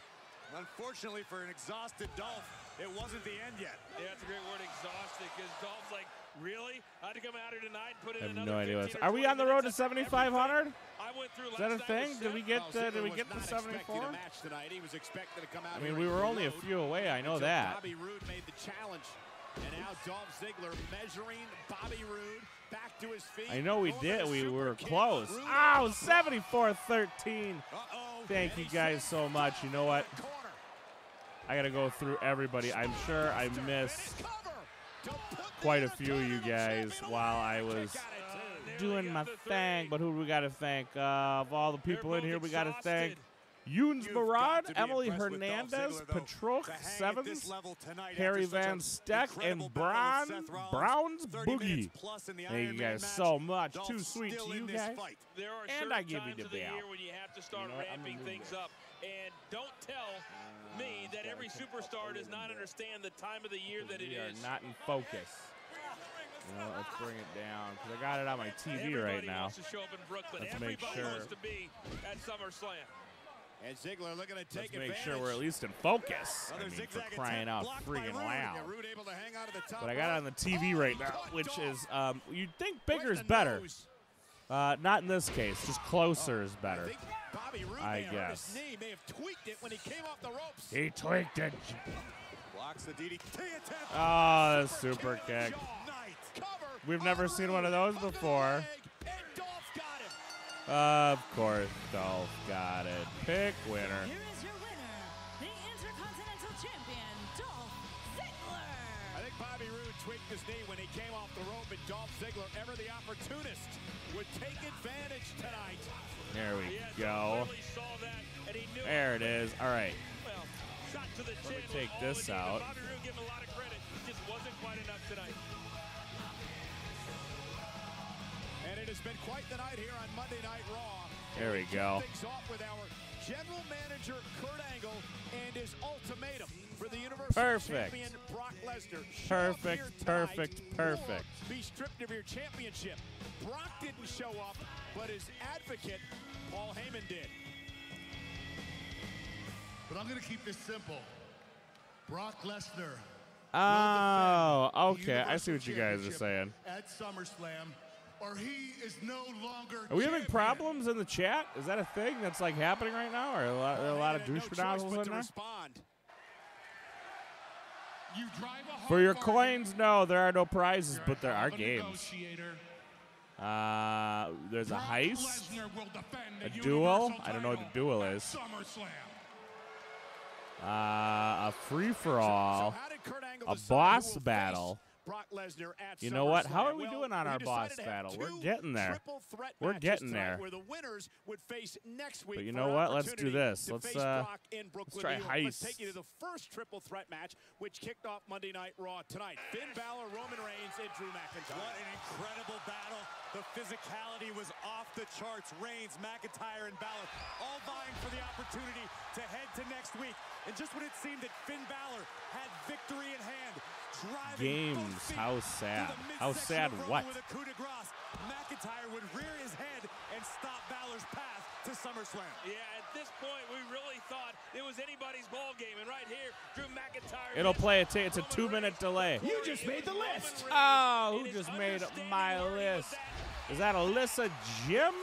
[SPEAKER 77] Unfortunately for an exhausted Dolph, it wasn't the end yet.
[SPEAKER 4] Yeah, that's a great word, exhausted, because Dolph's like, really? I had to come out here tonight and put it in
[SPEAKER 51] I have
[SPEAKER 4] another
[SPEAKER 51] no idea.
[SPEAKER 4] 15
[SPEAKER 51] What's, are we on the road to
[SPEAKER 4] minutes of every
[SPEAKER 51] 7,500?
[SPEAKER 4] I went through
[SPEAKER 51] Is that a thing? Did we get?
[SPEAKER 3] Well,
[SPEAKER 51] Uh, did we get the 74?
[SPEAKER 3] match tonight. He was expecting to come out
[SPEAKER 51] I mean, we were only a few away. I know that.
[SPEAKER 3] Bobby Roode made the challenge, and now Dolph Ziggler measuring Bobby Roode back to his feet.
[SPEAKER 51] I know we did. We were close.
[SPEAKER 3] Roode
[SPEAKER 51] Ow, 74-13. Thank you guys so much. You know what? I got to go through everybody. I'm sure I missed quite a few of you guys while I was doing my thing. But who do we got to thank? Uh, of all the people in here, we got to thank Yunes Marad, Emily Hernandez, Patrok Sevens, Harry Van Steck, and Bron Brown's Boogie. Thank you guys so much. Too sweet to you guys.
[SPEAKER 4] There are
[SPEAKER 51] And
[SPEAKER 4] certain
[SPEAKER 51] I give you
[SPEAKER 4] times
[SPEAKER 51] the
[SPEAKER 4] of
[SPEAKER 51] bell.
[SPEAKER 4] when you have to start
[SPEAKER 51] You know? I'm
[SPEAKER 4] ramping things up. And don't tell me that every superstar does not understand the time of the year that it
[SPEAKER 51] We are
[SPEAKER 4] is.
[SPEAKER 51] not in focus. You know, let's bring it down because I got it on my TV right now.
[SPEAKER 4] wants to show up in Brooklyn.
[SPEAKER 51] Let's make sure.
[SPEAKER 4] wants to be at SummerSlam.
[SPEAKER 3] And Ziggler looking to take
[SPEAKER 51] Let's make
[SPEAKER 3] advantage.
[SPEAKER 51] sure we're at least in focus. I
[SPEAKER 3] Another
[SPEAKER 51] mean, for crying out freaking loud.
[SPEAKER 3] Yeah, able to hang on to the top
[SPEAKER 51] But I got it on the TV right now, which is um, you'd think bigger is better. Uh, not in this case. Just closer is better.
[SPEAKER 3] Bobby
[SPEAKER 51] I
[SPEAKER 3] may his
[SPEAKER 51] guess.
[SPEAKER 3] knee, may have tweaked it when he came off the ropes.
[SPEAKER 51] He tweaked it.
[SPEAKER 77] Blocks the DDT attempt.
[SPEAKER 51] Oh, the super kick. We've never seen one of those before. Of course, Dolph got it. Pick winner.
[SPEAKER 10] Here is your winner, the Intercontinental Champion, Dolph Ziggler.
[SPEAKER 3] I think Bobby Roode tweaked his knee when he came off the rope, and Dolph Ziggler, ever the opportunist, would take advantage tonight.
[SPEAKER 51] There we go. There it is. All right.
[SPEAKER 4] Well, shot to the chin. will
[SPEAKER 51] take this out.
[SPEAKER 4] Bobby Roode give a lot of credit. Just wasn't quite enough tonight.
[SPEAKER 3] And it has been quite the night here on Monday Night Raw.
[SPEAKER 51] There we go.
[SPEAKER 3] Things off with our general manager Kurt Angle and his ultimatum for the Universal
[SPEAKER 51] Perfect.
[SPEAKER 3] Champion Brock Lesnar. Show up here
[SPEAKER 51] Perfect, perfect, perfect.
[SPEAKER 3] Be stripped of your championship. Brock didn't show up, but his advocate Paul Heyman did.
[SPEAKER 78] But I'm going to keep this simple. Brock Lesnar
[SPEAKER 51] Oh, okay. I see what you guys are saying.
[SPEAKER 78] At SummerSlam, or he is no longer.
[SPEAKER 51] Are we having problems in the chat? Is that a thing that's like happening right now? Or a lot, a lot of douche nozzles in there?
[SPEAKER 78] You drive a
[SPEAKER 51] For your coins, no, there are no prizes, but there are games. Uh, there's a heist, a duel. I don't know what the duel is. Uh, a free for all, a boss battle.
[SPEAKER 3] Face Brock Lesnar at
[SPEAKER 51] You know what? How are we
[SPEAKER 3] Well,
[SPEAKER 51] doing on our boss
[SPEAKER 3] decided to have
[SPEAKER 51] battle? We're getting there. We're getting there.
[SPEAKER 3] Where the winners would face next week
[SPEAKER 51] But you know what? Let's do this. Let's, uh,
[SPEAKER 3] Brock in Brooklyn,
[SPEAKER 51] try
[SPEAKER 3] New York. Let's take you to the first triple threat match, which kicked off Monday Night Raw tonight. Finn Balor, Roman Reigns, and Drew McIntyre.
[SPEAKER 22] What an incredible battle. The physicality was off the charts. Reigns, McIntyre, and Balor all vying for the opportunity to head to next week. And just when it seemed that Finn Balor had victory in hand, driving both
[SPEAKER 51] Games. How sad. How sad what?
[SPEAKER 3] With a coup de grace, McIntyre would rear his head and stop Balor's path to SummerSlam.
[SPEAKER 4] Yeah, at this point, we really thought it was anybody's ball game. And right here, Drew McIntyre.
[SPEAKER 51] It'll play a t- it's a two minute delay.
[SPEAKER 3] You just made the list.
[SPEAKER 51] Oh, who just made my list? Is that Alyssa Jim?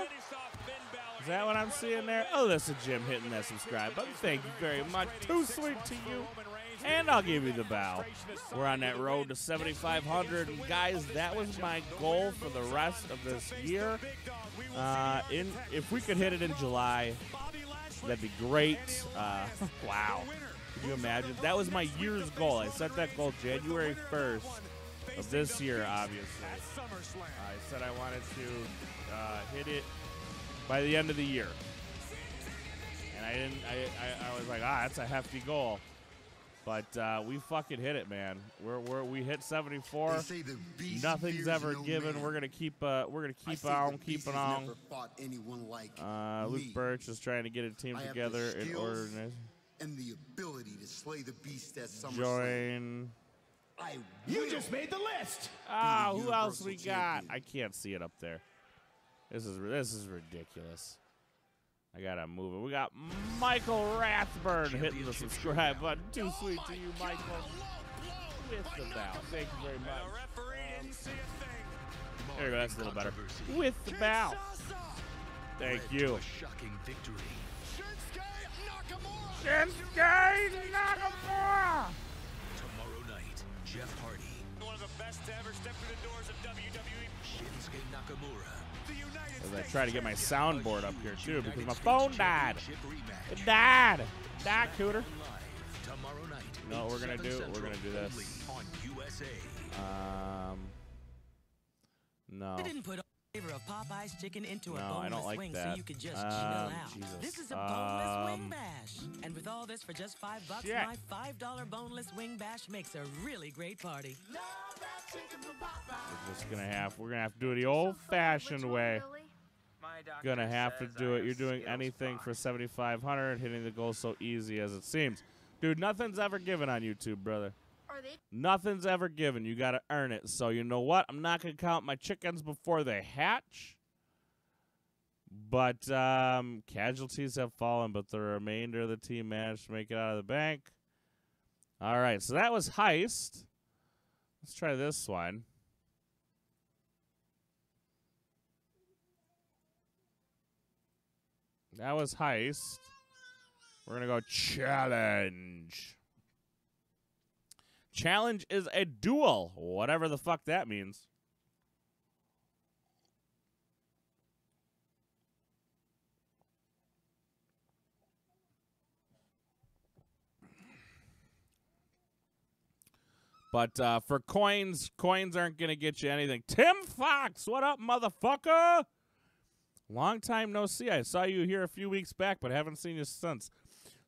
[SPEAKER 51] Is that what I'm seeing there? Oh, that's a Jim hitting that subscribe button. Thank you very much. Too sweet to you. And I'll give you the bow. We're on that road to 7,500. And guys, that was my goal for the rest of this year. Uh, in If we could hit it in July, that'd be great. Uh, wow. Can you imagine? That was my year's goal. I set that goal January 1st of this year, obviously. I said I wanted to uh, hit it by the end of the year. And I didn't, I, I, I was like, ah, that's a hefty goal. But uh, we fucking hit it, man. We're, we're we hit 74.
[SPEAKER 71] Say the beast
[SPEAKER 51] Nothing's ever
[SPEAKER 71] no
[SPEAKER 51] given.
[SPEAKER 71] man.
[SPEAKER 51] We're gonna keep uh, we're gonna keep
[SPEAKER 71] say
[SPEAKER 51] on keeping on.
[SPEAKER 71] never fought anyone like
[SPEAKER 51] Uh, Luke. Birch is trying to get a team
[SPEAKER 71] I
[SPEAKER 51] together in
[SPEAKER 71] skills
[SPEAKER 51] order to
[SPEAKER 71] and the ability to slay the beast at SummerSlam.
[SPEAKER 51] join.
[SPEAKER 71] I
[SPEAKER 3] You just made the list.
[SPEAKER 51] Ah,
[SPEAKER 71] Be the
[SPEAKER 51] who else we
[SPEAKER 71] Universal
[SPEAKER 51] got?
[SPEAKER 71] Champion.
[SPEAKER 51] I can't see it up there. This is this is ridiculous. I gotta move it. We got Michael Rathburn hitting the subscribe button. Too sweet to you, Michael. With the bow. Thank you very much. Um, there you go. That's a little better. With the bow. Thank you.
[SPEAKER 68] Shocking victory.
[SPEAKER 51] Shinsuke Nakamura.
[SPEAKER 68] Tomorrow night, Jeff Hardy,
[SPEAKER 22] One of the best to ever step through the doors of WWE.
[SPEAKER 68] Shinsuke Nakamura.
[SPEAKER 22] The United
[SPEAKER 51] As I try to get my soundboard up here too because my phone died.
[SPEAKER 68] Championship rematch.
[SPEAKER 51] It died. Died, Cooter.
[SPEAKER 68] Live tomorrow night.
[SPEAKER 51] You know what we're gonna do?
[SPEAKER 68] 7
[SPEAKER 51] We're gonna do this.
[SPEAKER 68] only USA.
[SPEAKER 51] Um. No.
[SPEAKER 9] I didn't put a flavor of Popeye's chicken into a
[SPEAKER 51] No, I
[SPEAKER 9] boneless
[SPEAKER 51] don't like
[SPEAKER 9] wing
[SPEAKER 51] that.
[SPEAKER 9] so you could just
[SPEAKER 51] Um,
[SPEAKER 9] chill out.
[SPEAKER 51] Jesus.
[SPEAKER 9] This is a boneless wing
[SPEAKER 51] Um,
[SPEAKER 9] bash. And with all this for just five bucks,
[SPEAKER 51] Shit.
[SPEAKER 9] my $5 boneless wing bash makes a really great party.
[SPEAKER 51] We're just gonna have. We're gonna have to do it the old-fashioned way. Gonna have to do it. You're doing anything for 7,500, hitting the goal so easy as it seems. Dude, nothing's ever given on YouTube, brother.
[SPEAKER 79] Are they?
[SPEAKER 51] Nothing's ever given. You gotta earn it. So you know what? I'm not gonna count my chickens before they hatch. But um, casualties have fallen, but the remainder of the team managed to make it out of the bank. All right, so that was heist. Let's try this one. That was heist. We're gonna go challenge. Challenge is a duel, whatever the fuck that means. But uh, for coins, coins aren't going to get you anything. Tim Fox, what up, motherfucker? Long time no see. I saw you here a few weeks back, but haven't seen you since.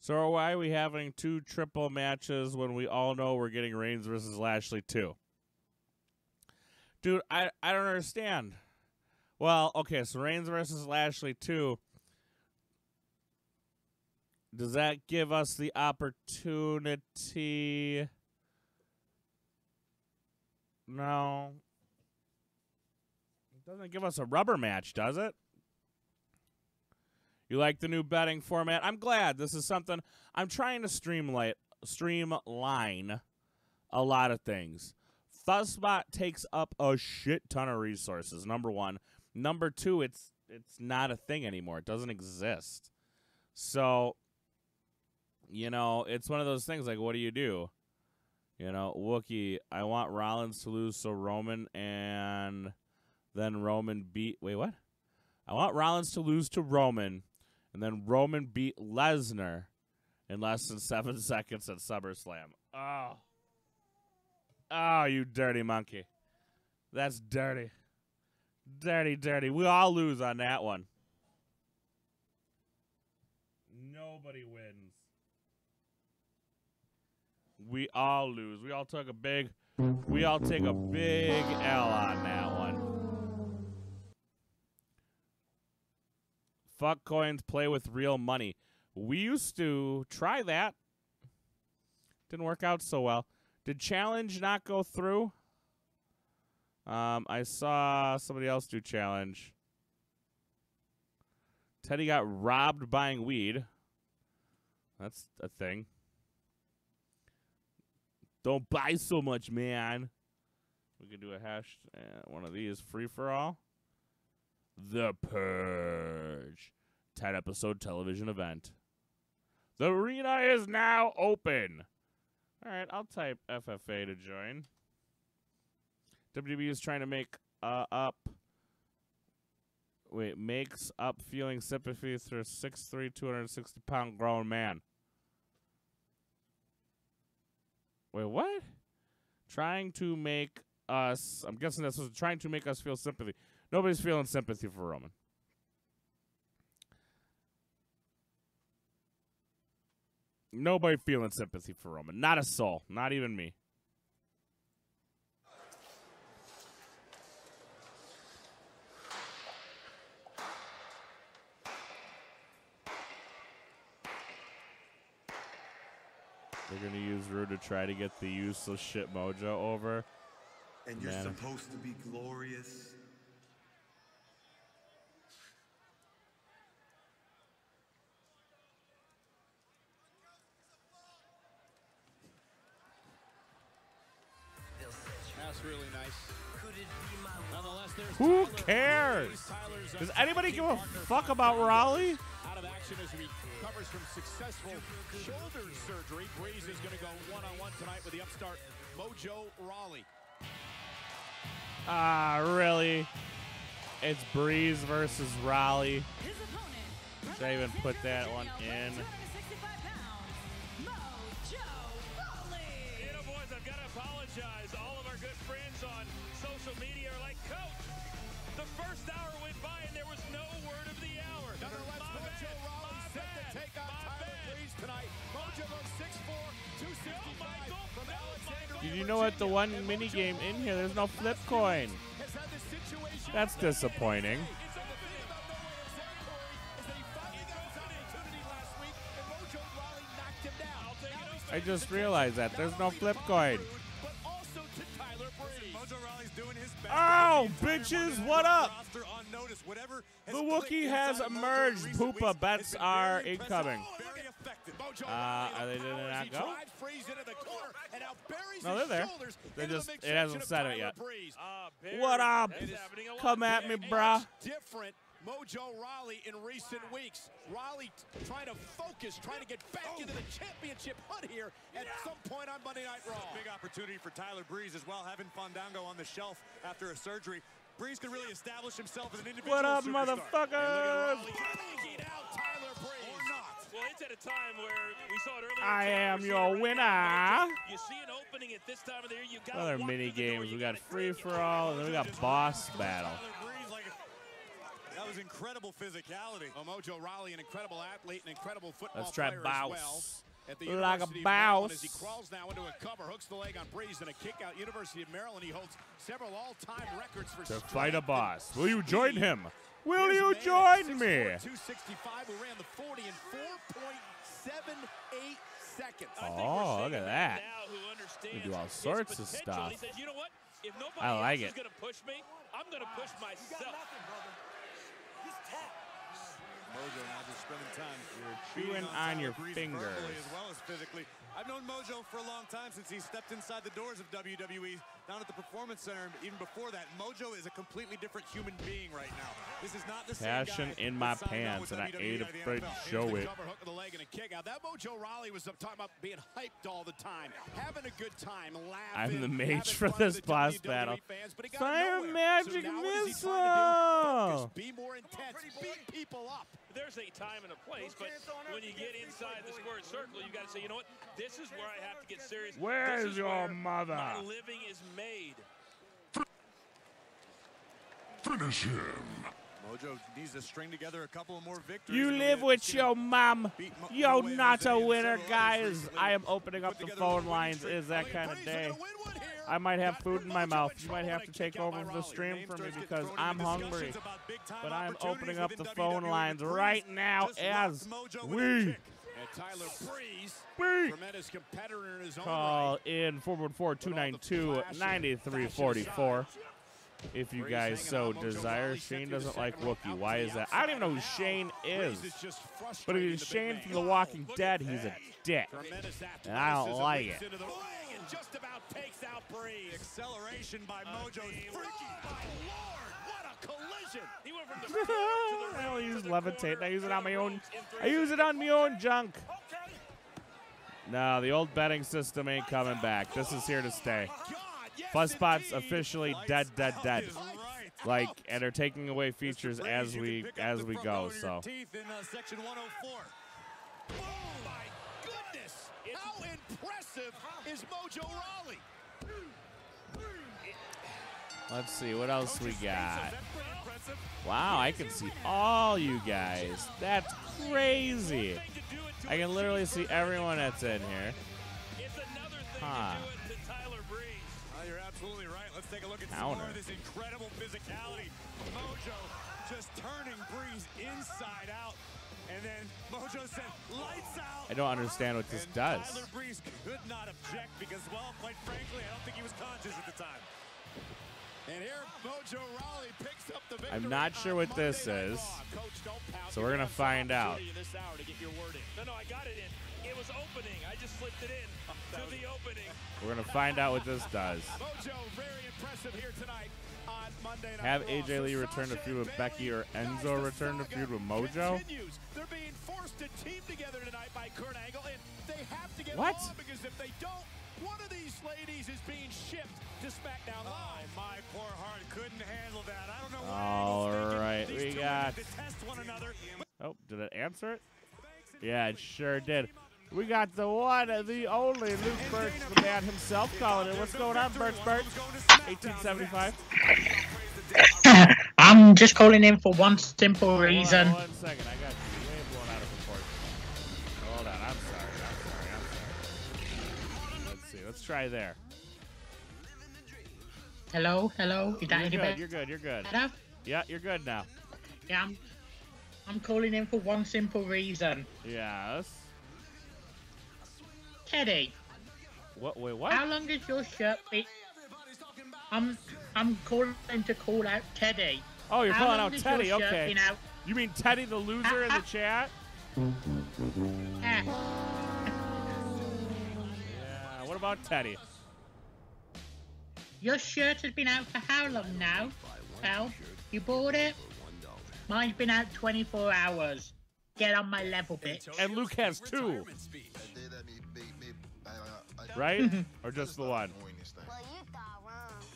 [SPEAKER 51] So why are we having two triple matches when we all know we're getting Reigns versus Lashley too? Dude, I I don't understand. Well, okay, so Reigns versus Lashley too. Does that give us the opportunity? No. It doesn't give us a rubber match, does it? You like the new betting format? I'm glad. This is something I'm trying to streamline streamline a lot of things. Fuzzbot takes up a shit ton of resources. Number one. Number two, it's it's not a thing anymore. It doesn't exist. So, you know, it's one of those things like what do you do? You know, Wookie, I want Rollins to lose so Roman and then Roman beat wait, what? I want Rollins to lose to Roman and then Roman beat Lesnar in less than seven seconds at SummerSlam. Oh. Oh, you dirty monkey. That's dirty. Dirty, dirty. We all lose on that one. Nobody wins. We all lose. We all took a big we all take a big L on that one. Fuck coins, play with real money. We used to try that. Didn't work out so well. Did challenge not go through? Um, I saw somebody else do challenge. Teddy got robbed buying weed. That's a thing. Don't buy so much, man. We could do a hash, uh, one of these free for all. The Purge, 10 episode television event. The arena is now open. All right, I'll type FFA to join. WWE is trying to make uh, up. Wait, makes up feeling sympathy through a 6'3", 260 pound grown man. Wait, what? Trying to make us. I'm guessing that's what's trying to make us feel sympathy. Nobody's feeling sympathy for Roman. Nobody feeling sympathy for Roman. Not a soul. Not even me. They're gonna use Roode to try to get the useless shit mojo over.
[SPEAKER 80] And you're supposed to be glorious.
[SPEAKER 51] Who cares? Does anybody give a fuck about Rawley?
[SPEAKER 3] Out of action as he recovers from successful shoulder surgery. Breeze is going to go one-on-one tonight with the upstart Mojo Rawley.
[SPEAKER 51] Ah, really? It's Breeze versus Rawley. Should I even put that one in?
[SPEAKER 4] You know
[SPEAKER 51] what the one mini game in here? There's no flip coin. That's disappointing. I just realized that there's no flip coin. Oh, bitches, what up? The Wookiee has emerged. Poopa bets are incoming. Uh, are they did it not go? No, they're there. They just it hasn't said it yet. What up? Come at me, bruh.
[SPEAKER 3] Different Mojo Rawley in recent weeks. Rawley trying to focus, trying to get back into the championship hunt here at some point on Monday Night Raw.
[SPEAKER 77] Big opportunity for Tyler Breeze as well, having Fandango on the shelf after a surgery. Breeze can really establish himself as an individual
[SPEAKER 51] What up,
[SPEAKER 77] superstar.
[SPEAKER 51] motherfuckers?
[SPEAKER 4] Well, it's at a time where we saw it earlier.
[SPEAKER 51] I am your
[SPEAKER 4] right
[SPEAKER 51] winner.
[SPEAKER 4] now, You see an opening at this time of the year. You got
[SPEAKER 51] Other mini games. We got free for all, and then we got boss battle.
[SPEAKER 77] That was
[SPEAKER 22] incredible physicality.
[SPEAKER 3] Omojo Rawley, an incredible athlete, an incredible football
[SPEAKER 51] Let's try
[SPEAKER 3] player
[SPEAKER 51] bounce.
[SPEAKER 3] as well. At the
[SPEAKER 51] Like a
[SPEAKER 3] University of Maryland, as he
[SPEAKER 51] bounce.
[SPEAKER 3] crawls now into a cover, hooks the leg on Breeze and a kick out. University of Maryland, he holds several all-time records for
[SPEAKER 51] To fight a boss. Will you join him? Will
[SPEAKER 3] Here's
[SPEAKER 51] you join me?
[SPEAKER 3] 265 who ran the 40 in 4.78 seconds.
[SPEAKER 51] Oh, look at that.
[SPEAKER 4] Now who
[SPEAKER 51] You
[SPEAKER 4] understands
[SPEAKER 51] do all sorts of stuff.
[SPEAKER 4] He says, you know what? If nobody
[SPEAKER 51] I like
[SPEAKER 4] else
[SPEAKER 51] it.
[SPEAKER 4] is going to push me, I'm going to push myself.
[SPEAKER 22] Mojo now just spending time.
[SPEAKER 51] chewing
[SPEAKER 22] beating
[SPEAKER 51] on your
[SPEAKER 22] Breeze
[SPEAKER 51] fingers.
[SPEAKER 22] as well as physically. I've known Mojo for a long time since he stepped inside the doors of WWE down at the Performance Center. Even before that, Mojo is a completely different human being right now. This is not the
[SPEAKER 51] Passion
[SPEAKER 22] same guy
[SPEAKER 51] in my
[SPEAKER 22] that signed on
[SPEAKER 51] pants,
[SPEAKER 22] with
[SPEAKER 51] and I
[SPEAKER 22] WWE
[SPEAKER 51] ain't
[SPEAKER 22] out of
[SPEAKER 51] afraid to show it.
[SPEAKER 3] the cover hook of the leg and a kick out. That Mojo Rawley was up talking about being hyped all the time, having a good time, laughing.
[SPEAKER 51] I'm the mage for this boss
[SPEAKER 3] WWE
[SPEAKER 51] battle.
[SPEAKER 3] Fans, but got
[SPEAKER 51] Fire
[SPEAKER 3] nowhere.
[SPEAKER 51] magic
[SPEAKER 3] so now what is he trying to do?
[SPEAKER 51] missile.
[SPEAKER 3] Be more intense, beat people up.
[SPEAKER 4] There's a time and a place, but when you get inside the squared circle, you got to say, you know what? This is where I have to get serious.
[SPEAKER 51] Where
[SPEAKER 4] this
[SPEAKER 51] is your
[SPEAKER 4] where
[SPEAKER 51] mother?
[SPEAKER 4] My living is made.
[SPEAKER 68] Finish him.
[SPEAKER 22] Mojo needs to string together a couple of more victories.
[SPEAKER 51] You live with your mom.
[SPEAKER 22] beat Mo-
[SPEAKER 51] Yo, not a winner, guys. I am opening up the phone lines.
[SPEAKER 22] streak.
[SPEAKER 51] Is that kind of day? I might have food in my mouth. You might have to take over the stream for me because I'm hungry. But I'm opening up the phone lines right now as we
[SPEAKER 3] And Tyler Breeze, tremendous competitor in his own
[SPEAKER 51] call in 414-292-9344. If you guys so desire, Shane doesn't like Wookiee. Why is that? I don't even know who Shane is. But if he's Shane from The Walking Dead, he's a dick. And I don't like it.
[SPEAKER 3] into the ring and just about takes out Breeze.
[SPEAKER 22] Acceleration by Mojo.
[SPEAKER 3] What a collision!
[SPEAKER 4] He went from the
[SPEAKER 51] I only use levitate. I use it on my own. I use it on my own junk. No, the old betting system ain't coming back. This is here to stay. Fuzzbot's officially dead, dead, dead. Like, and are taking away features as we as we go. So
[SPEAKER 22] Teeth in uh, section 104.
[SPEAKER 3] Goodness! How impressive is Mojo Rawley?
[SPEAKER 51] let's see what else we got. Wow, I can see all you guys. That's crazy. I can literally see everyone that's in here. Huh.
[SPEAKER 22] Let's take a look at some
[SPEAKER 51] Counter.
[SPEAKER 22] more of this incredible physicality. Mojo just turning Breeze inside out. And then Mojo said, lights out.
[SPEAKER 51] I don't understand what this
[SPEAKER 22] And
[SPEAKER 51] does.
[SPEAKER 22] Tyler Breeze could not object because, well, quite frankly, I don't think he was conscious at the time.
[SPEAKER 3] And here Mojo Rawley picks up the victory.
[SPEAKER 51] I'm not sure what this is. So we're find out.
[SPEAKER 3] Hour to word in.
[SPEAKER 4] No, no, I got it in. It was opening. I just slipped it in to the opening.
[SPEAKER 51] We're gonna find out what this does.
[SPEAKER 3] Mojo very impressive here tonight on Monday Night
[SPEAKER 51] Have AJ Lee
[SPEAKER 3] So
[SPEAKER 51] return to
[SPEAKER 3] Sasha
[SPEAKER 51] feud with Becky or Enzo
[SPEAKER 3] guys, the
[SPEAKER 51] return to
[SPEAKER 3] saga
[SPEAKER 51] feud with Mojo?
[SPEAKER 3] Continues. They're being forced to team together tonight by Kurt Angle, and they have to get
[SPEAKER 51] What?
[SPEAKER 3] along because if they don't, one of these ladies is being shipped to SmackDown
[SPEAKER 22] Oh,
[SPEAKER 3] Live.
[SPEAKER 22] my poor heart couldn't handle that. I don't know what
[SPEAKER 51] All
[SPEAKER 22] Angle's thinking.
[SPEAKER 51] right,
[SPEAKER 22] These
[SPEAKER 51] we got.
[SPEAKER 22] women detest one another.
[SPEAKER 51] Oh, did it answer it? Yeah, it sure did. We got the one, the only Luke Birch, the man himself, calling it. What's going on, Birch Birch? 1875.
[SPEAKER 79] I'm just calling in for one simple reason.
[SPEAKER 51] One second. I got you way blown out of proportion. Hold on. I'm sorry. I'm sorry. I'm sorry. Let's see. Let's try there.
[SPEAKER 79] Hello, hello. Is that
[SPEAKER 51] You're good.
[SPEAKER 79] better?
[SPEAKER 51] You're good. You're good.
[SPEAKER 79] Better?
[SPEAKER 51] Yeah, you're good now.
[SPEAKER 79] Yeah, I'm, I'm calling in for one simple reason.
[SPEAKER 51] Yes.
[SPEAKER 79] Teddy,
[SPEAKER 51] What? Wait, what?
[SPEAKER 79] how long is your shirt been? I'm I'm calling to call out Teddy.
[SPEAKER 51] Oh, you're
[SPEAKER 79] How
[SPEAKER 51] calling out Teddy. Okay.
[SPEAKER 79] out?
[SPEAKER 51] You mean Teddy the loser in the chat? Yeah. What about Teddy?
[SPEAKER 79] your shirt has been out for how long now? Well, you bought it? Mine's been out 24 hours. Get on my level, bitch.
[SPEAKER 51] And Luke has two. Right? or just the one?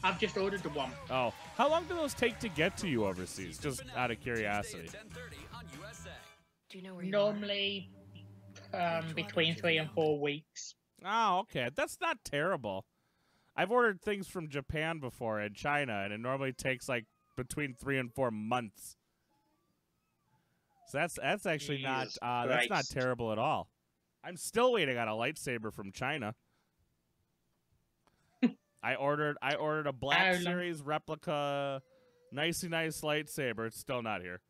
[SPEAKER 79] I've just ordered the one.
[SPEAKER 51] Oh. How long do those take to get to you overseas? Just out of curiosity.
[SPEAKER 81] Do you know
[SPEAKER 79] Normally, um, between three and four weeks.
[SPEAKER 51] Oh, okay. That's not terrible. I've ordered things from Japan before and China, and it normally takes like between three and four months. So that's that's actually not uh, that's not terrible at all. I'm still waiting on a lightsaber from China. I ordered I ordered a Black Series replica, nicey nice lightsaber. It's still not here.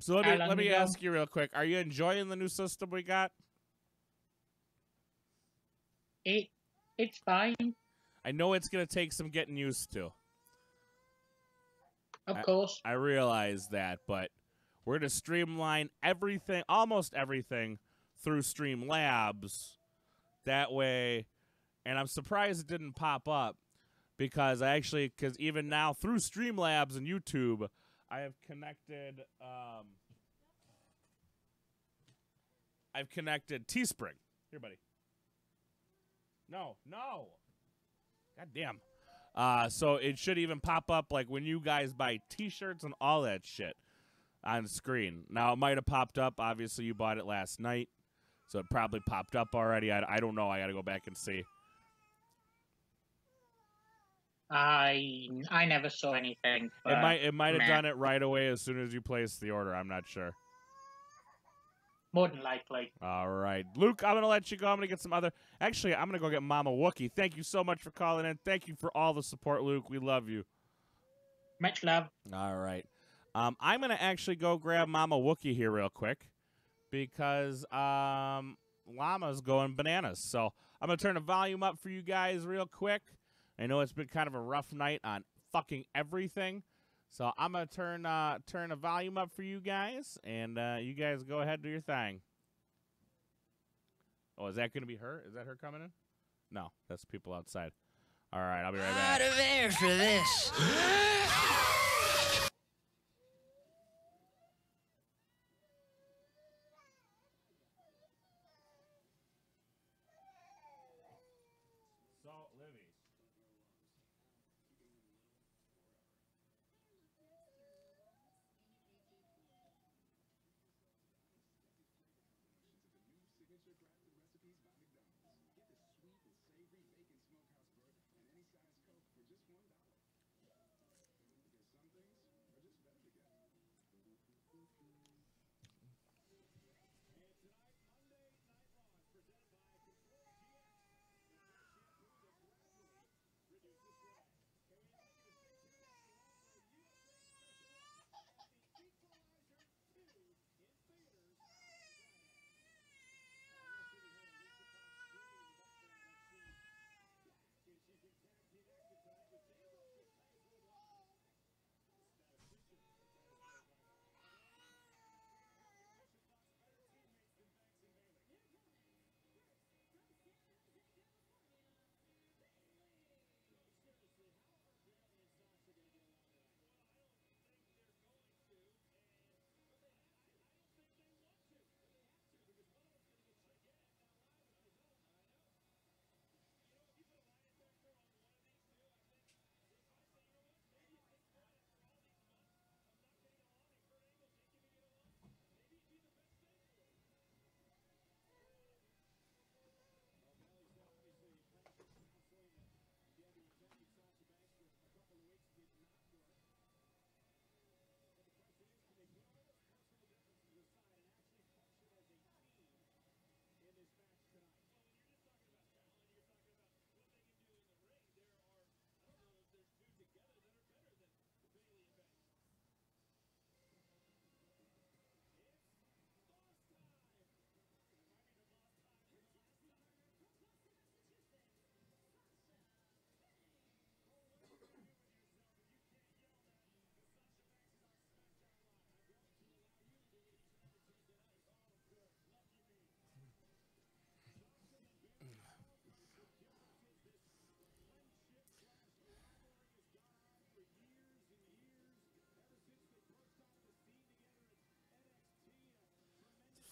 [SPEAKER 51] So let me let me
[SPEAKER 79] ago?
[SPEAKER 51] ask you real quick: Are you enjoying the new system we got?
[SPEAKER 79] It it's fine.
[SPEAKER 51] I know it's gonna take some getting used to.
[SPEAKER 79] Of
[SPEAKER 51] I-
[SPEAKER 79] course.
[SPEAKER 51] I realize that, but we're going to streamline everything, almost everything, through Streamlabs. That way, and I'm surprised it didn't pop up because I actually, because even now through Streamlabs and YouTube, I have connected. Um, I've connected Teespring. Here, buddy. No, no. God damn. Uh, so it should even pop up like when you guys buy T-shirts and all that shit on screen. Now it might have popped up. Obviously, you bought it last night, so it probably popped up already. I, I don't know. I got to go back and see.
[SPEAKER 79] I I never saw anything.
[SPEAKER 51] It might it might have done it right away as soon as you placed the order. I'm not sure.
[SPEAKER 79] More than likely.
[SPEAKER 51] All right, Luke, I'm gonna let you go. I'm gonna get some other. Actually, I'm gonna go get Mama Wookie. Thank you so much for calling in. Thank you for all the support, Luke. We love you.
[SPEAKER 79] Much love.
[SPEAKER 51] All right. Um, I'm gonna actually go grab Mama Wookie here real quick because um, Llama's going bananas. So I'm gonna turn the volume up for you guys real quick. I know it's been kind of a rough night on fucking everything. So I'm gonna turn uh, turn the volume up for you guys, and uh, you guys go ahead do your thing. Oh, is that gonna be her? Is that her coming in? No, that's people outside. All right, I'll be right back.
[SPEAKER 82] Out of there for this.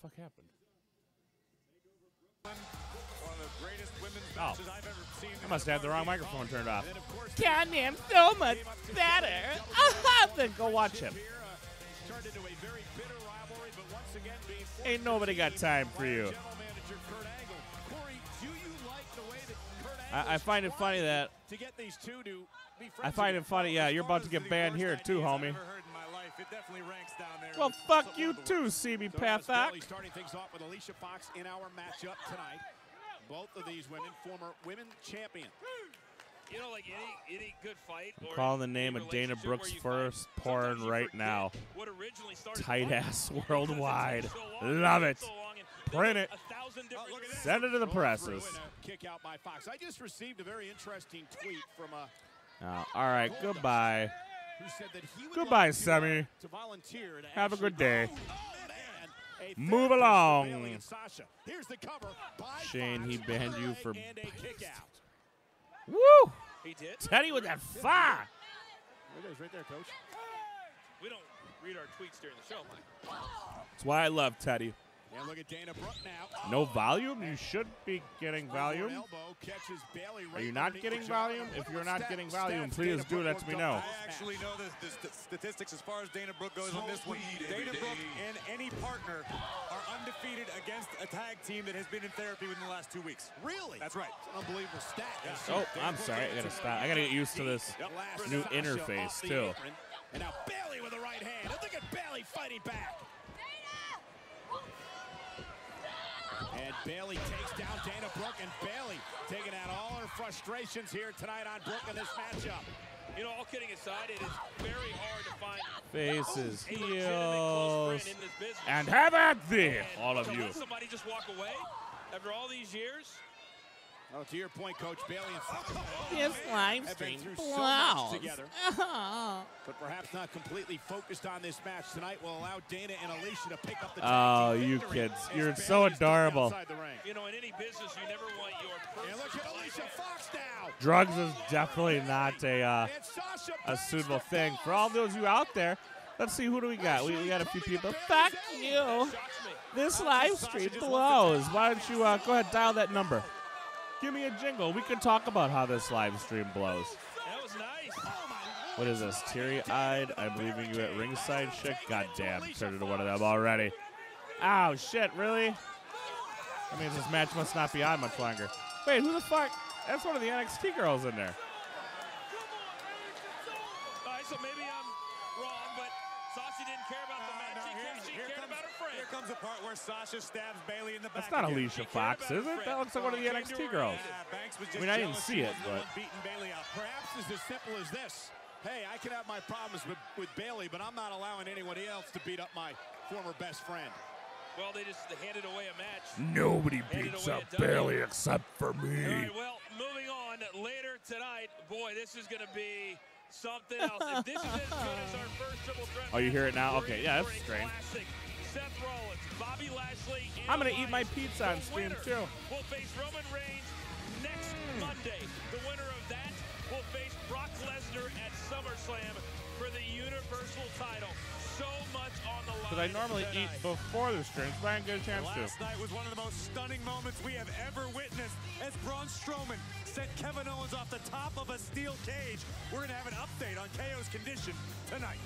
[SPEAKER 51] Fuck happened?
[SPEAKER 3] One of the greatest women's
[SPEAKER 51] Oh.
[SPEAKER 3] I've ever seen.
[SPEAKER 51] I must have had the wrong microphone turned off.
[SPEAKER 3] And of
[SPEAKER 51] Goddamn, so much better. then go watch him.
[SPEAKER 3] turned into a very bitter rivalry, but once again being
[SPEAKER 51] Ain't nobody got time for you.
[SPEAKER 3] general manager Kurt Angle. Corey, do you like the way that Kurt
[SPEAKER 51] I, I find it funny that
[SPEAKER 3] to get these two to be friends
[SPEAKER 51] I find it funny. Yeah, you're about to get banned here too, homie.
[SPEAKER 3] I've ever heard in my life.
[SPEAKER 22] it definitely ranks down there.
[SPEAKER 51] Well, fuck
[SPEAKER 22] some
[SPEAKER 51] you too,
[SPEAKER 22] worst.
[SPEAKER 51] CB
[SPEAKER 3] So
[SPEAKER 51] Pathak.
[SPEAKER 3] Starting things off with Alicia Fox in our matchup tonight. Both of these women, former women champion.
[SPEAKER 4] You know, like any any good fight.
[SPEAKER 51] I'm
[SPEAKER 4] or
[SPEAKER 51] calling the name of Dana Brooks first porn right now.
[SPEAKER 4] what originally started
[SPEAKER 51] Tight ass worldwide.
[SPEAKER 4] so
[SPEAKER 51] Love
[SPEAKER 4] it
[SPEAKER 51] it.
[SPEAKER 4] so
[SPEAKER 51] Print it.
[SPEAKER 4] a thousand different oh, reasons.
[SPEAKER 51] Send it to the presses.
[SPEAKER 3] Kick out by Fox. I just received a very interesting tweet from uh, a
[SPEAKER 51] Oh, all right, goodbye.
[SPEAKER 3] Who said that he would
[SPEAKER 51] Goodbye,
[SPEAKER 3] like to, to volunteer to
[SPEAKER 51] Have a good day.
[SPEAKER 3] go. Oh, man. A
[SPEAKER 51] Move along.
[SPEAKER 3] Sasha. Here's the cover by
[SPEAKER 51] Shane,
[SPEAKER 3] Fox.
[SPEAKER 51] he banned you for.
[SPEAKER 3] and a kick out.
[SPEAKER 51] Woo!
[SPEAKER 4] He did.
[SPEAKER 51] Teddy with that fire.
[SPEAKER 3] There it is, right there, coach.
[SPEAKER 4] We don't read our tweets during the show, Mike.
[SPEAKER 51] That's why I love Teddy.
[SPEAKER 3] And look at Dana Brooke now.
[SPEAKER 51] No oh. volume? You should be getting volume.
[SPEAKER 3] Elbow catches Bayley
[SPEAKER 51] Are you not getting volume? If you're not getting volume, please do
[SPEAKER 22] Brooke
[SPEAKER 51] let me
[SPEAKER 22] worked
[SPEAKER 51] know.
[SPEAKER 22] I actually know the, the statistics as far as Dana Brooke goes on this one. Dana Brooke and any partner are undefeated against a tag team that has been in therapy within the last two weeks.
[SPEAKER 3] Really?
[SPEAKER 22] That's right.
[SPEAKER 3] Unbelievable stat.
[SPEAKER 51] Oh, I'm sorry. I gotta stop. I gotta get used to this new interface
[SPEAKER 3] off the
[SPEAKER 51] too.
[SPEAKER 3] And now Bayley with the right hand. Look at Bayley fighting back. And Bayley takes down Dana Brooke, and Bayley taking out all her frustrations here tonight on Brooke in this matchup.
[SPEAKER 4] You know, all kidding aside, it is very hard to find
[SPEAKER 51] Faces,
[SPEAKER 4] a
[SPEAKER 51] heels,
[SPEAKER 4] in this
[SPEAKER 51] and have at thee, all of you.
[SPEAKER 4] somebody just walk away after all these years.
[SPEAKER 3] Oh, to your point, Coach, Bayley and Sasha
[SPEAKER 51] This live
[SPEAKER 3] have been
[SPEAKER 51] stream
[SPEAKER 3] through so
[SPEAKER 51] blows.
[SPEAKER 3] much together. but perhaps not completely focused on this match tonight will allow Dana and Alicia to pick up the
[SPEAKER 51] Oh, you kids. You're
[SPEAKER 3] Bayley
[SPEAKER 51] so adorable.
[SPEAKER 3] outside the ring.
[SPEAKER 4] You know, in any business, you never want your person.
[SPEAKER 3] And look at Alicia Fox now.
[SPEAKER 51] Drugs is definitely not a uh, a suitable thing for all those of you out there. Let's see who do we got. We, we got a few people. Fuck you. This live stream blows. Why don't you uh, go ahead dial that number? Give me a jingle. We can talk about how this live stream blows.
[SPEAKER 4] That was nice.
[SPEAKER 51] What is this? Teary eyed? I'm leaving you at ringside shit? God damn. Turned into one of them already. Ow, shit, really? That means this match must not be on much longer. Wait, who the fuck? That's one of the NXT girls in there.
[SPEAKER 4] All right, so maybe
[SPEAKER 22] comes the part where Sasha stabs Bayley in the back.
[SPEAKER 51] That's not
[SPEAKER 22] again.
[SPEAKER 51] Alicia Fox, is it? That looks like one of the NXT girls.
[SPEAKER 22] Yeah,
[SPEAKER 51] I mean, I didn't see it, but
[SPEAKER 22] one beating Bayley up.
[SPEAKER 3] Perhaps it's as simple as this. Hey, I can have my problems with, with Bayley, but I'm not allowing anybody else to beat up my former best friend.
[SPEAKER 4] Well, they just handed away a match.
[SPEAKER 51] Nobody beats up. Bayley except for me.
[SPEAKER 4] right, well, moving on. Later tonight, boy, this is going to be something else. If this is as good as our first triple threat
[SPEAKER 51] Oh, you hear it now? Okay, yeah,
[SPEAKER 4] for
[SPEAKER 51] that's strange.
[SPEAKER 4] Classic. Seth Rollins, Bobby Lashley. and
[SPEAKER 51] I'm gonna eat my pizza on stream, too.
[SPEAKER 4] Will face Roman Reigns next mm. Monday. The winner of that will face Brock Lesnar at SummerSlam for the Universal title. So much on the line.
[SPEAKER 51] Because I normally eat before the streams, but I didn't get a chance to.
[SPEAKER 22] Last night was one of the most stunning moments we have ever witnessed as Braun Strowman sent Kevin Owens off the top of a steel cage. We're going to have an update on KO's condition tonight.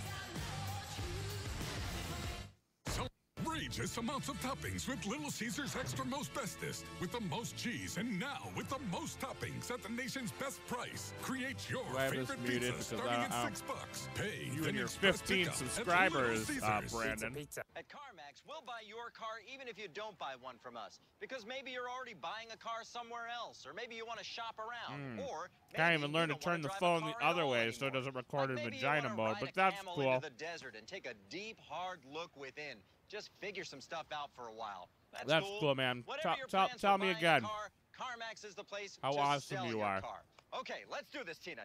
[SPEAKER 82] Outrageous amounts of toppings with Little Caesars Extra Most Bestest. With the most cheese and now with the most toppings at the nation's best price. Create your
[SPEAKER 51] Do I have this
[SPEAKER 82] favorite
[SPEAKER 51] muted
[SPEAKER 82] pizza starting
[SPEAKER 51] I-
[SPEAKER 82] at
[SPEAKER 51] um,
[SPEAKER 82] six bucks. Pay
[SPEAKER 51] You and your 15
[SPEAKER 82] pickup at Little
[SPEAKER 51] subscribers, uh,
[SPEAKER 82] Caesars.
[SPEAKER 51] Brandon.
[SPEAKER 83] At CarMax, we'll buy your car even if you don't buy one from us. Because maybe you're already buying a car somewhere else, or maybe you want to shop around,
[SPEAKER 51] Hmm.
[SPEAKER 83] or
[SPEAKER 51] Can't
[SPEAKER 83] maybe
[SPEAKER 51] even
[SPEAKER 83] you
[SPEAKER 51] learn to turn
[SPEAKER 83] wanna
[SPEAKER 51] the
[SPEAKER 83] drive a
[SPEAKER 51] phone
[SPEAKER 83] car
[SPEAKER 51] the other
[SPEAKER 83] all
[SPEAKER 51] way so it doesn't record in
[SPEAKER 83] Maybe you
[SPEAKER 51] vagina
[SPEAKER 83] wanna
[SPEAKER 51] mode,
[SPEAKER 83] ride
[SPEAKER 51] but
[SPEAKER 83] a
[SPEAKER 51] that's
[SPEAKER 83] camel
[SPEAKER 51] cool.
[SPEAKER 83] into the desert and take a deep, hard look within. Just figure some stuff out for a while. That's,
[SPEAKER 51] That's cool, man.
[SPEAKER 83] Whatever
[SPEAKER 51] Tell-
[SPEAKER 83] your
[SPEAKER 51] tell- tell me
[SPEAKER 83] a
[SPEAKER 51] again.
[SPEAKER 83] Car, CarMax is the place
[SPEAKER 51] How awesome you are.
[SPEAKER 83] Car. Okay, let's do this, Tina.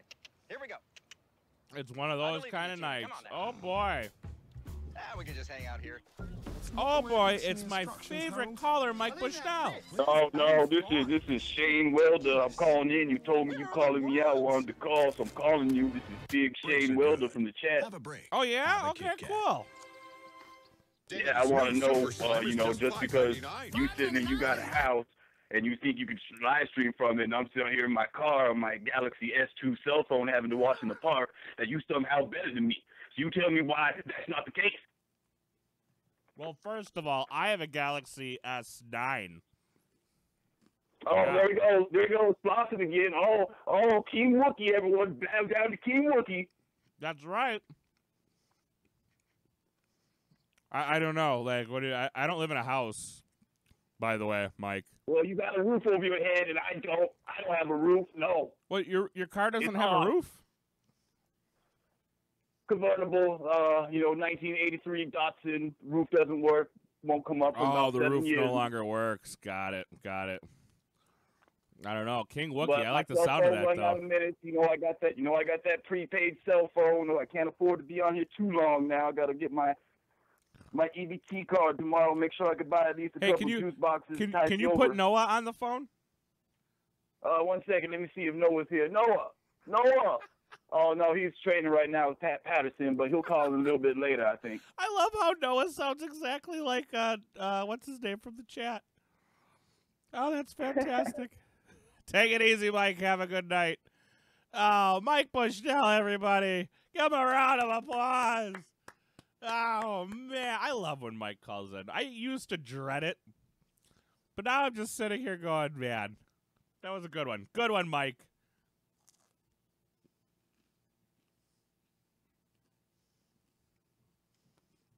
[SPEAKER 83] Here we go.
[SPEAKER 51] It's one of those kind of nights.
[SPEAKER 83] Come on now.
[SPEAKER 51] Oh boy.
[SPEAKER 83] Ah, we can just hang out here.
[SPEAKER 51] Oh boy, it's my favorite caller, Mike Bushnell.
[SPEAKER 84] No, no, this is this is Shane Welder. I'm calling in. You told me you calling me out. Wanted to call, so I'm calling you. This is Big Shane Welder from the chat. Have a break.
[SPEAKER 51] Oh yeah? Okay, cool.
[SPEAKER 84] Yeah, I want to know, uh, you know, just because you sitting and you got a house and you think you can live stream from it, and I'm sitting here in my car on my Galaxy S2 cell phone having to watch in the park, that you somehow better than me. So you tell me why that's not the case.
[SPEAKER 51] Well, first of all, I have a Galaxy S9.
[SPEAKER 84] Oh,
[SPEAKER 51] Yeah.
[SPEAKER 84] there we go. There we go. Slauson again. Oh, oh, King Wookie, everyone. Bow down to King Wookie.
[SPEAKER 51] That's right. I, I don't know. Like, what? Do I I don't live in a house. By the way, Mike.
[SPEAKER 84] Well, you got a roof over your head, and I don't. I don't have a roof. No.
[SPEAKER 51] What? Your your car doesn't
[SPEAKER 84] It's
[SPEAKER 51] have
[SPEAKER 84] on.
[SPEAKER 51] a roof?
[SPEAKER 84] Convertible, uh, you know, 1983 Datsun. Roof doesn't work. Won't come up
[SPEAKER 51] Oh, the roof
[SPEAKER 84] years.
[SPEAKER 51] no longer works. Got it. Got it. I don't know. King Wookie.
[SPEAKER 84] But
[SPEAKER 51] I like the sound of that though.
[SPEAKER 84] minutes. You know, I got that. You know, I got that prepaid cell phone. I can't afford to be on here too long now. I got to get my my EBT card tomorrow. Make sure I could buy at least a
[SPEAKER 51] Hey,
[SPEAKER 84] couple
[SPEAKER 51] you
[SPEAKER 84] juice boxes.
[SPEAKER 51] can can you put. Noah on the phone?
[SPEAKER 84] Uh, one second. Let me see if Noah's here. Noah. Noah. Oh no, he's training right now with Pat Patterson, but he'll call in a little bit later, I think.
[SPEAKER 51] I love how Noah sounds exactly like uh, uh what's his name from the chat. Oh, that's fantastic. Take it easy, Mike. Have a good night. Oh, Mike Bushnell, everybody. Give him a round of applause. Oh, man. I love when Mike calls in. I used to dread it, but now I'm just sitting here going, man, that was a good one. Good one, Mike.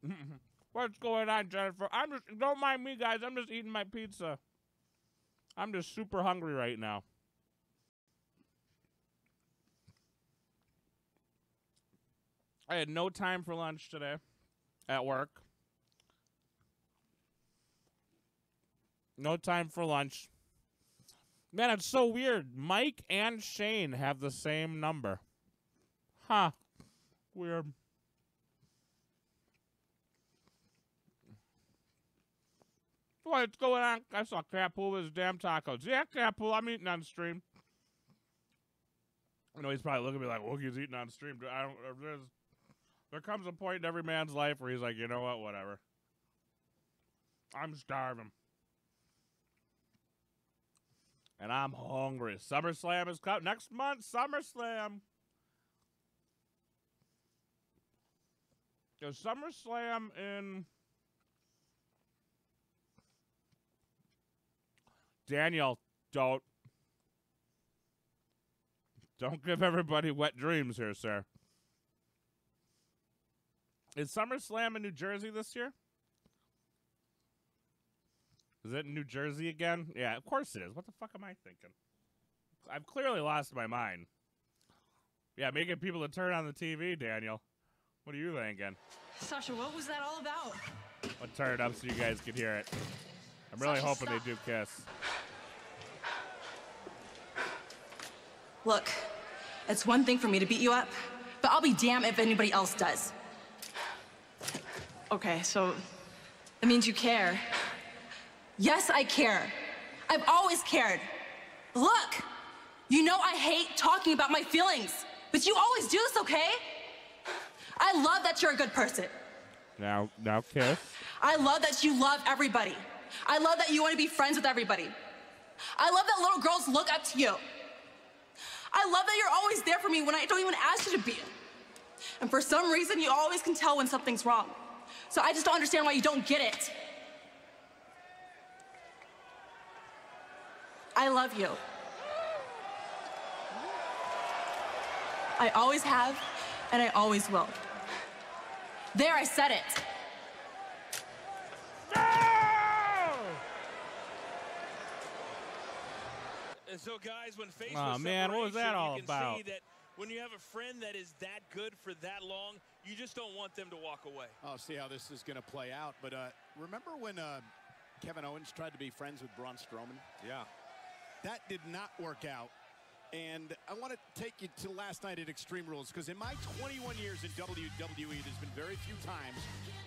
[SPEAKER 51] What's going on, Jennifer? I'm just don't mind me, guys. I'm just eating my pizza. I'm just super hungry right now. I had no time for lunch today at work. No time for lunch. Man, it's so weird. Mike and Shane have the same number. Huh. Weird. What's going on? I saw Capool with his damn tacos. Yeah, Capool, I'm eating on stream. I know he's probably looking at me like, Wookie's eating on stream. I don't. There's, there comes a point in every man's life where he's like, you know what, whatever. I'm starving. And I'm hungry. SummerSlam is coming next month. SummerSlam. Is SummerSlam in Daniel, don't don't give everybody wet dreams here, sir. Is SummerSlam in New Jersey this year? Is it in New Jersey again? Yeah, of course it is. What the fuck am I thinking? I've clearly lost my mind. Yeah, making people to turn on the TV, Daniel. What are you thinking?
[SPEAKER 81] Sasha, what was that all about?
[SPEAKER 51] I'll turn it up so you guys can hear it. I'm really
[SPEAKER 81] Sasha,
[SPEAKER 51] hoping
[SPEAKER 81] stop.
[SPEAKER 51] they do kiss.
[SPEAKER 40] Look, it's one thing for me to beat you up, but I'll be damned if anybody else does. Okay, so that means you care. Yes, I care. I've always cared. Look, you know I hate talking about my feelings, but you always do this, okay? I love that you're a good person.
[SPEAKER 51] Now, now kiss.
[SPEAKER 40] I love that you love everybody. I love that you want to be friends with everybody. I love that little girls look up to you. I love that you're always there for me when I don't even ask you to be. And for some reason, you always can tell when something's wrong. So I just don't understand why you don't get it. I love you. I always have, and I always will. There, I said it.
[SPEAKER 4] And so, guys, when faced
[SPEAKER 51] Aw,
[SPEAKER 4] with
[SPEAKER 51] man, what was that
[SPEAKER 4] separation,
[SPEAKER 51] all
[SPEAKER 4] you can
[SPEAKER 51] about?
[SPEAKER 4] see that when you have a friend that is that good for that long, you just don't want them to walk away.
[SPEAKER 3] I'll see how this is going to play out. But uh, remember when uh, Kevin Owens tried to be friends with Braun Strowman?
[SPEAKER 77] Yeah.
[SPEAKER 3] That did not work out. And I want to take you to last night at Extreme Rules because in my 21 years in WWE, there's been very few times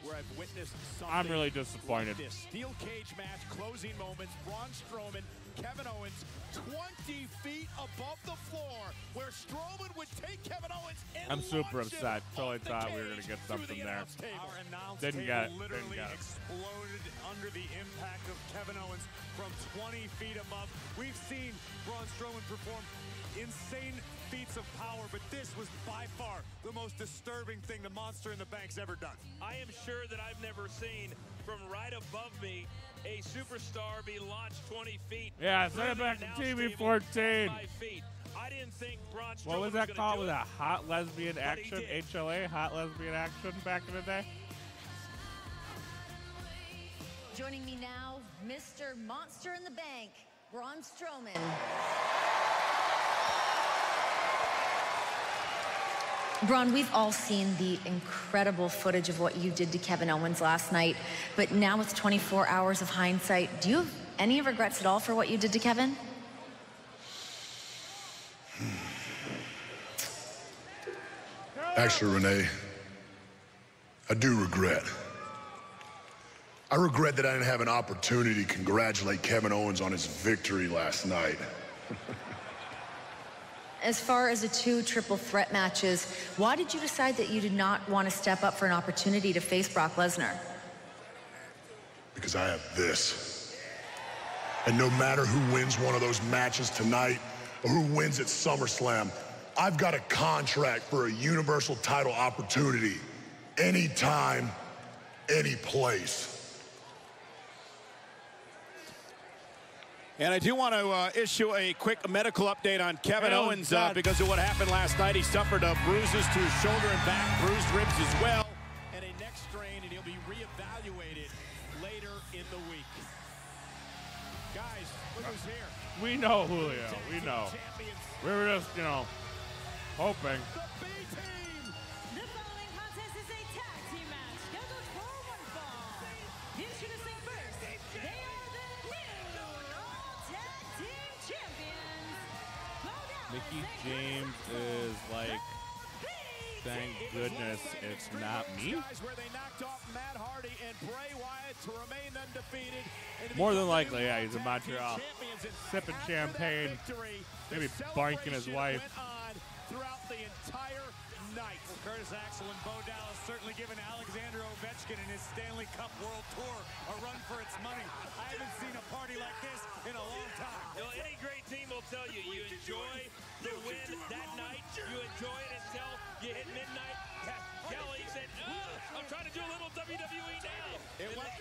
[SPEAKER 3] where I've witnessed something.
[SPEAKER 51] I'm really disappointed.
[SPEAKER 3] Like this steel cage match, closing moments, Braun Strowman, Kevin Owens, 20 feet above the floor, where Strowman would take Kevin Owens and
[SPEAKER 51] I'm super
[SPEAKER 3] launch him
[SPEAKER 51] upset. Totally thought we were gonna get something
[SPEAKER 3] the
[SPEAKER 51] there.
[SPEAKER 3] announce table.
[SPEAKER 77] Our
[SPEAKER 51] Didn't get it. Didn't get it.
[SPEAKER 77] exploded under the impact of Kevin Owens from 20 feet above. We've seen Braun Strowman perform insane feats of power, but this was by far the most disturbing thing the Monster in the Bank's ever done.
[SPEAKER 4] I am sure that I've never seen from right above me a superstar be launched 20 feet.
[SPEAKER 51] Yeah, send it back to TV 14.
[SPEAKER 4] feet. I didn't think Braun
[SPEAKER 51] What was that
[SPEAKER 4] gonna
[SPEAKER 51] called?
[SPEAKER 4] do
[SPEAKER 51] Was that hot lesbian action? HLA, hot lesbian action back in the day?
[SPEAKER 18] Joining me now, Mr. Monster in the Bank, Braun Strowman. Braun, we've all seen the incredible footage of what you did to Kevin Owens last night, but now with 24 hours of hindsight, do you have any regrets at all for what you did to Kevin?
[SPEAKER 85] Actually, Renee, I do regret. I regret that I didn't have an opportunity to congratulate Kevin Owens on his victory last night.
[SPEAKER 18] As far as the two triple threat matches, why did you decide that you did not want to step up for an opportunity to face Brock Lesnar?
[SPEAKER 85] Because I have this. And no matter who wins one of those matches tonight or who wins at SummerSlam, I've got a contract for a Universal title opportunity. Anytime, any place.
[SPEAKER 3] And I do want to uh, issue a quick medical update on Kevin
[SPEAKER 51] Oh,
[SPEAKER 3] Owens uh, because of what happened last night. He suffered uh, bruises to his shoulder and back, bruised ribs as well, and a neck strain, and he'll be reevaluated later in the week. Guys, look who's here.
[SPEAKER 51] We know Julio. We know. We were just, you know, hoping.
[SPEAKER 65] Mickie
[SPEAKER 51] James is like, thank goodness it's not me.
[SPEAKER 3] Where they knocked off Matt Hardy and Bray Wyatt to remain undefeated.
[SPEAKER 51] More than likely, yeah, he's in Montreal, sipping champagne, maybe boinking his wife.
[SPEAKER 3] throughout the entire night.
[SPEAKER 22] Well, Curtis Axel and Bo Dallas certainly giving Alexander Ovechkin and his Stanley Cup World Tour a run for its money. I haven't seen a party like this in a long time.
[SPEAKER 4] You know, any great team will tell you, you enjoy the win that night. You enjoy it until you hit midnight. Kelly said, "Oh, I'm trying to do a little WWE now.
[SPEAKER 3] It went,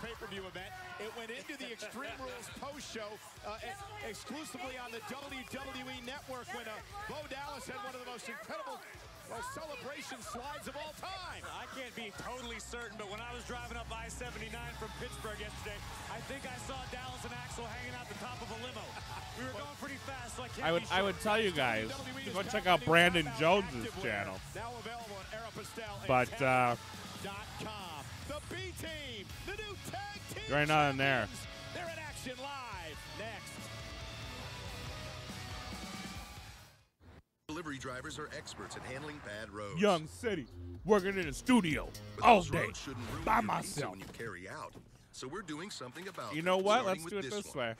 [SPEAKER 3] pay-per-view event. It went into the Extreme Rules post-show uh, ex- exclusively on the WWE Network when uh, Bo Dallas had one of the most incredible uh, celebration slides of all time.
[SPEAKER 22] I can't be totally certain, but when I was driving up I-79 from Pittsburgh yesterday, I think I saw Dallas and Axel hanging out the top of a limo. We were going pretty fast, so I can't
[SPEAKER 51] I would
[SPEAKER 22] be
[SPEAKER 51] I would tell you guys to go check out Brandon Jones's channel.
[SPEAKER 3] Now available on Aeropostale and
[SPEAKER 51] But uh,
[SPEAKER 3] Tag.com. The B team, the new tag
[SPEAKER 51] right now and there.
[SPEAKER 3] They're in action live next.
[SPEAKER 32] Delivery drivers are experts at handling bad roads.
[SPEAKER 51] Young City, working in a studio
[SPEAKER 32] But
[SPEAKER 51] all
[SPEAKER 32] those
[SPEAKER 51] day
[SPEAKER 32] roads shouldn't ruin
[SPEAKER 51] by
[SPEAKER 32] your
[SPEAKER 51] myself.
[SPEAKER 32] when you carry out. So we're doing something about
[SPEAKER 51] You know what? Let's do it this
[SPEAKER 32] one.
[SPEAKER 51] way.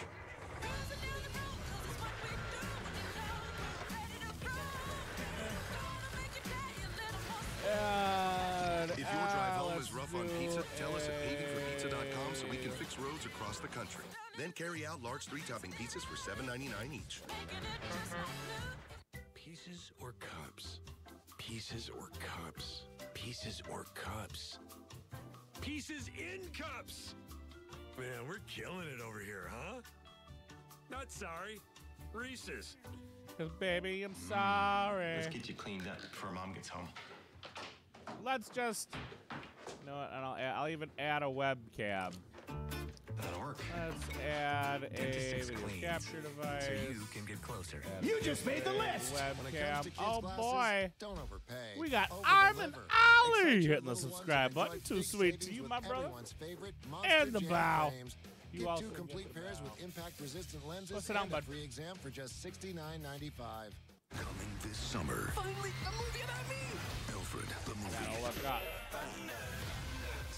[SPEAKER 32] So we can fix roads across the country. Then carry out large three-topping pizzas for $7.99 each.
[SPEAKER 86] Pieces or cups? Pieces or cups? Pieces or cups?
[SPEAKER 87] Pieces in cups. Man, we're killing it over here, huh? Not sorry. Reese's.
[SPEAKER 51] 'Cause baby, I'm sorry.
[SPEAKER 17] Let's get you cleaned up before mom gets home.
[SPEAKER 51] Let's just. You know what? And I'll, I'll even add a webcam.
[SPEAKER 86] That'll work.
[SPEAKER 51] Let's add a
[SPEAKER 86] 56
[SPEAKER 51] video
[SPEAKER 86] cleans,
[SPEAKER 51] capture device.
[SPEAKER 86] So you can get closer.
[SPEAKER 51] add
[SPEAKER 86] You just made the list!
[SPEAKER 51] Webcam.
[SPEAKER 86] When it comes to kids'
[SPEAKER 51] oh
[SPEAKER 86] glasses,
[SPEAKER 51] boy.
[SPEAKER 86] don't overpay.
[SPEAKER 51] We got
[SPEAKER 86] Over
[SPEAKER 51] Armin
[SPEAKER 86] deliver.
[SPEAKER 51] Ollie
[SPEAKER 86] Excite
[SPEAKER 51] hitting the subscribe button. Too sweet to you, my brother. And the bow.
[SPEAKER 86] frames.
[SPEAKER 51] You
[SPEAKER 86] Get
[SPEAKER 51] also
[SPEAKER 86] two
[SPEAKER 51] get
[SPEAKER 86] complete
[SPEAKER 51] the
[SPEAKER 86] pairs
[SPEAKER 51] bow.
[SPEAKER 86] with impact-resistant lenses
[SPEAKER 51] Go sit down,
[SPEAKER 86] and a
[SPEAKER 51] bud.
[SPEAKER 86] free exam for just $69.95.
[SPEAKER 32] Coming this summer,
[SPEAKER 86] Finally, a movie about me!
[SPEAKER 32] Alfred the
[SPEAKER 51] Gotta
[SPEAKER 32] movie.
[SPEAKER 51] look up.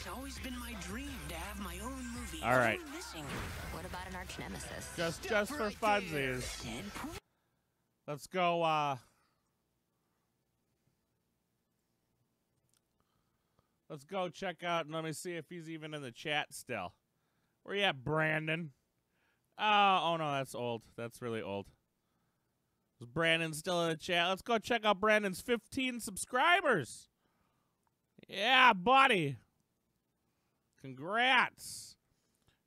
[SPEAKER 88] It's always been my dream to have my own movie.
[SPEAKER 51] All right.
[SPEAKER 88] What missing?
[SPEAKER 18] What about an arch nemesis?
[SPEAKER 51] Just just for funsies.
[SPEAKER 88] Deadpool?
[SPEAKER 51] Let's go uh Let's go check out and let me see if he's even in the chat still. Where you at, Brandon? Oh, oh no, that's old. That's really old. Is Brandon still in the chat? Let's go check out Brandon's 15 subscribers. Yeah, buddy. Congrats.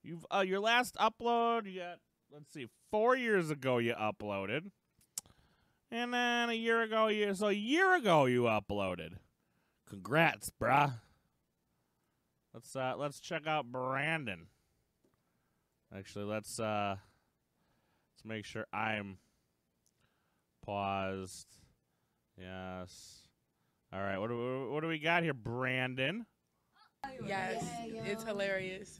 [SPEAKER 51] You've uh, your last upload, you got let's see, 4 years ago you uploaded. And then a year ago, you so a year ago you uploaded. Congrats, bruh. Let's uh let's check out Brandon. Actually, let's uh let's make sure I'm paused. Yes. All right. What do we, what do we got here, Brandon?
[SPEAKER 89] Yes, it's hilarious.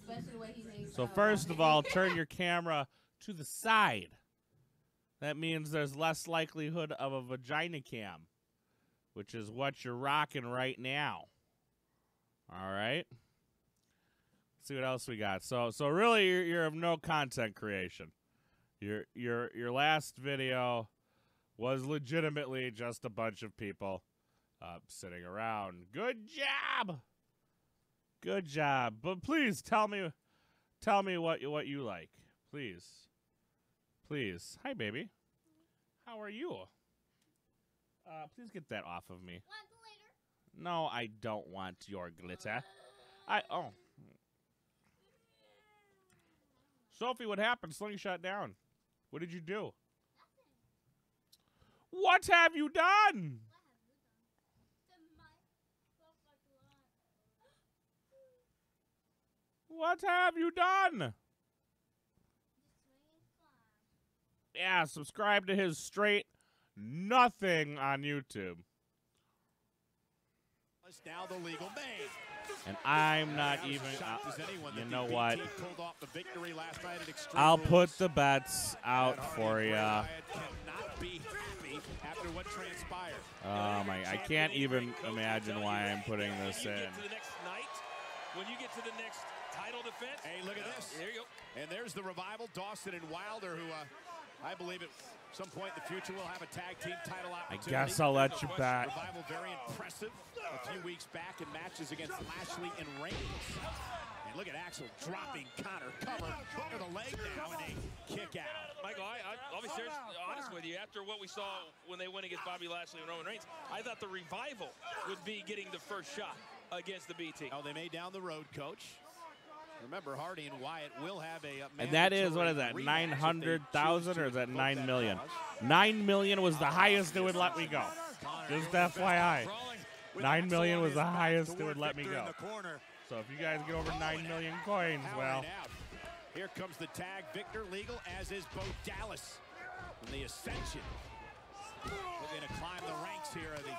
[SPEAKER 51] So first of all, turn your camera to the side. That means there's less likelihood of a vagina cam, which is what you're rocking right now. All right. Let's see what else we got. So so really you're, you're of no content creation. Your your your last video was legitimately just a bunch of people uh, sitting around. Good job. Good job. But please tell me tell me what you what you like. Please. Please. Hi baby. How are you? Uh, please get that off of me. No, I don't want your glitter. I oh. Sophie, what happened? Slingshot down. What did you do? What have you done? What have you done? Yeah, subscribe to his straight nothing on YouTube.
[SPEAKER 3] Now the legal main.
[SPEAKER 51] And I'm not even. Uh, you know what?
[SPEAKER 3] BT pulled off the victory last night at Extreme
[SPEAKER 51] I'll put the bets out for you.
[SPEAKER 3] Wyatt cannot be happy after what transpired.
[SPEAKER 51] Oh my! I can't even imagine why I'm putting this in.
[SPEAKER 4] to the next night, when you get to the next title defense.
[SPEAKER 3] Hey, look at this.
[SPEAKER 4] There you go.
[SPEAKER 3] And there's the revival, Dawson and Wilder, who uh, I believe at some point in the future will have a tag team title
[SPEAKER 51] I
[SPEAKER 3] opportunity.
[SPEAKER 51] guess I'll let you back.
[SPEAKER 3] Revival very impressive a few weeks back in matches against Lashley and Reigns. And look at Axel dropping Connor, cover, hook the leg now, and a kick out.
[SPEAKER 4] Michael, I, I, I'll be serious, honest with you. After what we saw when they went against Bobby Lashley and Roman Reigns, I thought the revival would be getting the first shot against the B team.
[SPEAKER 3] Oh, they may down the road, coach. Remember, Hardy and Wyatt will have a.
[SPEAKER 51] And that is what is that? Nine
[SPEAKER 3] rematch if they
[SPEAKER 51] hundred thousand, or is that nine million? Nine million was the highest they would let me go. Just FYI, nine million was the highest they would let me go.
[SPEAKER 3] the corner.
[SPEAKER 51] So if you guys get over nine million coins, well,
[SPEAKER 3] Here comes the tag. Viktor legal, as is Bo Dallas from the Ascension. Looking to climb the ranks here of the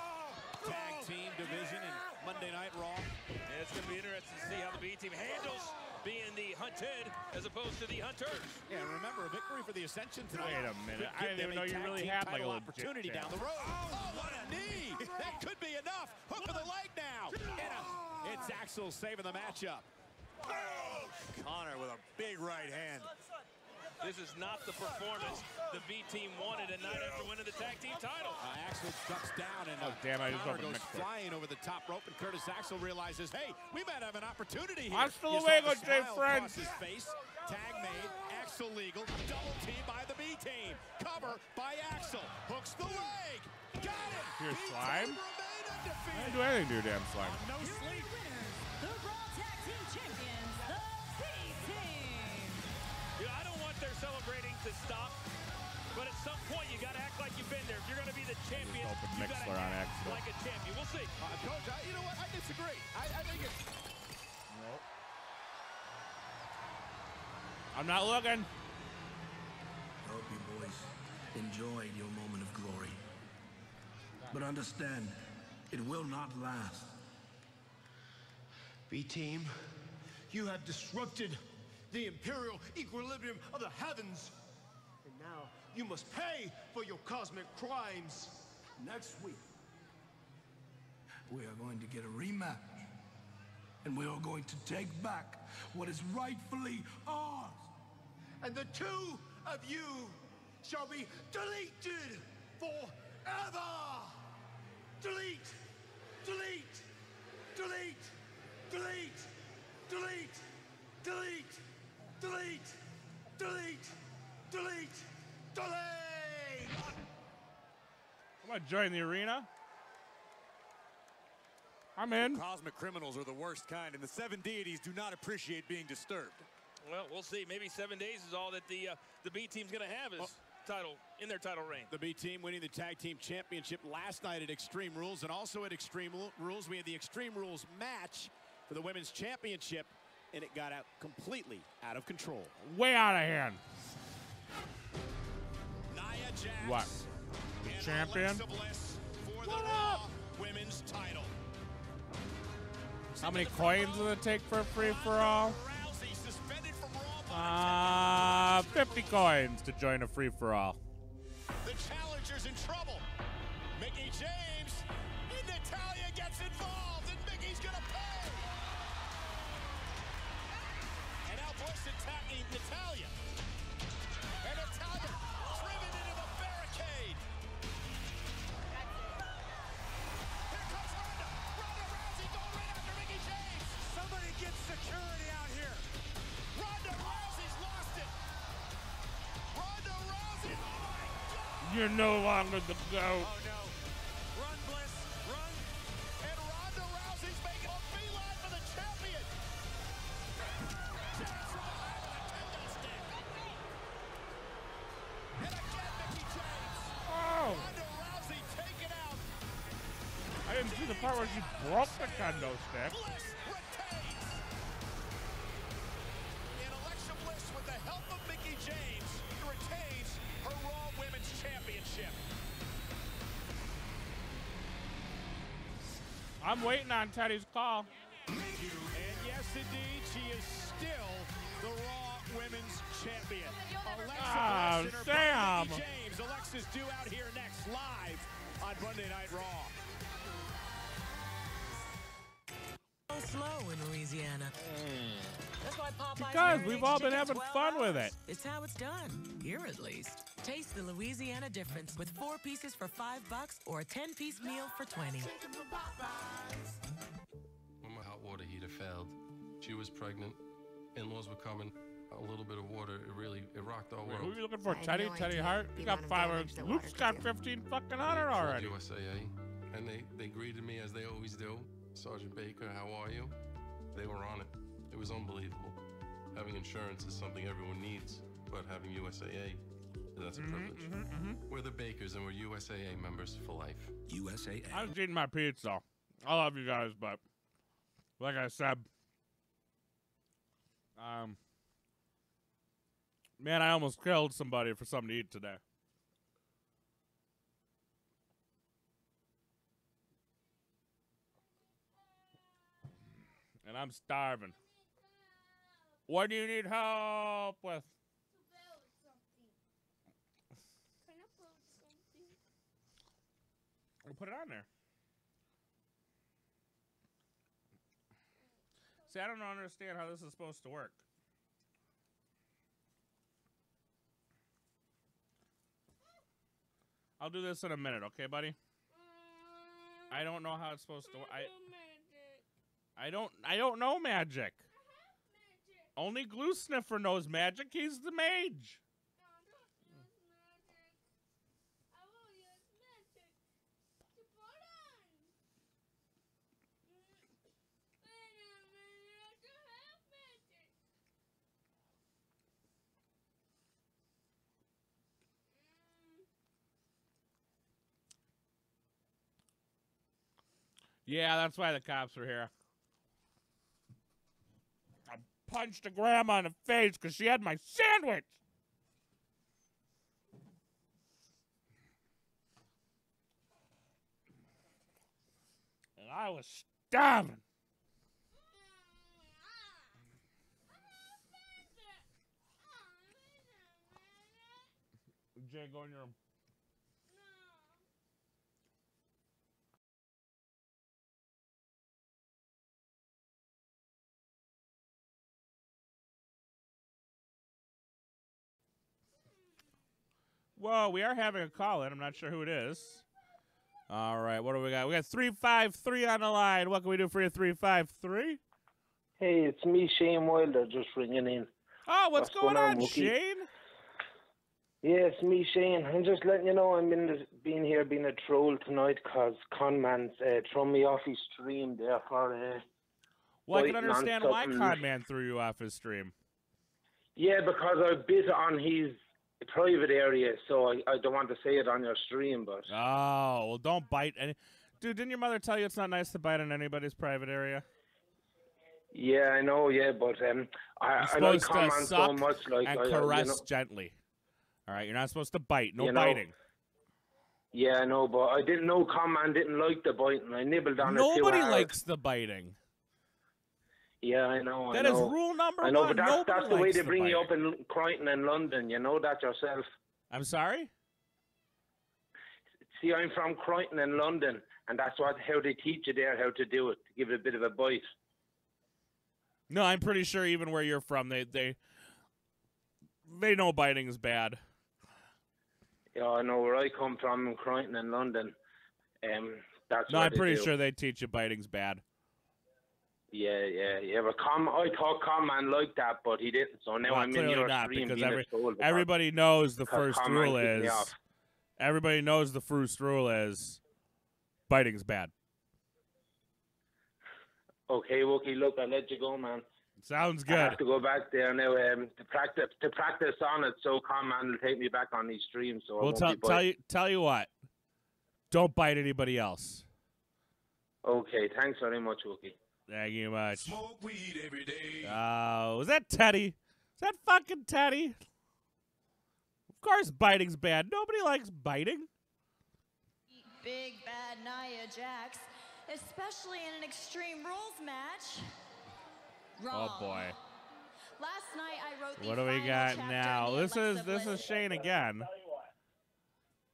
[SPEAKER 3] tag team division in Monday Night Raw.
[SPEAKER 4] Yeah, it's going to be interesting to see how the B team handles being the hunted as opposed to the hunters.
[SPEAKER 3] Yeah, remember a victory for the Ascension tonight.
[SPEAKER 51] Wait a minute. I
[SPEAKER 3] give
[SPEAKER 51] didn't even know you really
[SPEAKER 3] team
[SPEAKER 51] had, like, a
[SPEAKER 3] opportunity down the road. Oh, what a knee! that could be enough. Hook of the leg now. And a, it's Axel saving the matchup. Oh!
[SPEAKER 22] Connor with a big right hand.
[SPEAKER 4] This is not the performance the B team wanted a night after winning the tag team title.
[SPEAKER 3] Uh, Axel ducks down and
[SPEAKER 51] Oh,
[SPEAKER 3] uh,
[SPEAKER 51] damn, I just
[SPEAKER 3] Connor goes
[SPEAKER 51] mixed up.
[SPEAKER 3] flying over the top rope, and Curtis Axel realizes, hey, we might have an opportunity here.
[SPEAKER 51] Hasta
[SPEAKER 3] You saw
[SPEAKER 51] luego,
[SPEAKER 3] the
[SPEAKER 51] Jay
[SPEAKER 3] smile
[SPEAKER 51] Friend.
[SPEAKER 3] across his face. Tag made, Axel legal, double team by the B team. Cover by Axel, hooks the leg. Got it.
[SPEAKER 51] Your
[SPEAKER 3] B
[SPEAKER 51] slime? I didn't do anything to your damn slime.
[SPEAKER 3] No sleep.
[SPEAKER 4] Stop, but at some point you got to act like you've been there. If you're going to be the champion, you got to act
[SPEAKER 51] accident.
[SPEAKER 4] like a champion. We'll see.
[SPEAKER 3] Uh, Coach, I, you know what? I disagree. I, I think it's.
[SPEAKER 51] I'm not looking.
[SPEAKER 71] I hope you boys enjoyed your moment of glory. But understand, it will not last.
[SPEAKER 86] B-Team, you have disrupted the imperial equilibrium of the heavens. You must pay for your cosmic crimes.
[SPEAKER 71] Next week, we are going to get a rematch. And we are going to take back what is rightfully ours.
[SPEAKER 86] And the two of you shall be deleted forever. Delete, delete, delete, delete, delete, delete, delete, delete, delete, delete.
[SPEAKER 51] I'm gonna join the arena. I'm in.
[SPEAKER 22] Cosmic criminals are the worst kind, and the seven deities do not appreciate being disturbed.
[SPEAKER 4] Well, we'll see. Maybe seven days is all that the uh, the B team's going to have as title in their title reign.
[SPEAKER 3] The B team winning the tag team championship last night at Extreme Rules, and also at Extreme Rules, we had the Extreme Rules match for the women's championship, and it got out completely out of control.
[SPEAKER 51] Way out of hand. What?
[SPEAKER 3] and
[SPEAKER 51] Champion?
[SPEAKER 3] Alexa Bliss for the Raw Women's title.
[SPEAKER 51] How many coins does it take for a free for all?
[SPEAKER 3] Rousey suspended from Raw.
[SPEAKER 51] Uh, 50 coins to join a free for all.
[SPEAKER 3] The challenger's in trouble. Mickie James and Natalya gets involved, and Mickie's gonna pay. And now Bliss attacking Natalya.
[SPEAKER 51] You're no longer the GOAT.
[SPEAKER 22] Oh no. Run, Bliss. Run.
[SPEAKER 3] And Ronda Rousey's making a beeline for the champion. James from behind with a kendo stick. And again, Mickie James.
[SPEAKER 51] Oh!
[SPEAKER 3] Ronda Rousey taken out.
[SPEAKER 51] I didn't see the part where she broke the kendo stick.
[SPEAKER 3] Bliss
[SPEAKER 51] I'm waiting on Teddy's call.
[SPEAKER 3] And yes, indeed, she is still the Raw Women's Champion. Alexa
[SPEAKER 51] Ah,
[SPEAKER 3] and her
[SPEAKER 51] Sam.
[SPEAKER 3] James. Alexa's due out here next live on Monday Night Raw.
[SPEAKER 9] Go slow in Louisiana. That's why Popeyes
[SPEAKER 51] Because we've all been having
[SPEAKER 9] 12
[SPEAKER 51] fun with it.
[SPEAKER 9] It's how it's done, here at least. Taste the Louisiana difference with four pieces for five bucks or a 10 piece meal for 20.
[SPEAKER 90] When my hot water heater failed, she was pregnant, in-laws were coming. A little bit of water, it really, it rocked our world.
[SPEAKER 51] who are you looking for?
[SPEAKER 90] I
[SPEAKER 51] Teddy?
[SPEAKER 90] no
[SPEAKER 51] Teddy
[SPEAKER 90] idea
[SPEAKER 51] Hart?
[SPEAKER 90] the
[SPEAKER 51] You got
[SPEAKER 90] amount of
[SPEAKER 51] five.
[SPEAKER 90] damage that
[SPEAKER 51] Luke's
[SPEAKER 90] water
[SPEAKER 51] got 15 fucking
[SPEAKER 90] They
[SPEAKER 51] hundred
[SPEAKER 90] called
[SPEAKER 51] already.
[SPEAKER 90] USAA, and they, they greeted me as they always do. Sergeant Baker, how are you? They were on it. It was unbelievable. Having insurance is something everyone needs, but having USAA, that's a
[SPEAKER 51] Mhm,
[SPEAKER 90] privilege.
[SPEAKER 51] mhm, mhm.
[SPEAKER 90] We're the Bakers, and we're USAA members for life. USAA.
[SPEAKER 51] I was eating my pizza. I love you guys, but like I said, um, man, I almost killed somebody for something to eat today. And I'm starving. What do you need help with? We'll put it on there. See, I don't understand how this is supposed to work. I'll do this in a minute, okay, buddy? I don't know how it's supposed to. I. I don't. I don't know magic. Only Glue Sniffer knows magic. He's the mage. Yeah, that's why the cops were here. Punched a grandma in the face because she had my sandwich. And I was starving. Jay, go in your room. Well, we are having a call in. I'm not sure who it is. All right, what do we got? We got 353 on the line. What can we do for you, 353?
[SPEAKER 91] Hey, it's me, Shane Wilder, just ringing in.
[SPEAKER 51] Oh, what's, going, on,
[SPEAKER 91] Wookie?
[SPEAKER 51] Shane?
[SPEAKER 91] Yeah, it's me, Shane. I'm just letting you know I'm in this, being here being a troll tonight 'cause Conman's uh, thrown me off his stream there for. Uh,
[SPEAKER 51] Well, I can understand why. Conman threw you off his stream.
[SPEAKER 91] Yeah, because I bit on his private area, so I, I don't want to say it on your stream, but.
[SPEAKER 51] Oh, well, don't bite any. Dude, didn't your mother tell you it's not nice to bite in anybody's private area?
[SPEAKER 91] Yeah, I know. Yeah, but um, I, I like Conman so much. Like
[SPEAKER 51] and
[SPEAKER 91] I, I- you
[SPEAKER 51] caress
[SPEAKER 91] know-
[SPEAKER 51] gently. All right, you're not supposed to bite. No
[SPEAKER 91] You know,
[SPEAKER 51] biting.
[SPEAKER 91] Yeah, I know, but I didn't know Conman didn't like the biting. I nibbled on it
[SPEAKER 51] Nobody likes the biting.
[SPEAKER 91] Yeah, I know.
[SPEAKER 51] That
[SPEAKER 91] I
[SPEAKER 51] is
[SPEAKER 91] know.
[SPEAKER 51] rule number one.
[SPEAKER 91] I know,
[SPEAKER 51] one.
[SPEAKER 91] but that's,
[SPEAKER 51] Nobody
[SPEAKER 91] that's the way
[SPEAKER 51] likes
[SPEAKER 91] they
[SPEAKER 51] the
[SPEAKER 91] bring you up in Croydon and London. You know that yourself.
[SPEAKER 51] I'm sorry.
[SPEAKER 91] See, I'm from Croydon and London, and that's what how they teach you there how to do it. To give it a bit of a bite.
[SPEAKER 51] No, I'm pretty sure even where you're from, they they they know biting is bad.
[SPEAKER 91] Yeah, I know where I come from in Croydon and London. Um, that's
[SPEAKER 51] No, I'm pretty
[SPEAKER 91] do.
[SPEAKER 51] sure they teach you biting's bad.
[SPEAKER 91] Yeah, yeah, yeah. But Com, I thought Conman liked that, but he didn't. So now
[SPEAKER 51] Well,
[SPEAKER 91] I'm in
[SPEAKER 51] clearly
[SPEAKER 91] your
[SPEAKER 51] not
[SPEAKER 91] stream
[SPEAKER 51] because every,
[SPEAKER 91] a troll because-
[SPEAKER 51] everybody knows the first rule is everybody knows the first rule is biting's bad.
[SPEAKER 91] Okay, Wookie, look, I'll let you go, man.
[SPEAKER 51] Sounds good.
[SPEAKER 91] I have to go back there now um, to practice to practice on it. So Conman will take me back on these streams. So I
[SPEAKER 51] Well, tell tell you tell you what. Don't bite anybody else.
[SPEAKER 91] Okay, thanks very much, Wookie.
[SPEAKER 51] Thank you much. Smoke weed every day. Uh, was that Teddy? Is that fucking Teddy? Of course, biting's bad. Nobody likes biting.
[SPEAKER 10] Big bad Nia Jax, especially in an Extreme Rules match. Wrong.
[SPEAKER 51] Oh boy.
[SPEAKER 10] Last night I wrote the
[SPEAKER 51] What do we got now? This
[SPEAKER 10] Alexa
[SPEAKER 51] is this
[SPEAKER 10] Bliss
[SPEAKER 51] is Shane again.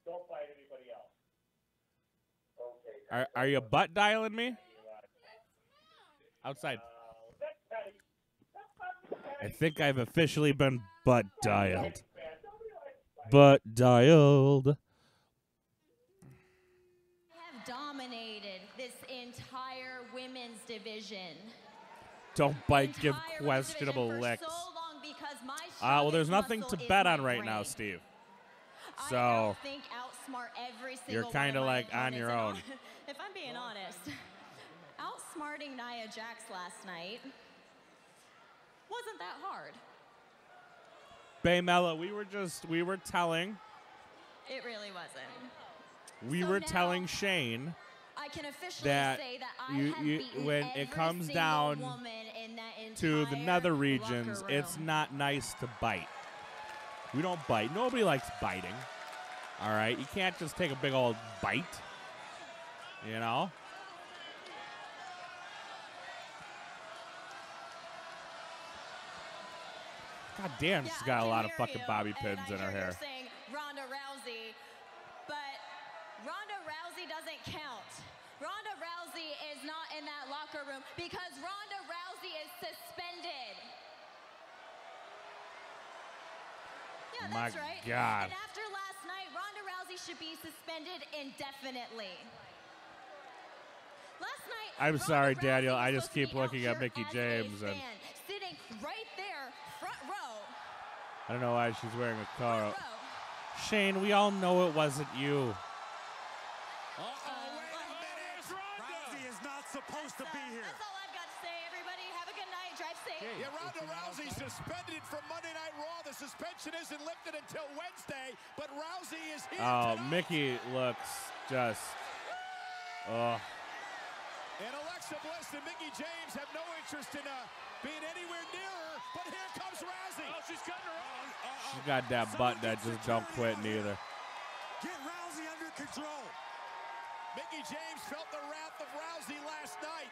[SPEAKER 3] Don't fight anybody else.
[SPEAKER 51] Are are you butt dialing me? Outside. I think I've officially been butt dialed. Butt dialed.
[SPEAKER 10] have dominated this entire women's division.
[SPEAKER 51] Don't bite, give questionable licks.
[SPEAKER 10] so
[SPEAKER 51] Ah, well, there's nothing to bet on right now. Steve. So
[SPEAKER 10] outsmart outsmart every single
[SPEAKER 51] you're kind
[SPEAKER 10] of
[SPEAKER 51] like on your own.
[SPEAKER 10] if I'm being honest, outsmarting Nia Jax last night wasn't that hard.
[SPEAKER 51] Bay Mello, we were just we were telling
[SPEAKER 10] It really wasn't.
[SPEAKER 51] we
[SPEAKER 10] So
[SPEAKER 51] were telling Shane
[SPEAKER 10] I can officially
[SPEAKER 51] that
[SPEAKER 10] say that I
[SPEAKER 51] you,
[SPEAKER 10] have
[SPEAKER 51] you when it comes down
[SPEAKER 10] woman in that
[SPEAKER 51] to the nether regions, it's not nice to bite. We don't bite. Nobody likes biting. All right, you can't just take a big old bite. You know. God damn, she's got a lot of fucking bobby pins in her hair.
[SPEAKER 10] Ronda Rousey, but Ronda Rousey doesn't count. Ronda Rousey is not in that locker room because Ronda Rousey is suspended. Yeah,
[SPEAKER 51] My
[SPEAKER 10] that's right.
[SPEAKER 51] God.
[SPEAKER 10] And after last night, Ronda Rousey should be suspended indefinitely. Last night,
[SPEAKER 51] I'm
[SPEAKER 10] Ronda
[SPEAKER 51] sorry,
[SPEAKER 10] Rousey
[SPEAKER 51] Daniel. I just keep looking at
[SPEAKER 10] Mickie
[SPEAKER 51] James and I don't know why she's wearing a car. Shane, we all know it wasn't you.
[SPEAKER 22] Rousey is not supposed to be here.
[SPEAKER 10] That's all I've got to say, everybody. Have a good night. Drive safe.
[SPEAKER 3] Yeah, Ronda Rousey suspended from Monday Night Raw. The suspension isn't lifted until Wednesday, but Rousey is here.
[SPEAKER 51] Oh, Mickie looks just. Oh,
[SPEAKER 3] And Alexa Bliss and Mickie James have no interest in uh, being anywhere near her, but here comes Rousey. Oh, she's cutting her off.
[SPEAKER 51] Uh, uh, she got that uh, butt that just don't quit neither.
[SPEAKER 22] Get Rousey under control.
[SPEAKER 3] Mickie James felt the wrath of Rousey last night.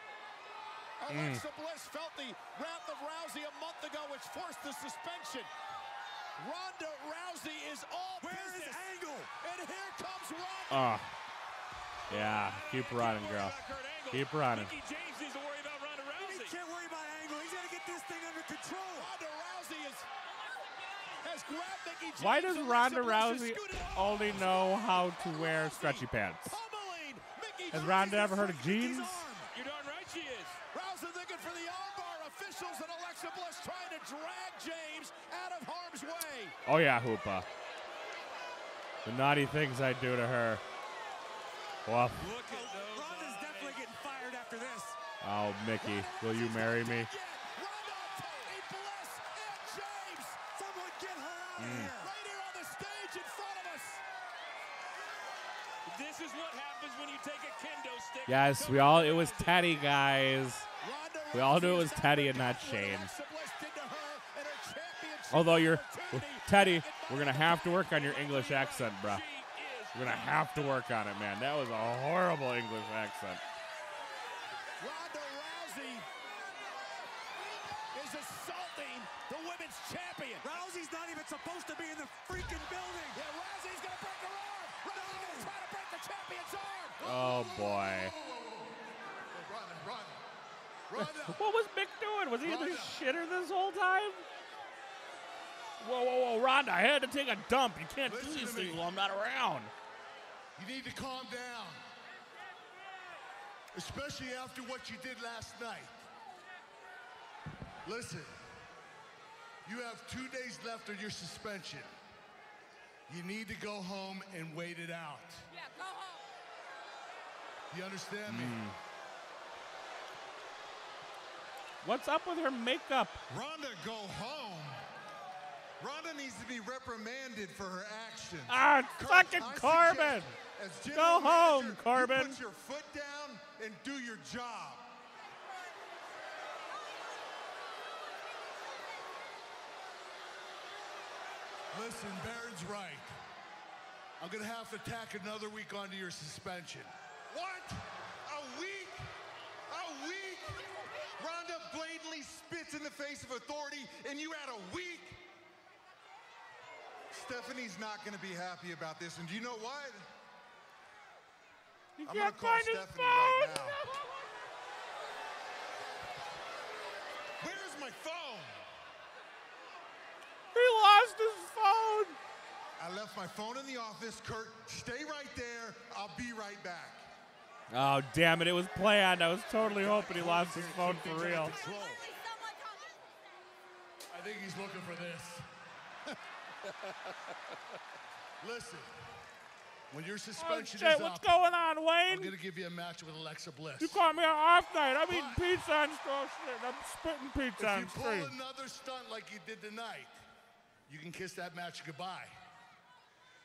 [SPEAKER 51] Mm.
[SPEAKER 3] Alexa Bliss felt the wrath of Rousey a month ago, which forced the suspension. Ronda Rousey is all
[SPEAKER 22] Where is
[SPEAKER 3] business.
[SPEAKER 22] Angle?
[SPEAKER 3] And here comes Ronda.
[SPEAKER 51] Oh, yeah. Keep running, girl. Keep running.
[SPEAKER 3] Mickie James needs
[SPEAKER 22] get this thing under control.
[SPEAKER 3] Ronda Rousey is, has grabbed Mickie James.
[SPEAKER 51] Why does Ronda Rousey only know how to wear stretchy pants? Has Ronda ever heard of jeans?
[SPEAKER 3] You're darn right she is. Rousey looking for the armbar. Officials and Alexa Bliss trying to drag James out of harm's way.
[SPEAKER 51] Oh yeah, Hoopa. The naughty things I do to her. Well, oh,
[SPEAKER 22] Ronda's definitely getting fired after this.
[SPEAKER 51] oh Mickie, will you marry me?
[SPEAKER 22] Someone get her out
[SPEAKER 51] Mm.
[SPEAKER 3] Right here on the stage in front of us.
[SPEAKER 4] This is what happens when you take a kendo stick.
[SPEAKER 51] Yes, we all. It was Teddy, guys. We all knew it was Teddy and not Shane. Although you're Teddy, we're gonna have to work on your English accent, bruh. We're gonna have to work on it, man. That was a horrible English accent.
[SPEAKER 3] Ronda Rousey is assaulting the women's champion.
[SPEAKER 22] Rousey's not even supposed to be in the freaking building.
[SPEAKER 3] Yeah, Rousey's gonna break her arm. Rousey's gonna try to break the champion's arm.
[SPEAKER 51] Oh boy.
[SPEAKER 3] Ronda, Ronda, Ronda.
[SPEAKER 51] What was Mick doing? Was he in the shitter this whole time? Whoa, whoa, whoa, Ronda, I had to take a dump. You can't do these things while I'm not around.
[SPEAKER 2] You need to calm down. Especially after what you did last night. Listen, you have two days left of your suspension. You need to go home and wait it out.
[SPEAKER 65] Yeah, go home.
[SPEAKER 2] You understand me?
[SPEAKER 51] Hmm. What's up with her makeup?
[SPEAKER 92] Ronda, go home. Ronda needs to be reprimanded for her actions.
[SPEAKER 51] Ah,
[SPEAKER 92] Kurt,
[SPEAKER 51] fucking
[SPEAKER 92] I
[SPEAKER 51] Corbin. Go
[SPEAKER 92] general
[SPEAKER 51] home,
[SPEAKER 92] manager,
[SPEAKER 51] Corbin.
[SPEAKER 92] You put your foot down and do your job.
[SPEAKER 2] Listen, Baron's right. I'm gonna have to tack another week onto your suspension.
[SPEAKER 92] What? A week? A week? Ronda blatantly spits in the face of authority, and you had a week? Stephanie's not going to be happy about this, and do you know what?
[SPEAKER 51] You
[SPEAKER 92] I'm going to
[SPEAKER 51] can't
[SPEAKER 92] call
[SPEAKER 51] find his
[SPEAKER 92] Stephanie right now. Where's my phone?
[SPEAKER 51] He lost his phone.
[SPEAKER 92] I left my phone in the office. Kurt, stay right there. I'll be right back.
[SPEAKER 51] Oh, damn it. It was planned. I was totally hoping he lost his phone for real.
[SPEAKER 2] I think he's looking for this. Listen, when your
[SPEAKER 51] Oh,
[SPEAKER 2] suspension
[SPEAKER 51] shit.
[SPEAKER 2] is
[SPEAKER 51] What's
[SPEAKER 2] up,
[SPEAKER 51] going on, Wayne?
[SPEAKER 2] I'm going to give you a match with Alexa Bliss.
[SPEAKER 51] You caught me on off night. I'm eating pizza on oh, shit. I'm spitting pizza
[SPEAKER 2] If
[SPEAKER 51] on
[SPEAKER 2] you pull
[SPEAKER 51] stream.
[SPEAKER 2] another stunt like you did tonight, you can kiss that match goodbye.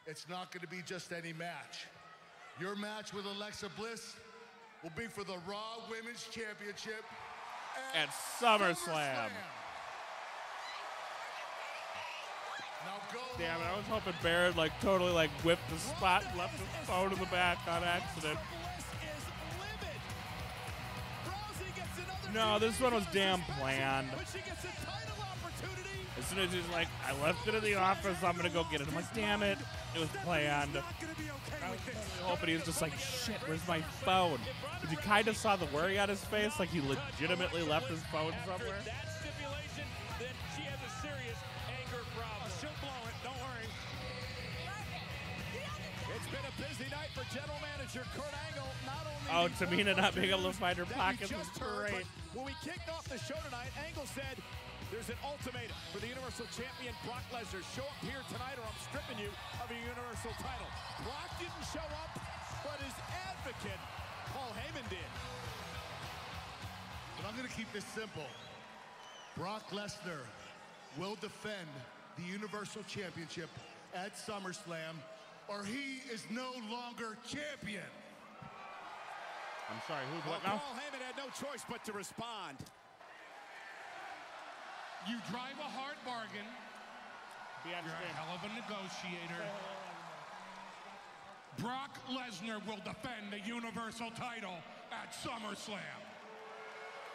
[SPEAKER 2] It's not going to be just any match. Your match with Alexa Bliss will be for the Raw Women's Championship
[SPEAKER 51] At SummerSlam.
[SPEAKER 2] Now go
[SPEAKER 51] Damn it. I was hoping Barrett like totally like whipped the spot and left his phone in the back on accident. No, this one was damn planned. As soon as he's like, I left it in the office, I'm gonna go get it. I'm like, damn it, it was planned. I was hoping he was just like, shit, where's my phone? Because you kind of saw the worry on his face, like he legitimately left his phone somewhere.
[SPEAKER 4] That stipulation, then she has a serious anger problem.
[SPEAKER 22] She'll blow it. Don't worry.
[SPEAKER 3] It's been a busy night for general manager Kurt Angle. Not only
[SPEAKER 51] Oh, Tamina not being able to find her pockets was great.
[SPEAKER 3] When we kicked off the show tonight, Angle said there's an ultimatum for the Universal Champion Brock Lesnar. Show up here tonight or I'm stripping you of a Universal title. Brock didn't show up, but his advocate, Paul Heyman, did.
[SPEAKER 2] But I'm going to keep this simple. Brock Lesnar will defend the Universal Championship at SummerSlam, or he is no longer champion.
[SPEAKER 51] I'm sorry, who?
[SPEAKER 3] Well,
[SPEAKER 51] What now?
[SPEAKER 3] Paul Heyman had no choice but to respond.
[SPEAKER 1] You drive a hard bargain. You're a hell of a negotiator. Brock Lesnar will defend the Universal title at SummerSlam.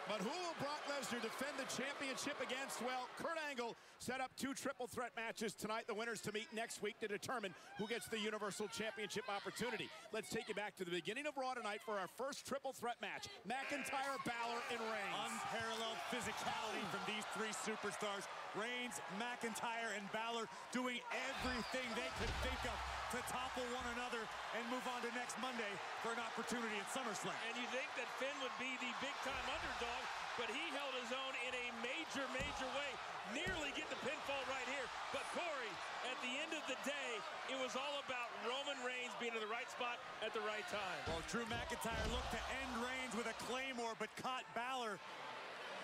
[SPEAKER 3] But who will Brock Lesnar defend the championship against? Well, Kurt Angle set up two triple threat matches tonight. The winners to meet next week to determine who gets the Universal Championship opportunity. Let's take you back to the beginning of Raw tonight for our first triple threat match. McIntyre, Balor, and Reigns.
[SPEAKER 22] Unparalleled physicality from these three superstars. Reigns, McIntyre, and Balor doing everything they could think of to topple one another and move on to next Monday for an opportunity at SummerSlam.
[SPEAKER 4] And you think that Finn would be the big-time underdog, but he held his own in a major, major way. Nearly get the pinfall right here. But Corey, at the end of the day, it was all about Roman Reigns being in the right spot at the right time.
[SPEAKER 22] Well, Drew McIntyre looked to end Reigns with a claymore, but caught Balor.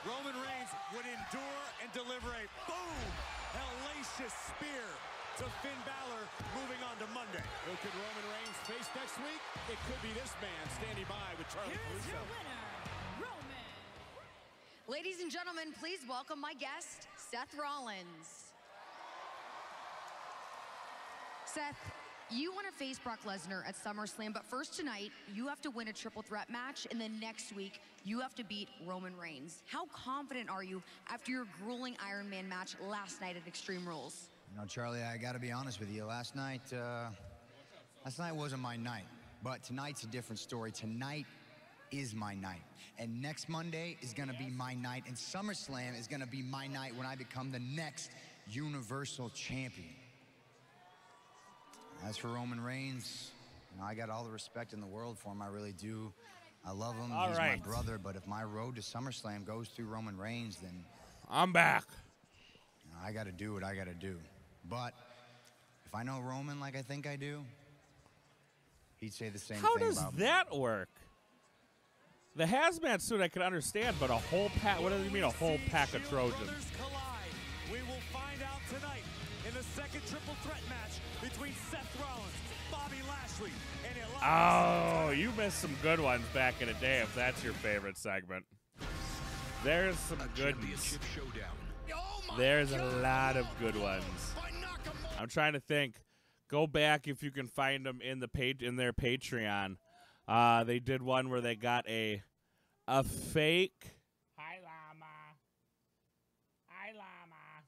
[SPEAKER 22] Roman Reigns would endure and deliver a boom, hellacious spear to Finn Balor, moving on to Monday.
[SPEAKER 3] Who could Roman Reigns face next week? It could be this man standing by with Charly
[SPEAKER 65] Here's
[SPEAKER 3] Caruso.
[SPEAKER 65] your winner, Roman.
[SPEAKER 93] Ladies and gentlemen, please welcome my guest, Seth Rollins. Seth, you want to face Brock Lesnar at SummerSlam, but first tonight, you have to win a triple threat match, and then next week, you have to beat Roman Reigns. How confident are you after your grueling Iron Man match last night at Extreme Rules?
[SPEAKER 94] You know, Charly, I got to be honest with you. Last night, uh, last night wasn't my night, but tonight's a different story. Tonight is my night, and next Monday is going to be my night, and SummerSlam is going to be my night when I become the next Universal Champion. As for Roman Reigns, you know, I got all the respect in the world for him. I really do. I love him.
[SPEAKER 51] All
[SPEAKER 94] He's
[SPEAKER 51] right.
[SPEAKER 94] my brother. But if my road to SummerSlam goes through Roman Reigns, then
[SPEAKER 51] I'm back.
[SPEAKER 94] you know, I got to do what I got to do. But if I know Roman like I think I do, he'd say the same
[SPEAKER 51] How
[SPEAKER 94] thing How
[SPEAKER 51] does
[SPEAKER 94] about me.
[SPEAKER 51] that work? The hazmat suit I could understand, but a whole pack. What does he mean, a whole pack of Trojans?
[SPEAKER 22] collide. We will find out tonight in the second triple threat match between Seth Rollins, Bobby Lashley, and Elias.
[SPEAKER 51] Oh, you missed some good ones back in the day. If that's your favorite segment, there's some good ones. There's a lot of good ones. I'm trying to think. Go back if you can find them in the page in their Patreon. Uh, they did one where they got a a fake. Hi llama. Hi llama.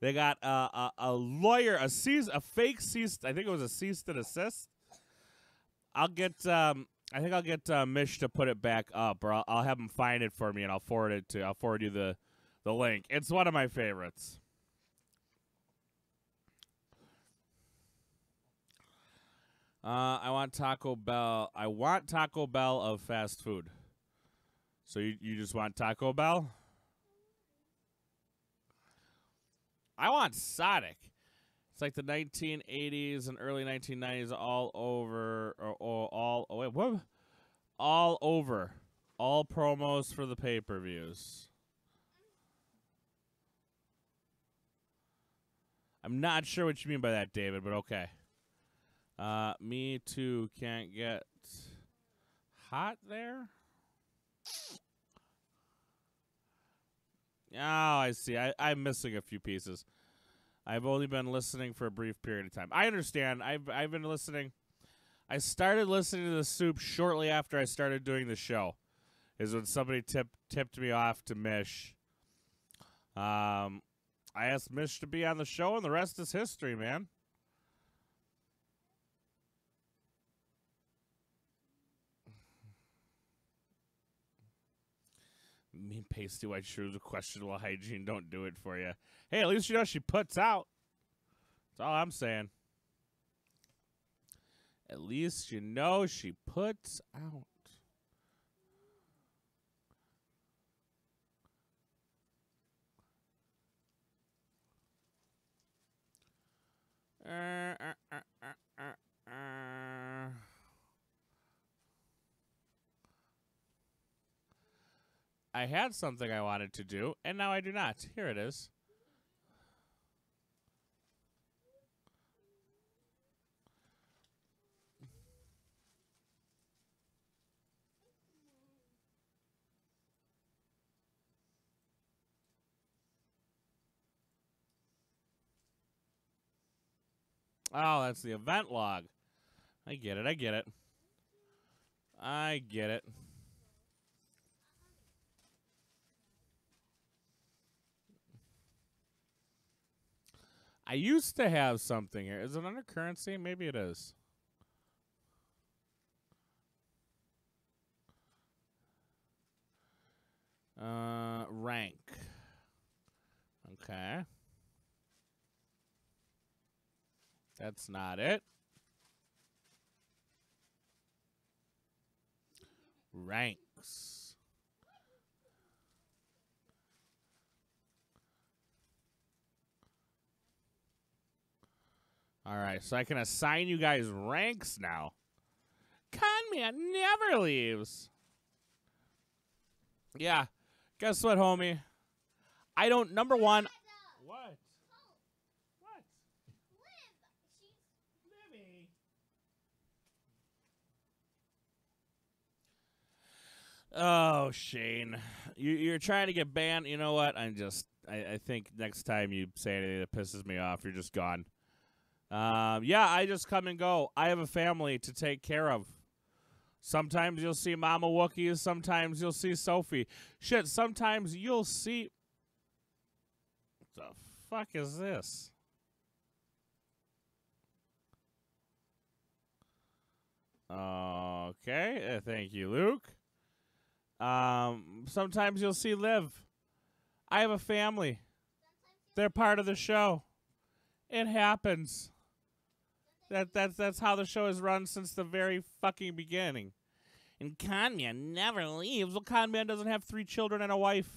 [SPEAKER 51] They got a, a, a lawyer, a cease, a fake cease. I think it was a cease and assist. I'll get. Um, I think I'll get uh, Mish to put it back up, or I'll, I'll have him find it for me, and I'll forward it to. I'll forward you the, the link. It's one of my favorites. Uh, I want Taco Bell. I want Taco Bell of fast food. So you you just want Taco Bell? I want Sonic. It's like the 1980s and early 1990s all over or, or all oh wait, what? All over. All promos for the pay-per-views. I'm not sure what you mean by that, David, but okay. Uh, me too can't get hot there. Oh, I see. I, I'm missing a few pieces. I've only been listening for a brief period of time. I understand. I've I've been listening. I started listening to the soup shortly after I started doing the show. Is when somebody tipped tipped me off to Mish. Um, I asked Mish to be on the show, and the rest is history, man. Mean pasty white shoes with questionable hygiene don't do it for you. Hey, at least you know she puts out. That's all I'm saying. At least you know she puts out. I had something I wanted to do, and now I do not. Here it is. Oh, that's the event log. I get it. I get it. I get it. I used to have something here. Is it under currency? Maybe it is. Uh, rank. Okay. That's not it. Ranks. All right, so I can assign you guys ranks now. Conman never leaves. Yeah, guess what, homie? I don't. Number one. What? Oh, Shane, you, you're trying to get banned. You know what? I'm just. I, I think next time you say anything that pisses me off, you're just gone. Um, yeah, I just come and go. I have a family to take care of. Sometimes you'll see Mama Wookiees. Sometimes you'll see Sophie. Shit, sometimes you'll see. What the fuck is this? Okay, uh, thank you, Luke. Um, sometimes you'll see Liv. I have a family. They're part of the show. It happens. That that's that's how the show has run since the very fucking beginning. And Conman never leaves. Well, Conman doesn't have three children and a wife.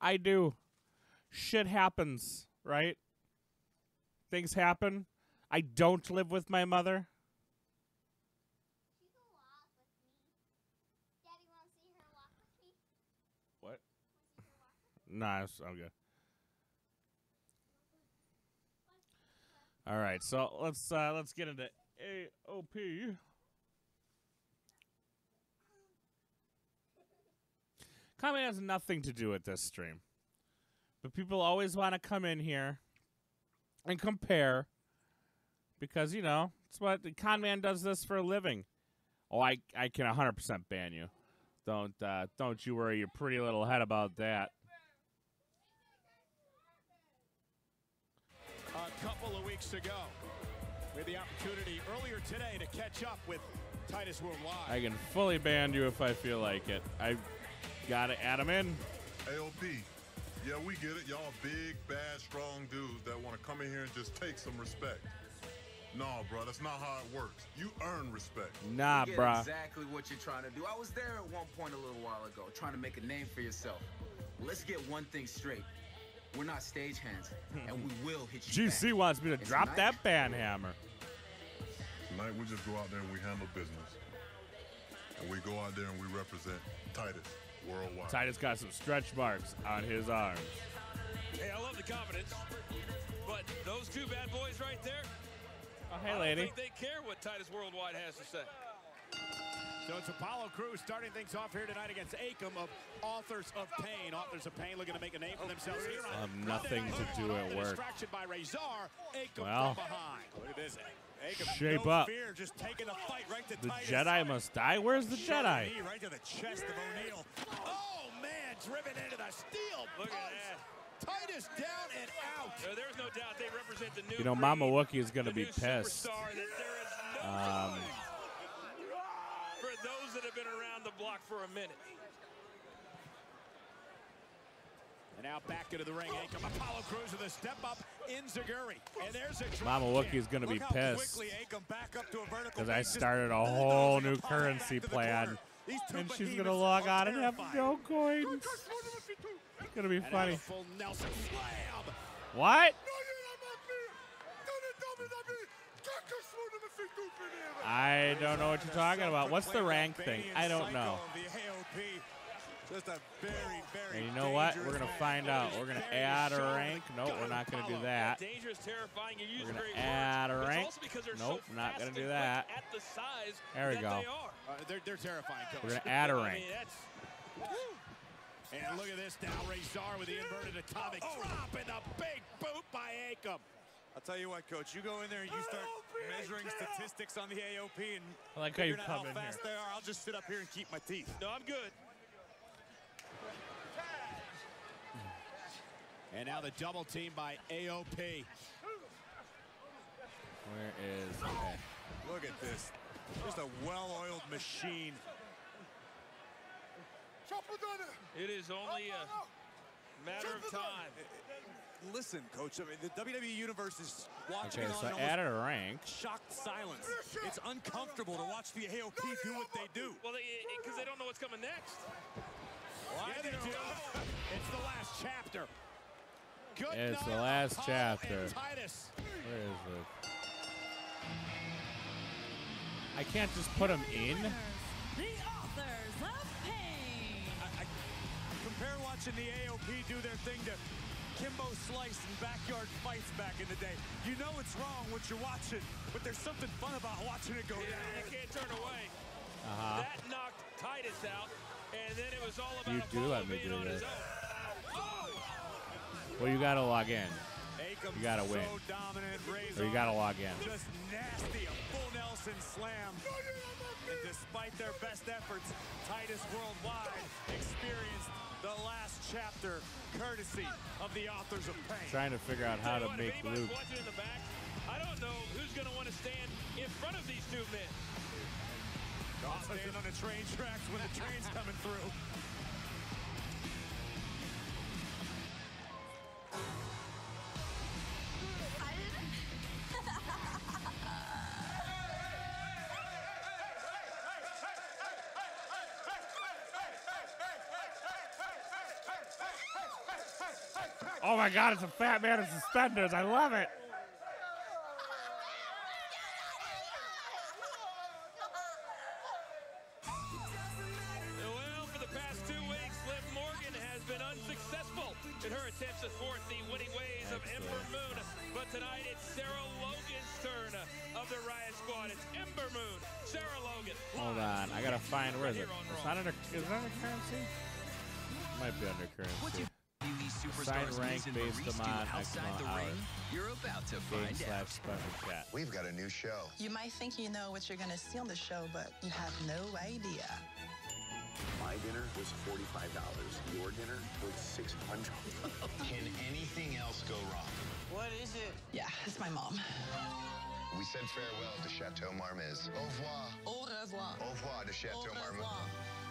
[SPEAKER 51] I do. Shit happens, right? Things happen. I don't live with my mother. What? Nah, I'm good. All right, so let's uh, let's get into AOP. Conman has nothing to do with this stream, but people always want to come in here and compare because you know it's what the con man does this for a living. Oh, I I can 100% ban you. Don't uh, don't you worry your pretty little head about that.
[SPEAKER 3] Couple of weeks ago. We had the opportunity earlier today to catch up with Titus Worldwide.
[SPEAKER 51] I can fully ban you if I feel like it. I gotta add him in.
[SPEAKER 33] AOP, yeah, we get it. Y'all big, bad, strong dudes that want to come in here and just take some respect. Nah, bro, that's not how it works. You earn respect.
[SPEAKER 51] Nah,
[SPEAKER 95] get exactly what you're trying to do. I was there at one point a little while ago, trying to make a name for yourself. Let's get one thing straight. We're not stagehands, and we will hit you
[SPEAKER 51] GC wants me to
[SPEAKER 95] And
[SPEAKER 51] drop
[SPEAKER 95] tonight-
[SPEAKER 51] that ban hammer.
[SPEAKER 33] Tonight we just go out there and we handle business. And we go out there and we represent Titus worldwide.
[SPEAKER 51] Titus got some stretch marks on his arms.
[SPEAKER 4] Hey, I love the confidence, but those two bad boys right there.
[SPEAKER 51] Oh, hey,
[SPEAKER 4] I don't
[SPEAKER 51] lady.
[SPEAKER 4] think they care what Titus Worldwide has to say.
[SPEAKER 3] So it's Apollo Crews starting things off here tonight against Akam of Authors of Pain. Authors of Pain looking to make a name for themselves here.
[SPEAKER 51] I have nothing to do at work.
[SPEAKER 3] Distraction by Rezar. Akam
[SPEAKER 51] Well,
[SPEAKER 3] from behind. Look at this. Akam,
[SPEAKER 51] shape
[SPEAKER 3] no
[SPEAKER 51] up.
[SPEAKER 3] Fear, just taking the fight right to
[SPEAKER 51] The
[SPEAKER 3] Titus.
[SPEAKER 51] Jedi must die. Where's the
[SPEAKER 3] Sharp
[SPEAKER 51] Jedi?
[SPEAKER 3] knee right to the chest of O'Neil. Oh man, driven into the steel.
[SPEAKER 4] Look at
[SPEAKER 3] post. Titus down and out.
[SPEAKER 4] Uh, there's no doubt they represent the new.
[SPEAKER 51] You know,
[SPEAKER 4] breed,
[SPEAKER 51] Mama Wookie is gonna be pissed.
[SPEAKER 4] superstar that there is no
[SPEAKER 51] Um,
[SPEAKER 4] choice for those that have been around the block for a minute.
[SPEAKER 3] And now back into the ring. Akam Apollo Crews with a step up enzuigiri. And there's a drop
[SPEAKER 51] Mama
[SPEAKER 3] kick.
[SPEAKER 51] Wookie's gonna be pissed.
[SPEAKER 3] quickly Akam back up to a vertical
[SPEAKER 51] Because I started a whole new currency plan. And she's going to log on and have no coins. It's going to be
[SPEAKER 3] And
[SPEAKER 51] funny.
[SPEAKER 3] full Nelson slam.
[SPEAKER 51] What? I don't know what you're talking about. What's the rank thing? I don't know.
[SPEAKER 3] Just a very, very
[SPEAKER 51] And you know what? We're going to find out. We're going to add a rank. Nope, we're not going to do that.
[SPEAKER 4] Dangerous, terrifying. You use
[SPEAKER 51] We're going to add a rank.
[SPEAKER 4] also because they're
[SPEAKER 51] Nope,
[SPEAKER 4] so
[SPEAKER 51] not going to do that.
[SPEAKER 4] At the size
[SPEAKER 51] There we go.
[SPEAKER 4] They are.
[SPEAKER 3] Uh, they're, they're terrifying, coach.
[SPEAKER 51] We're going to add a
[SPEAKER 4] I
[SPEAKER 51] rank.
[SPEAKER 4] that's
[SPEAKER 3] And look at this now, Rezar with the inverted atomic drop and the big boot by Akam.
[SPEAKER 22] I'll tell you what, Coach. You go in there and you start measuring statistics on the AOP and
[SPEAKER 51] I like how you
[SPEAKER 22] figuring out
[SPEAKER 51] come
[SPEAKER 22] how
[SPEAKER 51] in
[SPEAKER 22] fast
[SPEAKER 51] here.
[SPEAKER 22] they are. I'll just sit up here and keep my teeth.
[SPEAKER 4] No, I'm good.
[SPEAKER 3] And now the double team by AOP.
[SPEAKER 51] Where is. Okay.
[SPEAKER 22] Look at this. Just a well-oiled machine.
[SPEAKER 4] It is only a matter of time.
[SPEAKER 22] Listen, Coach. I mean, the WWE Universe is watching
[SPEAKER 51] Okay,
[SPEAKER 22] it
[SPEAKER 51] so
[SPEAKER 22] on
[SPEAKER 51] added a rank.
[SPEAKER 22] shocked silence. It's uncomfortable to watch the AOP do what they do.
[SPEAKER 4] Well, because eh, eh, they, don't know what's coming next.
[SPEAKER 3] Yeah, they do. It's the last chapter. Good
[SPEAKER 51] It's the last
[SPEAKER 3] Apollo
[SPEAKER 51] chapter.
[SPEAKER 3] Titus.
[SPEAKER 51] Where is it? I can't just put them in.
[SPEAKER 65] The authors of pain.
[SPEAKER 22] Compare watching the AOP do their thing to Kimbo Slice and backyard fights back in the day. You know it's wrong what you're watching, but there's something fun about watching it go
[SPEAKER 4] Yeah,
[SPEAKER 22] down.
[SPEAKER 4] you can't turn away.
[SPEAKER 51] Uh-huh.
[SPEAKER 4] That knocked Titus out, and then it was all about
[SPEAKER 51] You do let me do
[SPEAKER 4] on his
[SPEAKER 51] this.
[SPEAKER 4] own.
[SPEAKER 51] Well, you gotta log in. You gotta win.
[SPEAKER 22] So dominant,
[SPEAKER 51] Or you gotta log in.
[SPEAKER 22] Just nasty, a full Nelson slam. And despite their best efforts, Titus Worldwide experienced the last chapter courtesy of the authors of pain.
[SPEAKER 51] Trying to figure out how to
[SPEAKER 4] If
[SPEAKER 51] make
[SPEAKER 4] anybody's
[SPEAKER 51] Luke.
[SPEAKER 4] watching in the back, I don't know who's going to want to stand in front of these two men.
[SPEAKER 22] All standing on the train tracks when the train's coming through.
[SPEAKER 51] Oh my God! It's a fat man in suspenders. I love it.
[SPEAKER 4] Well, for the past two weeks, Liv Morgan has been unsuccessful in her attempts to thwart the winning ways of Ember Moon. But tonight, it's Sarah Logan's turn of the Riot Squad. It's Ember Moon, Sarah Logan.
[SPEAKER 51] Hold on. I gotta find where is it? It's not under. Is it under currency? Might be under currency. Sign rank based amount X amount hours.
[SPEAKER 17] You're about to find out.
[SPEAKER 51] chat.
[SPEAKER 17] We've got a new show.
[SPEAKER 96] You might think you know what you're going to see on the show, but you have no idea.
[SPEAKER 17] My dinner was $45. Your dinner was $600. Can anything else go wrong?
[SPEAKER 96] What is it? Yeah, it's my mom.
[SPEAKER 17] We said farewell to Chateau Marmez. Au revoir.
[SPEAKER 96] Au revoir.
[SPEAKER 17] Au revoir to Chateau Marmez.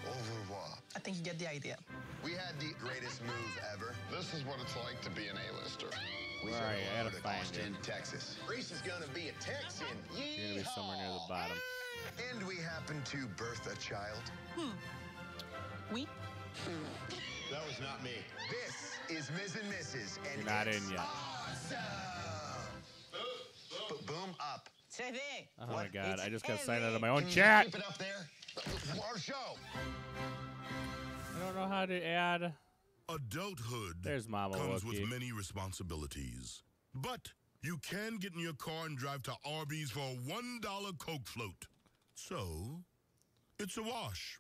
[SPEAKER 17] Au revoir.
[SPEAKER 96] I think you get the idea.
[SPEAKER 17] We had the greatest move ever. This is what it's like to be an A-lister. We
[SPEAKER 51] Where
[SPEAKER 17] said
[SPEAKER 51] are you? I
[SPEAKER 17] hello
[SPEAKER 51] gotta find
[SPEAKER 17] Austin,
[SPEAKER 51] it.
[SPEAKER 17] Texas. Reese is gonna be a Texan.
[SPEAKER 51] You're gonna be somewhere near the bottom.
[SPEAKER 17] And we happen to birth a child.
[SPEAKER 96] Hmm. We?
[SPEAKER 17] That was not me. This is Ms. and Mrs. And
[SPEAKER 51] You're not
[SPEAKER 17] it's
[SPEAKER 51] in yet.
[SPEAKER 17] Awesome. B- boom up.
[SPEAKER 51] Oh my God! I just got
[SPEAKER 17] Hey,
[SPEAKER 51] signed out of my own
[SPEAKER 17] you
[SPEAKER 51] chat.
[SPEAKER 17] Keep it up there. Our show.
[SPEAKER 51] I don't know how to add.
[SPEAKER 33] Adulthood
[SPEAKER 51] There's Mama
[SPEAKER 33] comes
[SPEAKER 51] Wookie.
[SPEAKER 33] with many responsibilities. But you can get in your car and drive to Arby's for a $1 Coke float. So, it's a wash.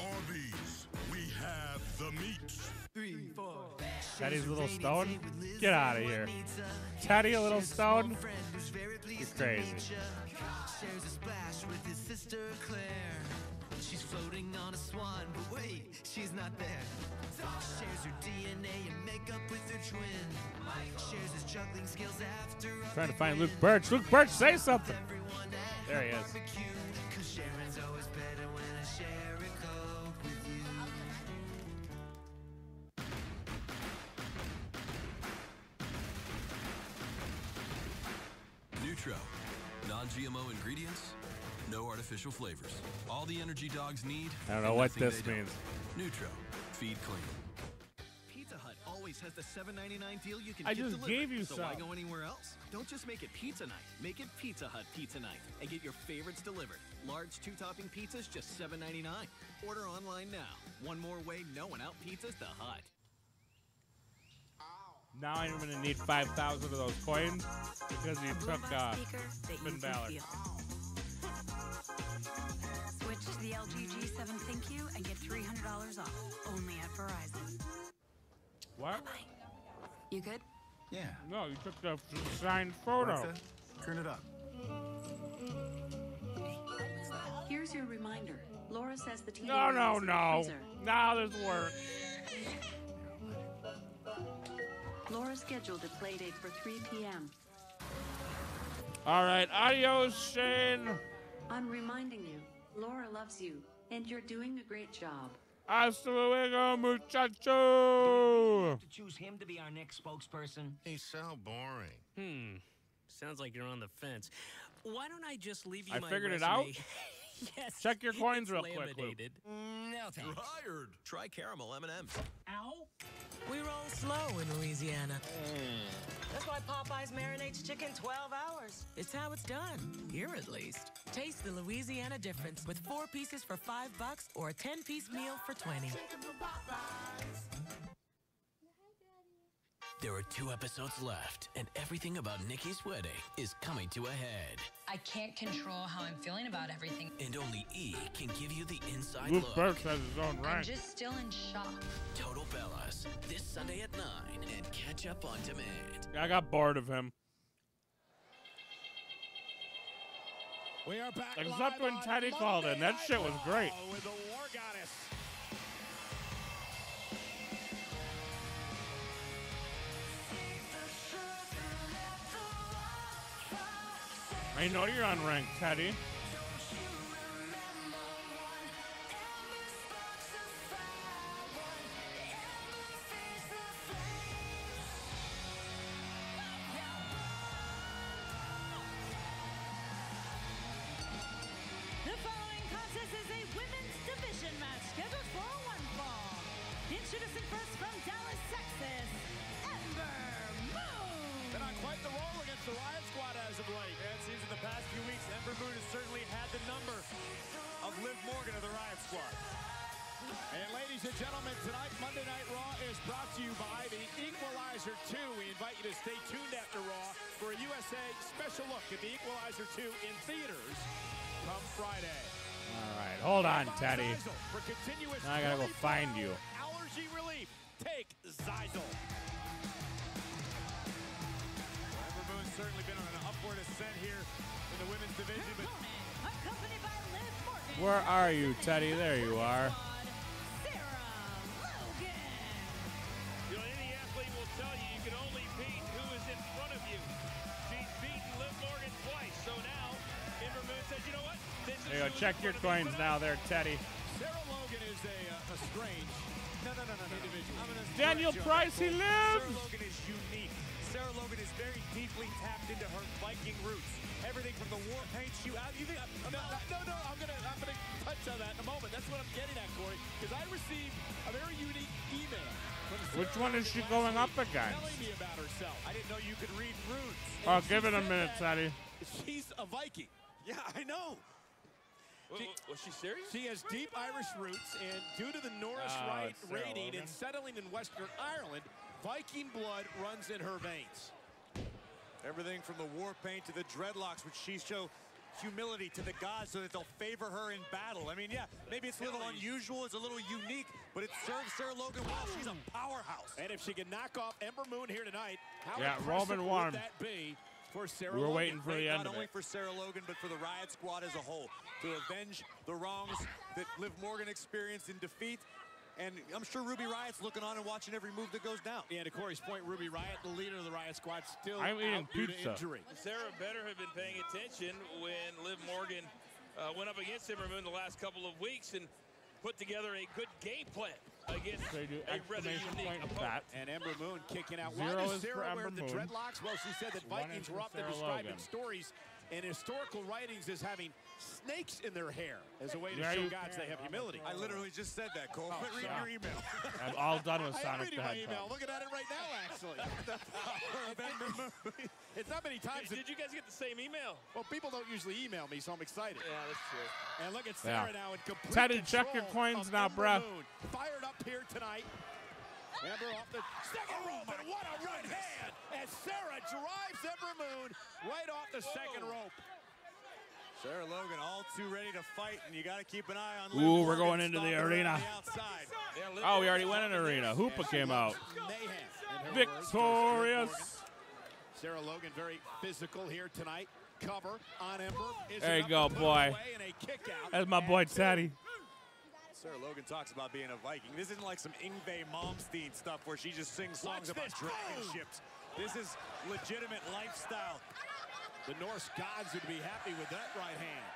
[SPEAKER 33] Arby's, we have the meat.
[SPEAKER 97] Three, four.
[SPEAKER 51] Teddy's a little stone. Get out of here. Teddy, a little stone. You're crazy.
[SPEAKER 97] Shares a splash with his sister Claire. She's floating on a swan, but wait, she's not there. Shares her DNA and makeup with her twin. Shares his juggling skills after
[SPEAKER 51] Trying to find Luke Birch. Luke Birch, say something. There he is.
[SPEAKER 98] Nutro. Non-GMO ingredients, no artificial flavors. All the energy dogs need.
[SPEAKER 51] I don't know what this
[SPEAKER 98] they don't.
[SPEAKER 51] means.
[SPEAKER 98] Nutro. Feed clean.
[SPEAKER 20] Pizza Hut always has the $7.99 deal you can
[SPEAKER 51] I
[SPEAKER 20] get
[SPEAKER 51] just
[SPEAKER 20] delivered.
[SPEAKER 51] gave you
[SPEAKER 20] so why
[SPEAKER 51] some.
[SPEAKER 20] go anywhere else? Don't just make it pizza night. Make it Pizza Hut Pizza Night and get your favorites delivered. Large two-topping pizzas just $7.99. Order online now. One more way no one out pizzas the Hut.
[SPEAKER 51] Now I'm gonna need 5,000 of those coins because you took uh, Finn Balor.
[SPEAKER 9] Switch to the LG G7 ThinQ and get $300 off. Only at Verizon.
[SPEAKER 51] What?
[SPEAKER 9] You good?
[SPEAKER 51] Yeah. No, you took the signed photo.
[SPEAKER 20] turn it up.
[SPEAKER 9] Here's your reminder. Laura says the TV
[SPEAKER 51] No, no,
[SPEAKER 9] is in the
[SPEAKER 51] no.
[SPEAKER 9] freezer.
[SPEAKER 51] Now there's work.
[SPEAKER 9] Laura scheduled a play date for 3 p.m.
[SPEAKER 51] All right, adios, Shane.
[SPEAKER 9] I'm reminding you, Laura loves you, and you're doing a great job.
[SPEAKER 51] Hasta luego, muchacho.
[SPEAKER 99] To choose him to be our next spokesperson?
[SPEAKER 33] He's so boring.
[SPEAKER 100] Hmm. Sounds like you're on the fence. Why don't I just leave you
[SPEAKER 51] I
[SPEAKER 100] my
[SPEAKER 51] figured it out.
[SPEAKER 100] yes.
[SPEAKER 51] Check your coins
[SPEAKER 100] it's
[SPEAKER 51] real quick, Luke.
[SPEAKER 100] laminated. Mm, no thanks.
[SPEAKER 101] You're hired. Try caramel M&M's.
[SPEAKER 99] Ow.
[SPEAKER 102] We roll slow in Louisiana.
[SPEAKER 99] That's why Popeyes marinates chicken 12 hours.
[SPEAKER 102] It's how it's done, here at least. Taste the Louisiana difference with four pieces for five bucks or a 10 piece meal for 20.
[SPEAKER 20] There are two episodes left, and everything about Nikki's wedding is coming to a head.
[SPEAKER 9] I can't control how I'm feeling about everything.
[SPEAKER 20] And only E can give you the inside
[SPEAKER 51] Luke
[SPEAKER 20] look.
[SPEAKER 51] Burks has his own
[SPEAKER 9] I'm just still in shock.
[SPEAKER 20] Total Bellas, this Sunday at 9, and catch up on demand.
[SPEAKER 51] I got bored of him.
[SPEAKER 3] We are back
[SPEAKER 51] Except when
[SPEAKER 3] on
[SPEAKER 51] Teddy called in. That shit was great.
[SPEAKER 3] With oh, the War Goddess.
[SPEAKER 51] I know you're on rank, Teddy.
[SPEAKER 3] To stay tuned after Raw for a USA special look at the Equalizer 2 in theaters come Friday.
[SPEAKER 51] All right, hold on, Teddy.
[SPEAKER 3] For continuous
[SPEAKER 51] Now I gotta go find you.
[SPEAKER 3] Allergy relief. Take Xyzal.
[SPEAKER 22] Ember Moon's certainly been on an upward ascent here in the women's division, but
[SPEAKER 65] Accompanied by Liv Morgan.
[SPEAKER 51] Where are you, Teddy? There you are.
[SPEAKER 4] You
[SPEAKER 51] go. Check your
[SPEAKER 4] front
[SPEAKER 51] coins now there, Teddy.
[SPEAKER 3] Sarah Logan is a, uh, a strange
[SPEAKER 22] no, no, no, no, no.
[SPEAKER 3] individual.
[SPEAKER 22] I'm
[SPEAKER 51] Daniel
[SPEAKER 22] correct you on that,
[SPEAKER 51] Price, he lives.
[SPEAKER 22] Sarah Logan is unique. Sarah Logan is very deeply tapped into her Viking roots. Everything from the war paint shoe out. You think I'm, I'm
[SPEAKER 3] No,
[SPEAKER 22] not,
[SPEAKER 3] no, no, I'm gonna, I'm gonna touch on that in a moment. That's what I'm getting at, Corey, because I received a very unique email.
[SPEAKER 51] Which one is she going up against?
[SPEAKER 3] Telling me about herself.
[SPEAKER 22] I didn't know you could read runes.
[SPEAKER 51] Oh, give it a minute, Teddy.
[SPEAKER 3] She's a Viking.
[SPEAKER 22] Yeah, I know.
[SPEAKER 4] Wa- wa- Was she serious?
[SPEAKER 3] She has deep Irish roots, and due to the Norse
[SPEAKER 51] Oh,
[SPEAKER 3] Wright
[SPEAKER 51] it's
[SPEAKER 3] raiding and settling in Western Ireland, Viking blood runs in her veins.
[SPEAKER 22] Everything from the war paint to the dreadlocks, which she show humility to the gods so that they'll favor her in battle. I mean, yeah, maybe it's a little unusual, it's a little unique, but it serves Sarah Logan well. She's a powerhouse.
[SPEAKER 3] And if she can knock off Ember Moon here tonight, how
[SPEAKER 51] Yeah,
[SPEAKER 3] impressive
[SPEAKER 51] Roman
[SPEAKER 3] would that be for Sarah
[SPEAKER 51] We were
[SPEAKER 3] Logan?
[SPEAKER 51] waiting for the end
[SPEAKER 22] not
[SPEAKER 51] of
[SPEAKER 22] only
[SPEAKER 51] it.
[SPEAKER 22] for Sarah Logan, but for the Riot Squad as a whole to avenge the wrongs that Liv Morgan experienced in defeat. And I'm sure Ruby Riot's looking on and watching every move that goes down.
[SPEAKER 3] Yeah, to Corey's point, Ruby Riot, the leader of the Riot Squad, still
[SPEAKER 51] I'm eating
[SPEAKER 3] out due to injury.
[SPEAKER 4] Sarah better have been paying attention when Liv Morgan uh, went up against Ember Moon the last couple of weeks and put together a good game plan against
[SPEAKER 51] They do
[SPEAKER 4] a rather
[SPEAKER 51] exclamation
[SPEAKER 4] unique opponent.
[SPEAKER 51] bat.
[SPEAKER 3] And Ember Moon kicking out.
[SPEAKER 51] Zero
[SPEAKER 3] Why does Sarah wear
[SPEAKER 51] Ember
[SPEAKER 3] the dreadlocks? Well, she said that
[SPEAKER 51] One
[SPEAKER 3] Vikings were
[SPEAKER 51] for
[SPEAKER 3] often
[SPEAKER 51] Sarah
[SPEAKER 3] described in and historical writings as having snakes in their hair as a way to
[SPEAKER 51] Yeah,
[SPEAKER 3] show
[SPEAKER 51] you
[SPEAKER 3] gods they have humility.
[SPEAKER 22] I literally just said that, Cole.
[SPEAKER 3] Oh,
[SPEAKER 22] Quit reading
[SPEAKER 3] sorry.
[SPEAKER 22] your email.
[SPEAKER 51] I'm all done with
[SPEAKER 3] I am reading my
[SPEAKER 51] Hedgehog.
[SPEAKER 3] email. Looking at it right now, actually. it's not many times.
[SPEAKER 4] Did, did you guys get the same email?
[SPEAKER 3] well, people don't usually email me, so I'm excited.
[SPEAKER 4] Yeah, that's true.
[SPEAKER 3] And look at
[SPEAKER 51] Yeah.
[SPEAKER 3] Sarah now in complete
[SPEAKER 51] Teddy, check your coins now,
[SPEAKER 3] Ember
[SPEAKER 51] bruh.
[SPEAKER 3] Fired up here tonight. Ember off the second
[SPEAKER 22] Oh
[SPEAKER 3] rope, and what a right hand as Sarah drives Ember Moon right off the second rope.
[SPEAKER 22] Sarah Logan all too ready to fight, and you got to keep an eye on.
[SPEAKER 51] Ooh,
[SPEAKER 22] Liv
[SPEAKER 51] we're going into the arena.
[SPEAKER 22] the.
[SPEAKER 4] Yeah,
[SPEAKER 51] Oh, we already went in
[SPEAKER 4] off
[SPEAKER 51] arena.
[SPEAKER 4] this.
[SPEAKER 51] Hoopa came out.
[SPEAKER 3] Mayhem. in her words.
[SPEAKER 51] Victorious.
[SPEAKER 3] Sarah Logan very physical here tonight. Cover on Ember. Is
[SPEAKER 51] There you go, boy.
[SPEAKER 3] away and a kick out.
[SPEAKER 51] That's my boy
[SPEAKER 3] And
[SPEAKER 51] Teddy.
[SPEAKER 22] Sarah Logan talks about being a Viking. This isn't like some Yngwie Malmsteen stuff where she just sings songs about dragon ships. This is legitimate lifestyle.
[SPEAKER 3] The Norse gods would be happy with that right hand.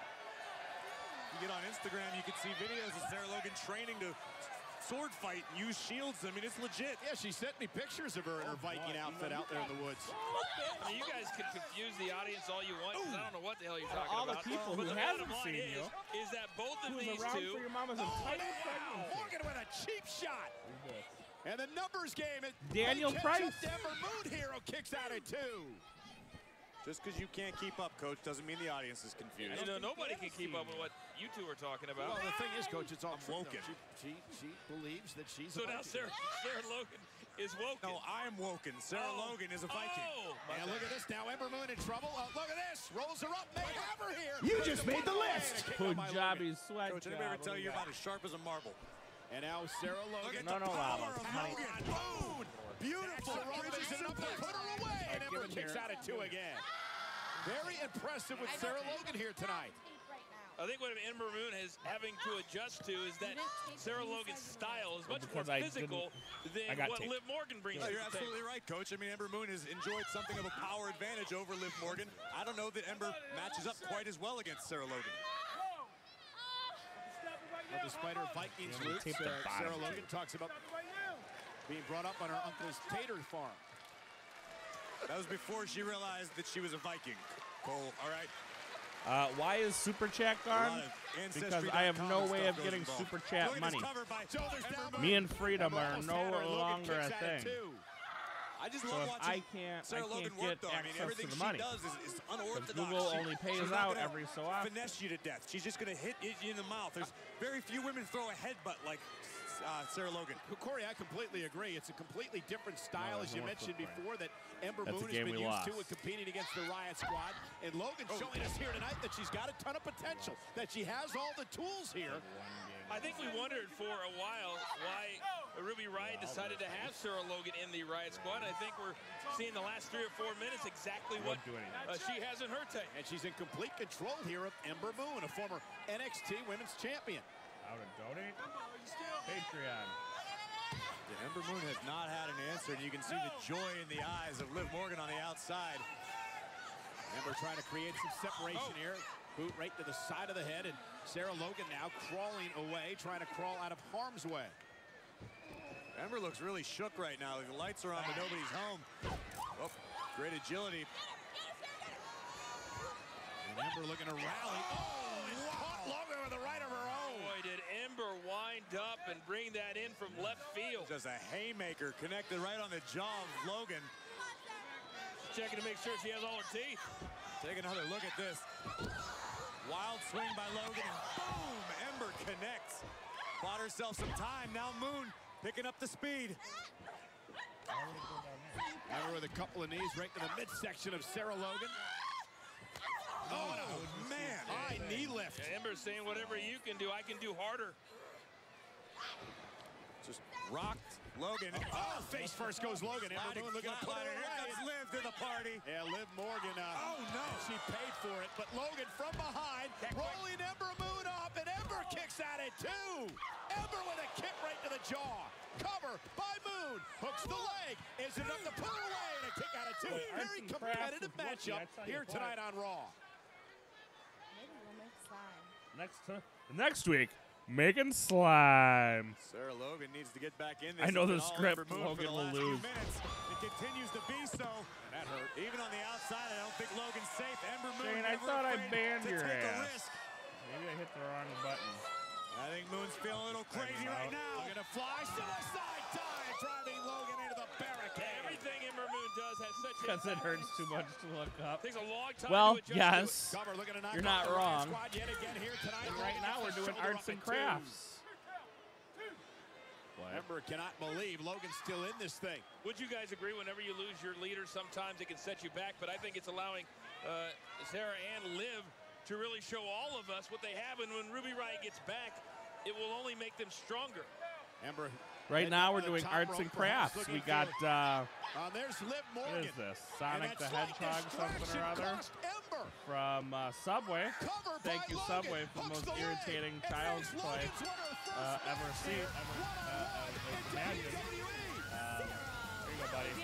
[SPEAKER 22] You get on Instagram, you can see videos of Sarah Logan training to sword fight and use shields. I mean, it's legit.
[SPEAKER 3] Yeah, she sent me pictures of her in her oh, Viking outfit out there in the woods.
[SPEAKER 4] I mean, you guys can confuse the audience all you want. I don't know what the hell you're talking
[SPEAKER 51] all the
[SPEAKER 4] about.
[SPEAKER 51] people
[SPEAKER 4] but
[SPEAKER 51] who
[SPEAKER 4] the
[SPEAKER 51] haven't seen
[SPEAKER 4] is, is that both of
[SPEAKER 51] Who's
[SPEAKER 4] these
[SPEAKER 51] around
[SPEAKER 4] two
[SPEAKER 51] for your mama's oh, entire pregnancy.
[SPEAKER 3] Morgan with a cheap shot. And the numbers game. It
[SPEAKER 51] Daniel Price.
[SPEAKER 3] catch up to Ember Moon Hero kicks out at two.
[SPEAKER 22] Just because you can't keep up, coach, doesn't mean the audience is confused.
[SPEAKER 4] You know, nobody can keep up with what you two are talking about.
[SPEAKER 3] Well, the thing is, coach, it's all
[SPEAKER 22] I'm woken.
[SPEAKER 3] She, she, she believes that she's
[SPEAKER 4] So
[SPEAKER 3] a
[SPEAKER 4] now Sarah, Sarah Logan is woken.
[SPEAKER 22] No, I'm woken. Sarah
[SPEAKER 4] Oh.
[SPEAKER 22] Logan is a Viking.
[SPEAKER 4] Oh, my
[SPEAKER 3] And look at this now. Ember Moon in trouble. Uh, look at this. Rolls her up. May have her here.
[SPEAKER 22] You
[SPEAKER 3] There's
[SPEAKER 22] just made the list.
[SPEAKER 3] and a kick out
[SPEAKER 51] Punjabi sweat
[SPEAKER 22] Coach, anybody ever tell you about as sharp as a marble?
[SPEAKER 3] And now Sarah Logan.
[SPEAKER 51] No, no, Lalo. Honey.
[SPEAKER 3] Moon. Beautiful. Bridges it up to put her away. And
[SPEAKER 51] give
[SPEAKER 3] Ember
[SPEAKER 51] him
[SPEAKER 3] kicks out at two again. Very impressive with Sarah Logan here tonight.
[SPEAKER 4] I think what Ember Moon is having to adjust to is that Sarah Logan's style is much more physical than what
[SPEAKER 51] tape.
[SPEAKER 4] Liv Morgan brings
[SPEAKER 22] No,
[SPEAKER 4] to
[SPEAKER 22] you're
[SPEAKER 4] the table.
[SPEAKER 22] absolutely right, Coach. I mean, Ember Moon has enjoyed something of a power advantage over Liv Morgan. I don't know that Ember matches up quite as well against Sarah Logan.
[SPEAKER 3] Well, despite her Vikings
[SPEAKER 51] Yeah,
[SPEAKER 3] roots, uh. Sarah Logan talks about being brought up on her uncle's tater farm.
[SPEAKER 22] That was before she realized that she was a Viking. Cole, all right?
[SPEAKER 51] Uh, why is Super Chat
[SPEAKER 22] A
[SPEAKER 51] gone? Because I have no way of getting
[SPEAKER 22] involved.
[SPEAKER 51] Super Chat
[SPEAKER 22] Logan
[SPEAKER 51] money.
[SPEAKER 22] by
[SPEAKER 51] Me and Freedom are no
[SPEAKER 3] had her, and Logan
[SPEAKER 51] longer a
[SPEAKER 3] kicks out at
[SPEAKER 51] thing.
[SPEAKER 22] I just
[SPEAKER 51] So
[SPEAKER 22] love
[SPEAKER 51] if
[SPEAKER 22] watching
[SPEAKER 51] I can't-
[SPEAKER 22] Sarah
[SPEAKER 51] I can't
[SPEAKER 22] Logan
[SPEAKER 51] get
[SPEAKER 22] work, though. I mean,
[SPEAKER 51] access
[SPEAKER 22] everything
[SPEAKER 51] to the
[SPEAKER 22] she
[SPEAKER 51] money.
[SPEAKER 22] does is, is unorthodox.
[SPEAKER 51] Google
[SPEAKER 22] She-
[SPEAKER 51] only pays out every so often.
[SPEAKER 22] Finesse you to death. She's just going to hit you in the mouth. There's very few women throw a headbutt like uh, Sarah Logan.
[SPEAKER 3] Corey, I completely agree. It's a completely different style,
[SPEAKER 51] No,
[SPEAKER 3] as you mentioned before, that Ember
[SPEAKER 51] That's
[SPEAKER 3] Moon has been
[SPEAKER 51] we
[SPEAKER 3] used to
[SPEAKER 51] lost.
[SPEAKER 3] with competing against the Riot Squad. And Logan showing us here tonight that she's got a ton of potential, that she has all the tools here.
[SPEAKER 4] I think we wondered for a while why Ruby Riot decided to have Sarah Logan in the Riot Squad. I think we're seeing the last three or four minutes exactly what
[SPEAKER 51] Won't do anything.
[SPEAKER 4] uh, she has in her tank.
[SPEAKER 3] And she's in complete control here of Ember Moon, a former NXT Women's Champion.
[SPEAKER 51] How to donate? Patreon.
[SPEAKER 22] Yeah, Ember Moon has not had an answer, and you can see the joy in the eyes of Liv Morgan on the outside.
[SPEAKER 3] Ember trying to create some separation oh. here. Boot right to the side of the head, and Sarah Logan now crawling away, trying to crawl out of harm's way.
[SPEAKER 22] Ember looks really shook right now. The lights are on, but nobody's home. Oh, great agility.
[SPEAKER 3] And Ember looking to rally. Oh, and caught Logan with the right of her own.
[SPEAKER 4] Boy, did wind up and bring that in from left field.
[SPEAKER 22] Just a haymaker connected right on the jaw of Logan.
[SPEAKER 4] Checking to make sure she has all her teeth.
[SPEAKER 22] Take another look at this. Wild swing by Logan, and boom! Ember connects. Bought herself some time. Now Moon picking up the speed.
[SPEAKER 3] Ember with a couple of knees right to the midsection of Sarah Logan. Oh, no, man. High knee lift.
[SPEAKER 4] Ember saying whatever you can do, I can do harder.
[SPEAKER 22] Just rocked Logan.
[SPEAKER 3] Oh, face first goes Logan. Ember
[SPEAKER 22] Sliding
[SPEAKER 3] Moon looking to put her
[SPEAKER 22] flatliner. Here comes Liv to the party.
[SPEAKER 3] Yeah, Liv Morgan. Uh,
[SPEAKER 22] Oh, no.
[SPEAKER 3] She paid for it, but Logan from behind, rolling Ember Moon up, and Ember kicks at it too. Ember with a kick right to the jaw. Cover by Moon. Hooks the leg. Is it enough to put her away? And a kick out of two. Very
[SPEAKER 51] Arts and Crafts
[SPEAKER 3] competitive matchup
[SPEAKER 51] I tell you
[SPEAKER 3] here tonight on Raw.
[SPEAKER 51] Next next week, making slime.
[SPEAKER 22] Sarah Logan needs to get back in this.
[SPEAKER 51] I know the script.
[SPEAKER 22] Ember Moon for
[SPEAKER 51] Logan will lose.
[SPEAKER 22] minutes. It continues to be so. That hurt. Even on the outside, I don't think Logan's safe. Ember Moon
[SPEAKER 51] Shane, I thought I banned your ass.
[SPEAKER 22] risk.
[SPEAKER 51] Maybe I hit the wrong button.
[SPEAKER 22] I think Moon's feeling a little crazy right now.
[SPEAKER 3] Looking to fly. Suicide dive. Driving Logan into the barricade.
[SPEAKER 4] Everything Ember Moon does has such a
[SPEAKER 51] Because it hurts too much to look up.
[SPEAKER 4] Takes a long time
[SPEAKER 51] Well,
[SPEAKER 4] to
[SPEAKER 51] yes.
[SPEAKER 4] to
[SPEAKER 3] looking to knock
[SPEAKER 51] You're not wrong.
[SPEAKER 3] Squad yet again here tonight.
[SPEAKER 51] And right now we're doing arts and
[SPEAKER 3] at two.
[SPEAKER 51] crafts.
[SPEAKER 3] Ember cannot believe Logan's still in this thing.
[SPEAKER 4] Would you guys agree whenever you lose your leader, sometimes it can set you back, but I think it's allowing uh, Sarah and Liv to really show all of us what they have, and when Ruby Riot gets back, it will only make them stronger.
[SPEAKER 3] Ember.
[SPEAKER 51] Right now we're doing arts and crafts. We got
[SPEAKER 3] for-
[SPEAKER 51] uh,
[SPEAKER 3] Uh, there's Liv Morgan.
[SPEAKER 51] is this? Sonic the
[SPEAKER 3] slight
[SPEAKER 51] Hedgehog something or
[SPEAKER 3] distraction
[SPEAKER 51] other
[SPEAKER 3] Ember.
[SPEAKER 51] from uh, Subway.
[SPEAKER 3] Covered
[SPEAKER 51] Thank you,
[SPEAKER 3] Logan.
[SPEAKER 51] Subway, for the most
[SPEAKER 3] the
[SPEAKER 51] irritating
[SPEAKER 3] And
[SPEAKER 51] child's
[SPEAKER 3] there's
[SPEAKER 51] play
[SPEAKER 3] Logan's winner,
[SPEAKER 51] uh, ever seen,
[SPEAKER 3] here.
[SPEAKER 51] ever uh, uh, imagined. Um, here you go, buddy.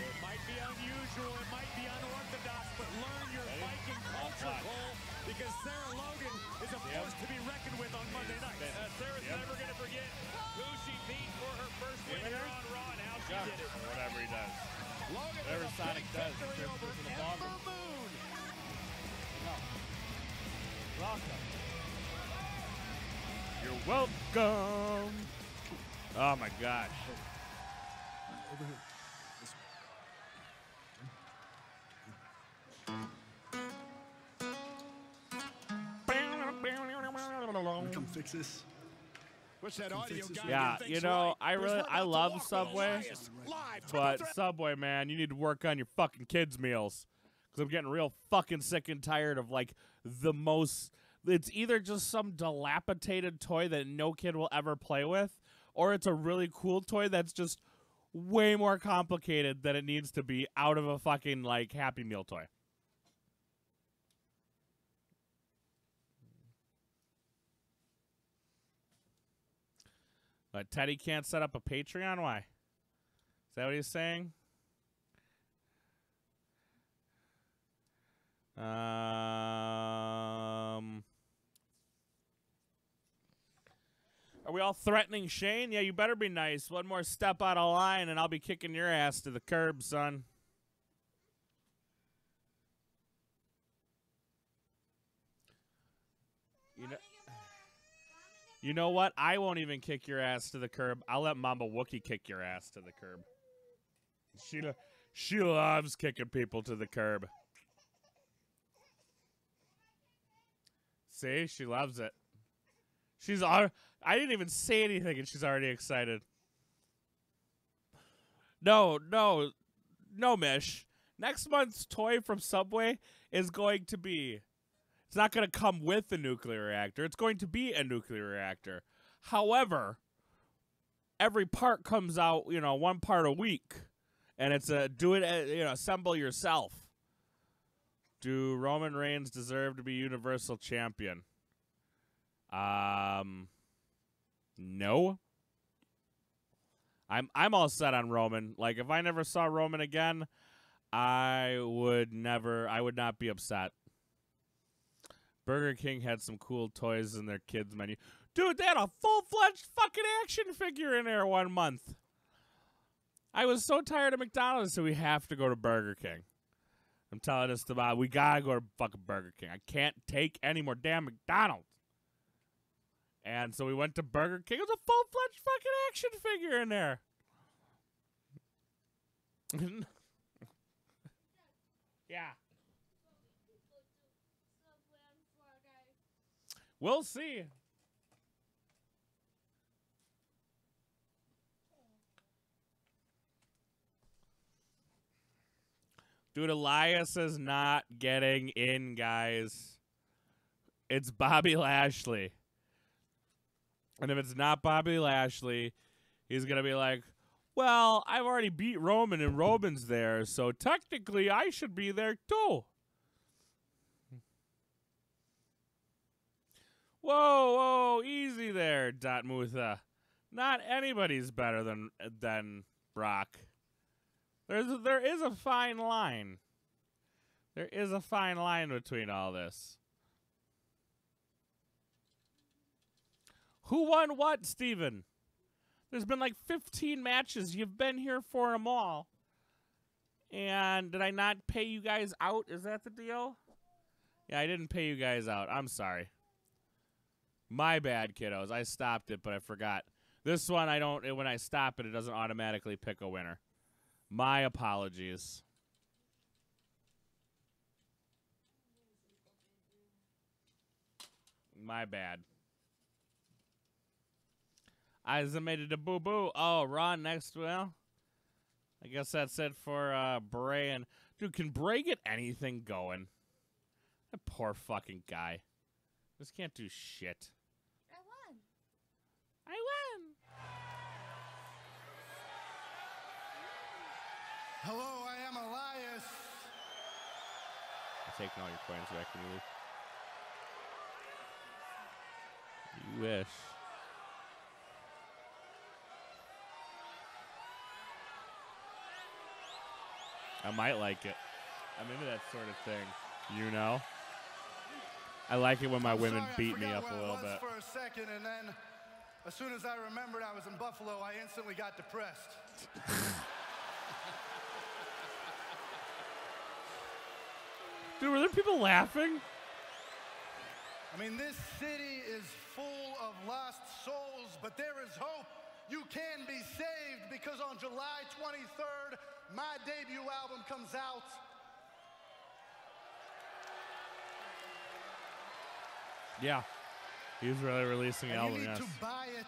[SPEAKER 22] It might be unusual, it might be unorthodox, but learn your Viking culture, Cole, because Sarah Logan is a force to be reckoned with on Monday night.
[SPEAKER 4] Uh, Sarah's
[SPEAKER 51] Yep.
[SPEAKER 4] never going to forget who she beat for her first win here on Raw and how she
[SPEAKER 51] Yeah,
[SPEAKER 4] did it.
[SPEAKER 51] or whatever he does.
[SPEAKER 3] Logan
[SPEAKER 51] Whatever Sonic does, he
[SPEAKER 3] victory over
[SPEAKER 51] into the
[SPEAKER 3] Ember
[SPEAKER 51] ball.
[SPEAKER 3] Moon.
[SPEAKER 51] Welcome. You're welcome. Oh my gosh.
[SPEAKER 33] Over here. Come fix this.
[SPEAKER 103] Wish that audio guy
[SPEAKER 51] Yeah, you know,
[SPEAKER 103] right.
[SPEAKER 51] I really I love Subway,
[SPEAKER 103] Elias. Live, triple
[SPEAKER 51] but. Subway, man, you need to work on your fucking kids' meals because I'm getting real fucking sick and tired of like the most. It's either just some dilapidated toy that no kid will ever play with, or it's a really cool toy that's just way more complicated than it needs to be out of a fucking like Happy Meal toy. But Teddy can't set up a Patreon. Why? Is that what he's saying? Um. Are we all threatening Shane? Yeah, you better be nice. One more step out of line, and I'll be kicking your ass to the curb, son. You know. You know what? I won't even kick your ass to the curb. I'll let Mama Wookie kick your ass to the curb. She she loves kicking people to the curb. See, she loves it. She's I didn't even say anything and she's already excited. No, no, no, Mish. Next month's toy from Subway is going to be it's not going to come with a nuclear reactor. It's going to be a nuclear reactor. However, every part comes out, you know, one part a week, and it's a do it, uh, you know, assemble yourself. Do Roman Reigns deserve to be Universal Champion? Um, no. I'm I'm all set on Roman. Like if I never saw Roman again, I would never. I would not be upset. Burger King had some cool toys in their kids menu. Dude, they had a full fledged fucking action figure in there one month. I was so tired of McDonald's, so we have to go to Burger King. I'm telling us about we gotta go to fucking Burger King. I can't take any more damn McDonald's. And so we went to Burger King. It was a full fledged fucking action figure in there. yeah. We'll see. Dude, Elias is not getting in, guys. It's Bobby Lashley. And if it's not Bobby Lashley, he's going to be like, well, I've already beat Roman and Roman's there, so technically I should be there too. Whoa, whoa, easy there, Dot Mutha. Not anybody's better than than Brock. There's there is a fine line. There is a fine line between all this. Who won what, Steven? There's been like 15 matches. You've been here for them all. And did I not pay you guys out? Is that the deal? Yeah, I didn't pay you guys out. I'm sorry. My bad, kiddos. I stopped it, but I forgot. This one, I don't. When I stop it, it doesn't automatically pick a winner. My apologies. My bad. I made it a boo boo. Oh, Ron next. Well, I guess that's it for uh, Bray. And dude, can Bray get anything going? That poor fucking guy. Just can't do shit.
[SPEAKER 104] I won.
[SPEAKER 51] I won.
[SPEAKER 8] Hello, I am Elias.
[SPEAKER 51] I'm taking all your coins back when you leave. You wish. I might like it. I'm into that sort of thing. You know? I like it when my women
[SPEAKER 8] Sorry,
[SPEAKER 51] beat me up a
[SPEAKER 8] where I
[SPEAKER 51] little
[SPEAKER 8] was
[SPEAKER 51] bit.
[SPEAKER 8] As soon as I remembered I was in Buffalo, I instantly got depressed.
[SPEAKER 51] Dude, were there people laughing?
[SPEAKER 8] I mean, this city is full of lost souls, but there is hope. You can be saved because on July 23rd, my debut album comes out.
[SPEAKER 51] Yeah. He's really releasing an album,
[SPEAKER 8] you need
[SPEAKER 51] yes.
[SPEAKER 8] to buy it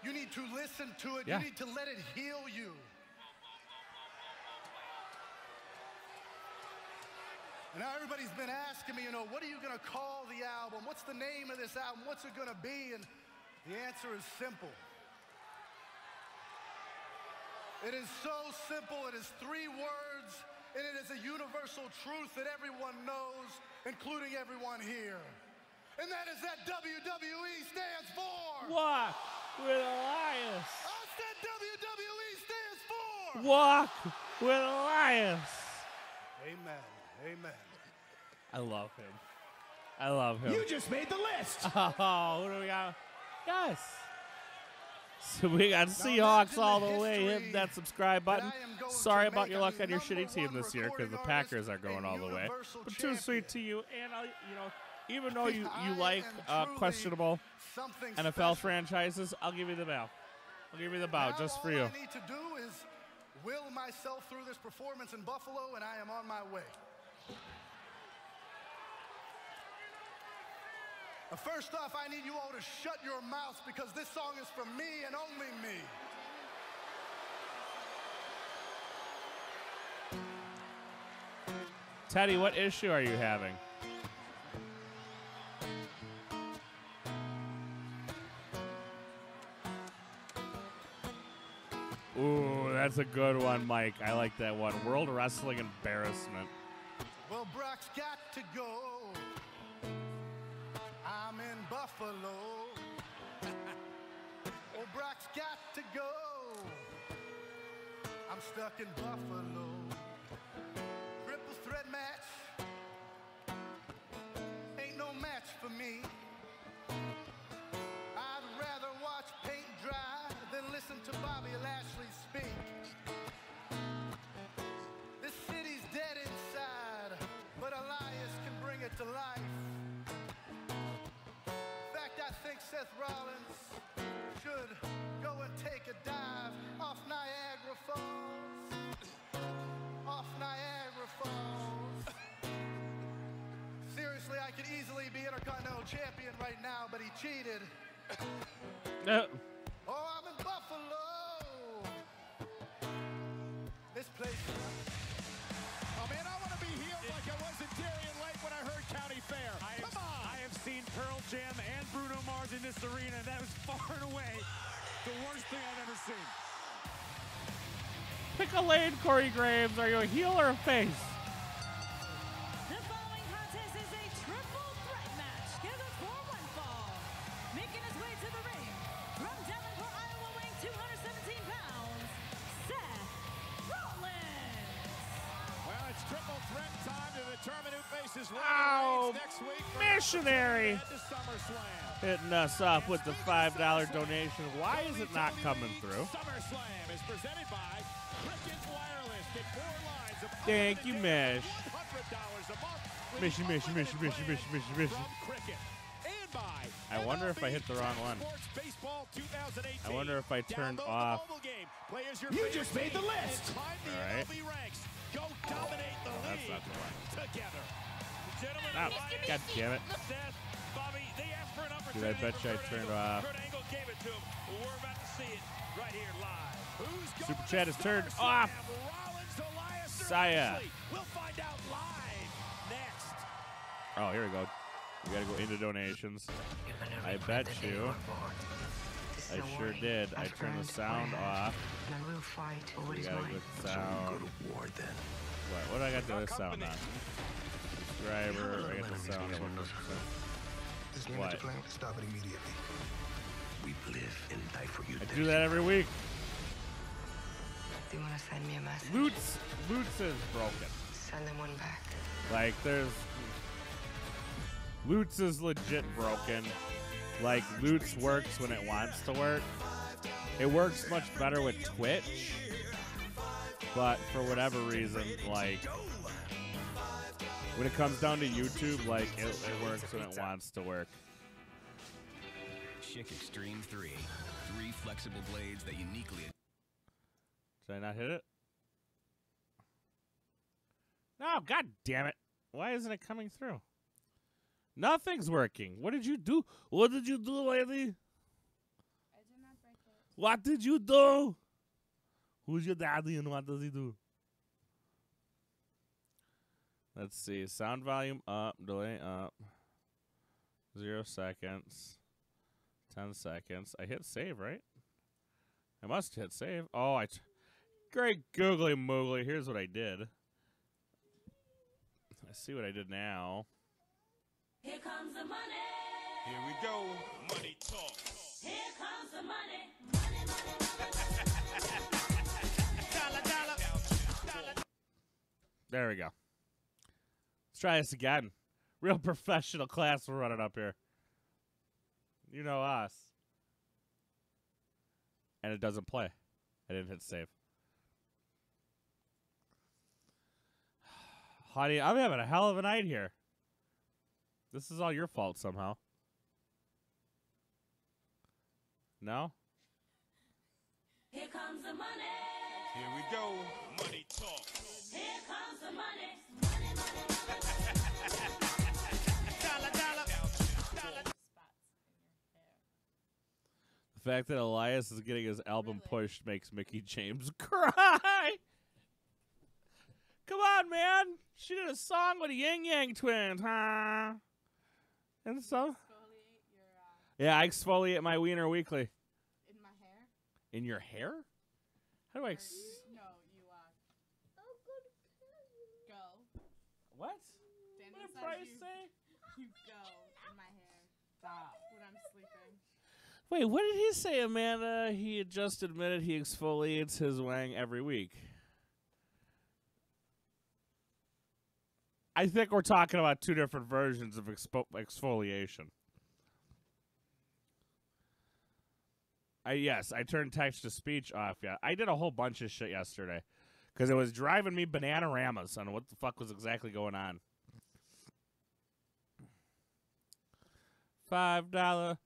[SPEAKER 8] You need to listen to it.
[SPEAKER 51] Yeah.
[SPEAKER 8] You need to let it heal you. And now everybody's been asking me, you know, what are you going to call the album? What's the name of this album? What's it going to be? And the answer is simple. It is so simple. It is three words, and it is a universal truth that everyone knows, including everyone here. And that is that WWE stands for.
[SPEAKER 51] Walk with Elias.
[SPEAKER 8] I said WWE stands for.
[SPEAKER 51] Walk with Elias.
[SPEAKER 8] Amen. Amen.
[SPEAKER 51] I love him. I love him.
[SPEAKER 8] You just made the list.
[SPEAKER 51] Oh, who do we got? Yes. So we got Seahawks all the way. Hit that subscribe button. Sorry about your luck on your shitty team this year because the Packers are going all the way. But too sweet to you, and I'll, you know, even though you you like uh, questionable NFL franchises, I'll give you the bow. I'll give you the bow
[SPEAKER 8] Now
[SPEAKER 51] just for
[SPEAKER 8] all
[SPEAKER 51] you.
[SPEAKER 8] I need to do is will myself through this performance in Buffalo, and I am on my way. First off, I need you all to shut your mouths because this song is for me and only me.
[SPEAKER 51] Teddy, what issue are you having? That's a good one, Mike. I like that one. World Wrestling Embarrassment.
[SPEAKER 8] Well, Brock's got to go. I'm in Buffalo. oh, Brock's got to go. I'm stuck in Buffalo. Triple threat match. Ain't no match for me. I'd rather watch paint dry than listen to Bobby Lashley speak. This city's dead inside, but Elias can bring it to life. In fact, I think Seth Rollins should go and take a dive off Niagara Falls. Off Niagara Falls. Seriously, I could easily be Intercontinental Champion right now, but he cheated.
[SPEAKER 51] No.
[SPEAKER 8] Oh, I'm in This place.
[SPEAKER 3] Oh, man, I want to be healed like I was in Darien Lake when I heard County Fair.
[SPEAKER 22] I have, I have seen Pearl Jam and Bruno Mars in this arena, and that was far and away the worst thing I've ever seen.
[SPEAKER 51] Pick a lane, Corey Graves. Are you a heel or a face?
[SPEAKER 10] For
[SPEAKER 51] missionary. Hitting us up with the $5 donation. Why is it not coming through?
[SPEAKER 3] SummerSlam is presented by Cricket Wireless. Get four lines of
[SPEAKER 51] Thank you, Mesh.
[SPEAKER 3] $100 a month.
[SPEAKER 51] Mishy, mishy, mishy, mishy, mishy, mishy, mishy.
[SPEAKER 3] From Cricket. And by
[SPEAKER 51] I wonder if I hit the wrong one.
[SPEAKER 3] Sports Baseball 2018.
[SPEAKER 51] I wonder if I turned off.
[SPEAKER 3] mobile game. Play as your
[SPEAKER 51] You just made the list.
[SPEAKER 3] and climb the
[SPEAKER 51] All right.
[SPEAKER 3] Go dominate the
[SPEAKER 51] Oh, that's
[SPEAKER 3] league
[SPEAKER 51] not the one.
[SPEAKER 3] together.
[SPEAKER 4] Gentlemen, Elias,
[SPEAKER 51] God damn it.
[SPEAKER 4] Seth, Bobby, they asked for an
[SPEAKER 51] Dude, I bet you I turned
[SPEAKER 4] Angle.
[SPEAKER 51] off.
[SPEAKER 4] Kurt Angle gave it to him. We're about to see it right here live.
[SPEAKER 3] Who's
[SPEAKER 51] Super chat is turned off.
[SPEAKER 3] Rollins, Elias,
[SPEAKER 51] Saya.
[SPEAKER 3] We'll find out live next.
[SPEAKER 51] Oh, here we go. We gotta go into donations. I bet you. I sure did. I turned the sound off.
[SPEAKER 104] And I will fight for what
[SPEAKER 51] We
[SPEAKER 104] is
[SPEAKER 51] got a
[SPEAKER 104] mine.
[SPEAKER 51] good sound. What? What do I got the sound on? Subscriber. I got the sound on.
[SPEAKER 17] This game
[SPEAKER 51] What?
[SPEAKER 17] that you're stop it immediately. We live and die for you.
[SPEAKER 51] I do that every week.
[SPEAKER 104] Do you want to send me a message?
[SPEAKER 51] Loots. Loots is broken.
[SPEAKER 104] Send them one back.
[SPEAKER 51] Like there's Loots is legit broken. Like Loots works when it wants to work. It works much better with Twitch. But for whatever reason, like when it comes down to YouTube, like it, it works when it wants to work.
[SPEAKER 105] Schick Extreme 3. Three flexible blades that uniquely
[SPEAKER 51] Did I not hit it? No, god damn it. Why isn't it coming through? Nothing's working. What did you do? What did you do, lady?
[SPEAKER 102] I did not break the
[SPEAKER 51] What did you do? Who's your daddy and what does he do? Let's see. Sound volume up, delay up. Zero seconds. Ten seconds. I hit save, right? I must hit save. Oh, I. T- Great googly moogly. Here's what I did. I see what I did now.
[SPEAKER 65] Here comes the money.
[SPEAKER 106] Here we go. Money talk.
[SPEAKER 65] Here comes the money. Money, money, money.
[SPEAKER 51] There we go. Let's try this again. Real professional class we're running up here. You know us. And it doesn't play. I didn't hit save. Honey, I'm having a hell of a night here. This is all your fault somehow. No?
[SPEAKER 65] Here comes the money.
[SPEAKER 106] Here we go. Money talk.
[SPEAKER 65] Here comes the money.
[SPEAKER 51] The fact that Elias is getting his album pushed makes Mickie James cry. Come on, man. She did a song with the Ying Yang twins, huh? And so. Yeah, I exfoliate my wiener weekly.
[SPEAKER 102] In my hair?
[SPEAKER 51] In your hair? How do I? Ex-
[SPEAKER 102] No, you, uh. Go.
[SPEAKER 51] What?
[SPEAKER 102] Daniel
[SPEAKER 51] What did
[SPEAKER 102] says
[SPEAKER 51] Bryce
[SPEAKER 102] you,
[SPEAKER 51] say?
[SPEAKER 102] You go in my hair. Stop. When I'm sleeping.
[SPEAKER 51] Wait, what did he say, Amanda? He had just admitted he exfoliates his wang every week. I think we're talking about two different versions of expo- exfoliation. I yes, I turned text to speech off. Yeah, I did a whole bunch of shit yesterday because it was driving me banana ramas on what the fuck was exactly going on. Five dollar.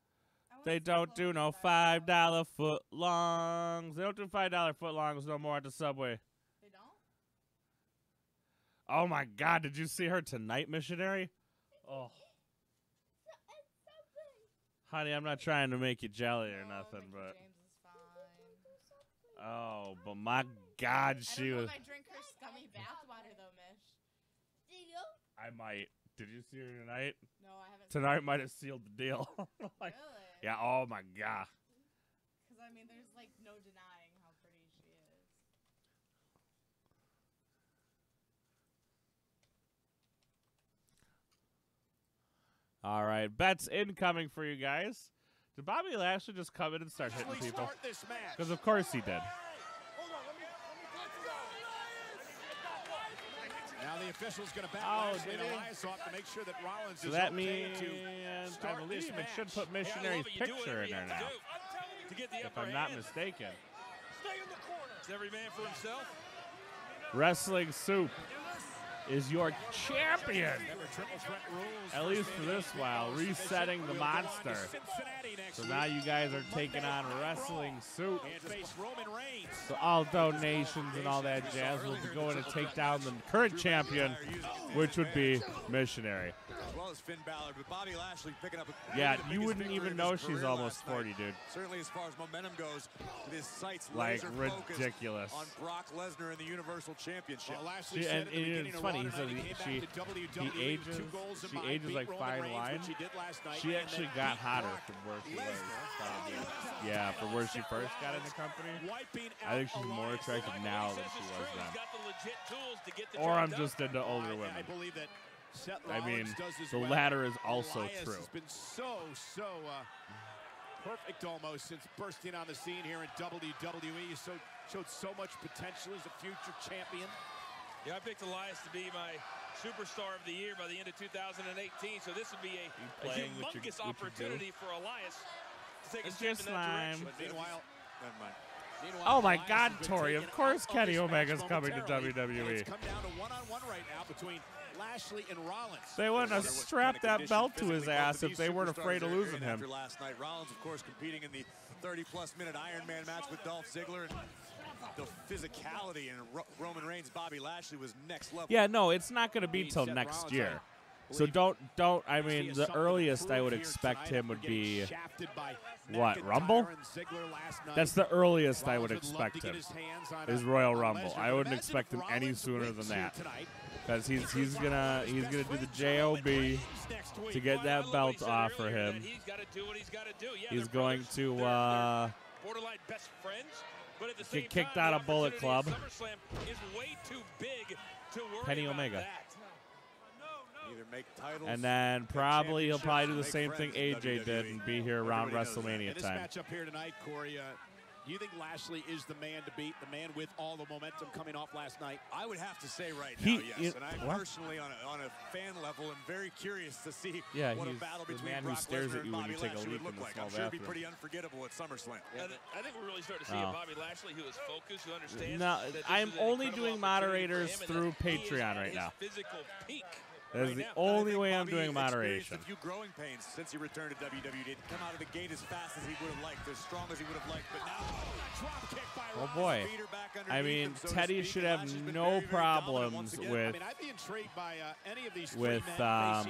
[SPEAKER 51] They don't do no five dollar foot longs. They don't do five dollar foot longs no more at the subway.
[SPEAKER 102] Don't?
[SPEAKER 51] Oh my god, did you see her tonight, missionary? Oh. Honey, I'm not trying to make you jelly or nothing, but Oh, but my god,
[SPEAKER 102] I
[SPEAKER 51] she
[SPEAKER 102] don't know
[SPEAKER 51] was
[SPEAKER 102] if I drink her scummy bathwater though, Mish. Do you?
[SPEAKER 51] I might. Did you see her tonight?
[SPEAKER 102] No, I haven't.
[SPEAKER 51] Tonight might have sealed the deal. Like,
[SPEAKER 102] Really?
[SPEAKER 51] Yeah, oh my god.
[SPEAKER 102] Because I mean, there's like no denying how pretty she is.
[SPEAKER 51] All right, bets incoming for you guys. Did Bobby Lashley just come in and start hitting people?
[SPEAKER 3] Start this match.
[SPEAKER 51] Because of course he did.
[SPEAKER 3] Now the official's going to back
[SPEAKER 51] Oh,
[SPEAKER 3] Lashley
[SPEAKER 51] did
[SPEAKER 3] and? Elias off to make sure that Rollins
[SPEAKER 51] So
[SPEAKER 3] is
[SPEAKER 51] that
[SPEAKER 3] okay
[SPEAKER 51] means
[SPEAKER 3] to
[SPEAKER 51] I
[SPEAKER 3] start
[SPEAKER 51] believe
[SPEAKER 3] this
[SPEAKER 51] it should put missionary's picture in there now.
[SPEAKER 4] To get the
[SPEAKER 51] If I'm not
[SPEAKER 4] hand.
[SPEAKER 51] mistaken.
[SPEAKER 4] It's every man for himself.
[SPEAKER 51] Wrestling Soup is your champion.
[SPEAKER 3] Remember, triple threat rules.
[SPEAKER 51] At least for this while, resetting the monster. So now you guys are taking on Wrestling Soup.
[SPEAKER 3] And face Roman Reigns.
[SPEAKER 51] So all donations and all that jazz will be going to take down the current champion, which would be Missionary.
[SPEAKER 22] As well as Finn Balor, but Bobby Lashley picking up a
[SPEAKER 51] Yeah, you wouldn't even know she's almost
[SPEAKER 22] last night.
[SPEAKER 51] 40, dude.
[SPEAKER 22] Certainly as far as momentum goes, with his sights
[SPEAKER 51] Like,
[SPEAKER 22] laser focused
[SPEAKER 51] ridiculous.
[SPEAKER 22] on Brock Lesnar in the Universal Championship.
[SPEAKER 3] Well,
[SPEAKER 51] She, and, and it's
[SPEAKER 3] of
[SPEAKER 51] funny. He says
[SPEAKER 3] tonight,
[SPEAKER 51] he, she,
[SPEAKER 3] back to WWE
[SPEAKER 51] he ages,
[SPEAKER 3] two goals
[SPEAKER 51] she ages like fine wine.
[SPEAKER 3] she did last night,
[SPEAKER 51] She actually got hotter from where she was. Probably. Yeah, from where she first got in the company. I think she's more attractive now than she was then. Or I'm just into older women.
[SPEAKER 3] I believe that Seth
[SPEAKER 51] I mean,
[SPEAKER 3] Rollins does as
[SPEAKER 51] the latter is also true.
[SPEAKER 3] has been so, so uh, perfect almost since bursting on the scene here in WWE. So, showed so much potential as a future champion.
[SPEAKER 4] Yeah, I picked Elias to be my superstar of the year by the end of 2018. So this would be a, a
[SPEAKER 51] playing
[SPEAKER 4] humongous
[SPEAKER 51] your
[SPEAKER 4] opportunity for Elias to take a
[SPEAKER 51] It's
[SPEAKER 4] step
[SPEAKER 51] just
[SPEAKER 4] in that
[SPEAKER 51] slime.
[SPEAKER 4] direction.
[SPEAKER 3] But meanwhile,
[SPEAKER 22] Never mind.
[SPEAKER 3] meanwhile,
[SPEAKER 51] Oh my
[SPEAKER 3] Elias
[SPEAKER 51] God, Tori! Of course, Kenny
[SPEAKER 3] this match
[SPEAKER 51] Omega's coming to WWE.
[SPEAKER 3] It's come down to one-on-one right now between Lashley and Rollins.
[SPEAKER 51] They wouldn't have strapped that belt to his ass if they weren't afraid of losing him.
[SPEAKER 22] After last night, Rollins, of course, competing in the 30-plus minute Iron Man match with Dolph Ziggler. And the physicality and Ro- Roman Reigns, Bobby Lashley was next level.
[SPEAKER 51] Yeah, no, it's not going to be till next
[SPEAKER 22] Rollins
[SPEAKER 51] year. So don't don't. I mean, the earliest I would expect him would be what Rumble. That's the earliest I would expect him. Is Royal Rumble. I wouldn't expect him any sooner than that. Because he's he's gonna he's gonna do the job to get that belt off for him. He's going to uh,
[SPEAKER 4] borderline best friends, but at the same
[SPEAKER 51] get kicked
[SPEAKER 4] time,
[SPEAKER 51] out of Bullet Club.
[SPEAKER 4] SummerSlam is way too big to worry
[SPEAKER 51] Penny
[SPEAKER 4] about
[SPEAKER 51] Omega.
[SPEAKER 4] that.
[SPEAKER 22] Either make titles,
[SPEAKER 51] And then probably he'll probably do the same thing
[SPEAKER 22] friends in
[SPEAKER 51] AJ did and be here around WrestleMania
[SPEAKER 3] this
[SPEAKER 51] time.
[SPEAKER 3] matchup here tonight, Corey, uh, do you think Lashley is the man to beat, the man with all the momentum coming off last night?
[SPEAKER 22] I would have to say right
[SPEAKER 51] He-
[SPEAKER 22] now, yes.
[SPEAKER 51] it-
[SPEAKER 22] and I
[SPEAKER 51] what?
[SPEAKER 22] personally, on a, on a fan level, am very curious to see
[SPEAKER 51] Yeah,
[SPEAKER 22] what a battle between
[SPEAKER 51] man who
[SPEAKER 22] Brock
[SPEAKER 51] stares
[SPEAKER 22] Lesnar
[SPEAKER 51] at you
[SPEAKER 22] and
[SPEAKER 51] when you
[SPEAKER 22] Bobby
[SPEAKER 51] take a
[SPEAKER 22] Lashley would look like. I'm sure it'd be pretty unforgettable at SummerSlam.
[SPEAKER 4] I, th- I think we're really starting to see
[SPEAKER 51] Oh.
[SPEAKER 4] a Bobby Lashley who is focused, who understands.
[SPEAKER 51] No,
[SPEAKER 4] that
[SPEAKER 51] I'm only doing moderators through
[SPEAKER 4] that he is
[SPEAKER 51] Patreon right now.
[SPEAKER 4] Physical peak.
[SPEAKER 51] That is the only way I'm doing moderation.
[SPEAKER 22] A few growing pains since he returned to WWE. Didn't come out of the gate as fast as he would have liked, as strong as he would have liked, but now
[SPEAKER 3] Drop kick by
[SPEAKER 51] Oh boy. I mean, Teddy should have no problems with
[SPEAKER 3] I mean, I'd be intrigued by uh, any of these
[SPEAKER 51] with, um,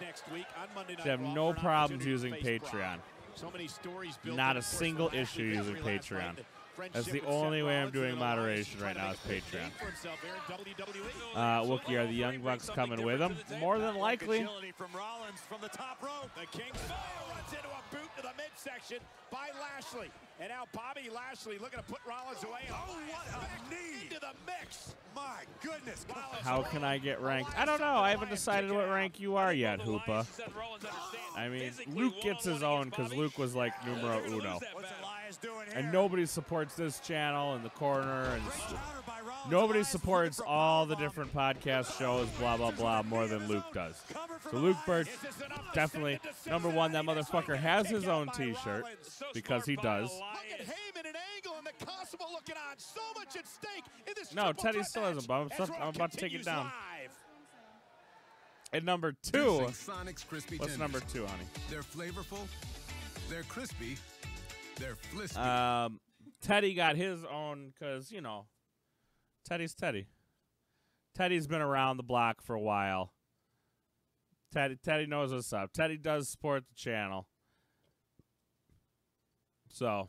[SPEAKER 3] next week on Monday Night
[SPEAKER 51] should have no problems using. Patreon.
[SPEAKER 3] So many stories built
[SPEAKER 51] Not a single issue using Patreon.
[SPEAKER 3] Night. The
[SPEAKER 51] That's the only way I'm doing moderation right now is
[SPEAKER 3] a
[SPEAKER 51] Patreon.
[SPEAKER 3] name for himself here in WWE.
[SPEAKER 51] Uh, Wookie, are the Young Bucks coming with him? More than likely.
[SPEAKER 22] From Rollins from the top rope.
[SPEAKER 3] The King Slayer runs into a boot to the midsection by Lashley. And now Bobby Lashley looking to put Rollins away.
[SPEAKER 22] Oh, what a knee.
[SPEAKER 3] Into the mix.
[SPEAKER 22] My goodness.
[SPEAKER 51] How can I get ranked? I don't know. I haven't decided what rank you are yet, Hoopa. I mean, Luke gets his own because Luke was like numero uno.
[SPEAKER 22] What's doing here?
[SPEAKER 51] And nobody supports this channel in the corner, and nobody supports all the different podcast shows, blah blah blah, more than Luke does. So Luke Birch, definitely number one. That motherfucker has his own T-shirt because he does.
[SPEAKER 3] Look at Heyman and Angle and the Constable looking on. So much at stake in this
[SPEAKER 51] No, Teddy still has a
[SPEAKER 3] match
[SPEAKER 51] bum.
[SPEAKER 3] as
[SPEAKER 51] I'm about to take it down.
[SPEAKER 3] live.
[SPEAKER 51] And number two,
[SPEAKER 20] Sonic's crispy
[SPEAKER 51] what's
[SPEAKER 20] tenders.
[SPEAKER 51] number two, honey?
[SPEAKER 20] They're flavorful, they're crispy, they're flispy.
[SPEAKER 51] Um, Teddy got his own because you know, Teddy's Teddy. Teddy's been around the block for a while. Teddy Teddy knows what's up. Teddy does support the channel. So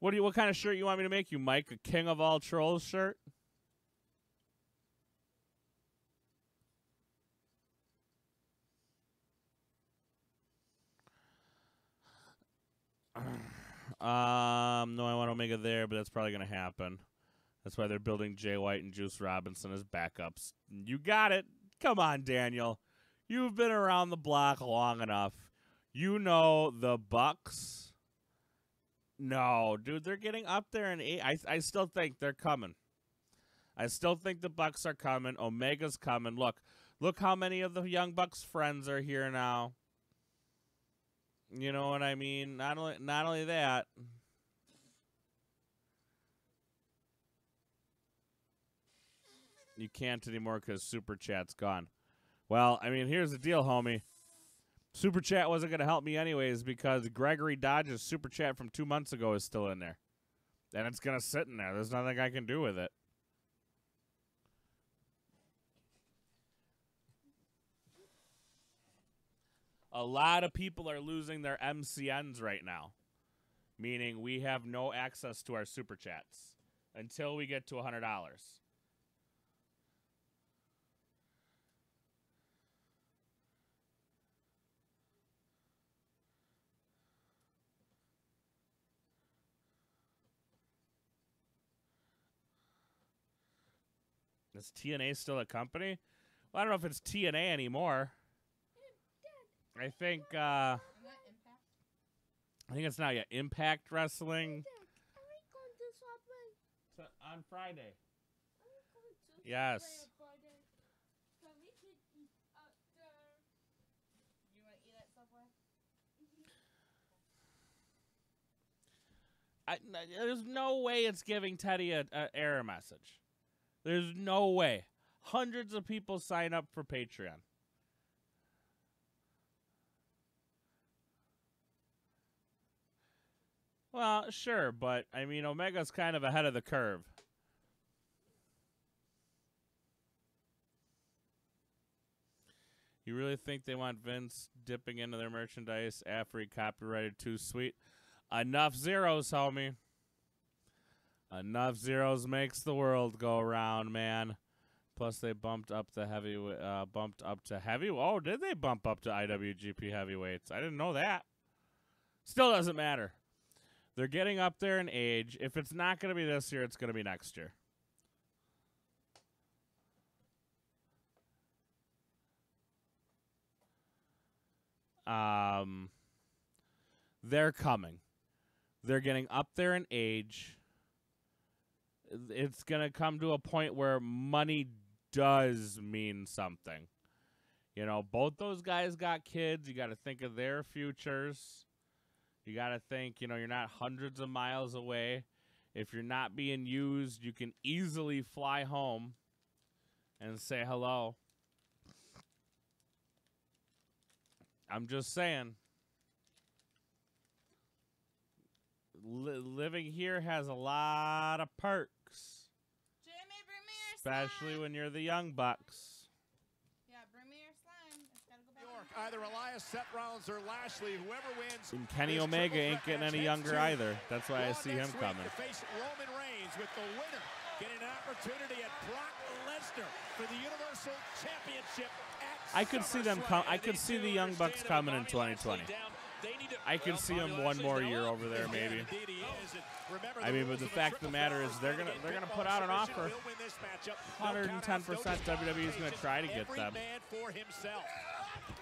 [SPEAKER 51] What do you what kind of shirt you want me to make you, Mike? A King of All Trolls shirt? Um, no, I want Omega there, but that's probably going to happen. That's why they're building Jay White and Juice Robinson as backups. You got it. Come on, Daniel. You've been around the block long enough. You know the Bucks. No, dude, they're getting up there in eight. I I still think they're coming. I still think the Bucks are coming. Omega's coming. Look, look how many of the young Bucks friends are here now. You know what I mean? Not only not only that. You can't anymore because Super Chat's gone. Well, I mean, here's the deal, homie. Super Chat wasn't going to help me anyways because Gregory Dodge's Super Chat from two months ago is still in there. And it's going to sit in there. There's nothing I can do with it. A lot of people are losing their MCNs right now, meaning we have no access to our Super Chats until we get to $100. Is TNA still a company? Well, I don't know if it's TNA anymore. I think uh I think it's now yeah, Impact Wrestling. So, on Friday. Yes.
[SPEAKER 102] You want to eat at Subway?
[SPEAKER 51] There's no way it's giving Teddy a, a error message. There's no way. Hundreds of people sign up for Patreon. Well, sure, but I mean, Omega's kind of ahead of the curve. You really think they want Vince dipping into their merchandise after he copyrighted Too Sweet? Enough zeros, homie. Enough zeros makes the world go round, man. Plus, they bumped up the heavy, uh, bumped up to heavy. Oh, did they bump up to IWGP heavyweights? I didn't know that. Still doesn't matter. They're getting up there in age. If it's not going to be this year, it's going to be next year. Um, they're coming. They're getting up there in age. It's going to come to a point where money does mean something. You know, both those guys got kids. You got to think of their futures. You got to think, you know, you're not hundreds of miles away. If you're not being used, you can easily fly home and say hello. I'm just saying. Li- living here has a lot of perks. Especially when you're the young bucks.
[SPEAKER 102] Yeah, bring me your slime. It's gotta go back.
[SPEAKER 3] York, either Elias, Seth Rollins, or Lashley, whoever wins.
[SPEAKER 51] And Kenny Omega ain't getting any younger either. That's why I see him coming.
[SPEAKER 3] Face Roman Reigns with the winner getting an opportunity at Brock Lesnar for the Universal Championship
[SPEAKER 51] I could see them come. I could see the Young Bucks coming in 2020. I could see them one more year over there, maybe. I mean, but the fact of the matter is, they're gonna they're gonna put out an offer. 110 percent WWE is gonna try to get them.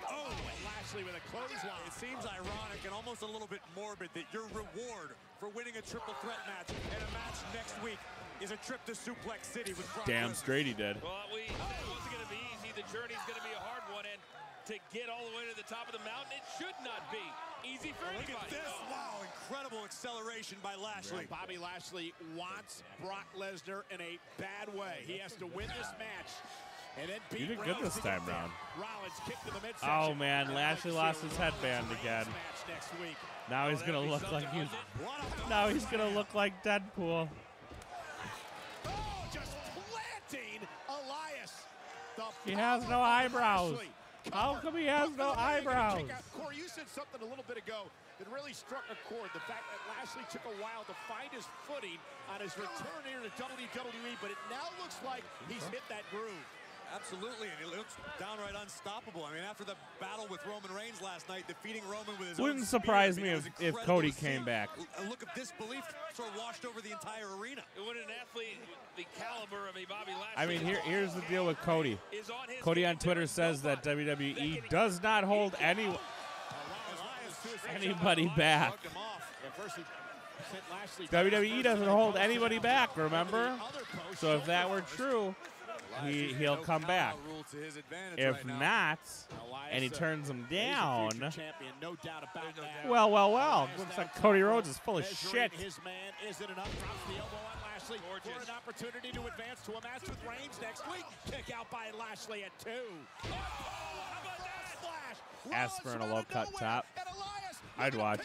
[SPEAKER 3] Man. Oh, and Lashley with a clothesline.
[SPEAKER 22] It seems ironic and almost a little bit morbid that your reward for winning a triple threat match and a match next week is a trip to Suplex City with Brock
[SPEAKER 51] Damn
[SPEAKER 22] Lesnar.
[SPEAKER 51] straight he did.
[SPEAKER 4] Well, we said it wasn't going to be easy. The journey's going to be a hard one, and to get all the way to the top of the mountain, it should not be easy for
[SPEAKER 22] Look
[SPEAKER 4] anybody.
[SPEAKER 22] at this. Wow, incredible acceleration by Lashley.
[SPEAKER 3] Bobby Lashley wants Brock Lesnar in a bad way. He has to win this match. And then
[SPEAKER 51] You did good this time round.
[SPEAKER 3] Rollins kicked to the midsection.
[SPEAKER 51] Oh man, Lashley lost his headband again.
[SPEAKER 3] match next week.
[SPEAKER 51] Now he's gonna look like he's. Now he's gonna look like Deadpool.
[SPEAKER 3] Oh, just planting Elias. The
[SPEAKER 51] He has no eyebrows. How come he has no eyebrows?
[SPEAKER 3] Corey, you said something a little bit ago that really struck a chord. The fact that Lashley took a while to find his footing on his return here to WWE, but it now looks like he's hit that groove.
[SPEAKER 22] Absolutely, and he looks downright unstoppable. I mean, after the battle with Roman Reigns last night, defeating Roman with his
[SPEAKER 51] Wouldn't
[SPEAKER 22] own
[SPEAKER 51] surprise
[SPEAKER 22] I
[SPEAKER 51] me if- if Cody came back.
[SPEAKER 22] A look of disbelief sort of washed over the entire arena.
[SPEAKER 4] When an athlete the caliber of a Bobby Lashley
[SPEAKER 51] I mean, here here's the deal with Cody.
[SPEAKER 4] is on his
[SPEAKER 51] Cody on Twitter says that WWE does not hold any anybody back.
[SPEAKER 3] At first he sent Lashley
[SPEAKER 51] WWE doesn't hold anybody back. Remember? So if that were true, he he'll come back.
[SPEAKER 22] Rule to his advantage
[SPEAKER 51] If
[SPEAKER 22] right now.
[SPEAKER 51] not, and he uh, turns him down,
[SPEAKER 3] future champion, no doubt about that.
[SPEAKER 51] well, well, well. Looks like Cody Rhodes is full of shit.
[SPEAKER 3] His man isn't enough. Drops the elbow on Lashley for an opportunity to advance to a match with Reigns next week. Kick out by Lashley at two. Oh, how about that splash?
[SPEAKER 51] Ask for an
[SPEAKER 3] Rollins
[SPEAKER 51] low cut top. I'd watch.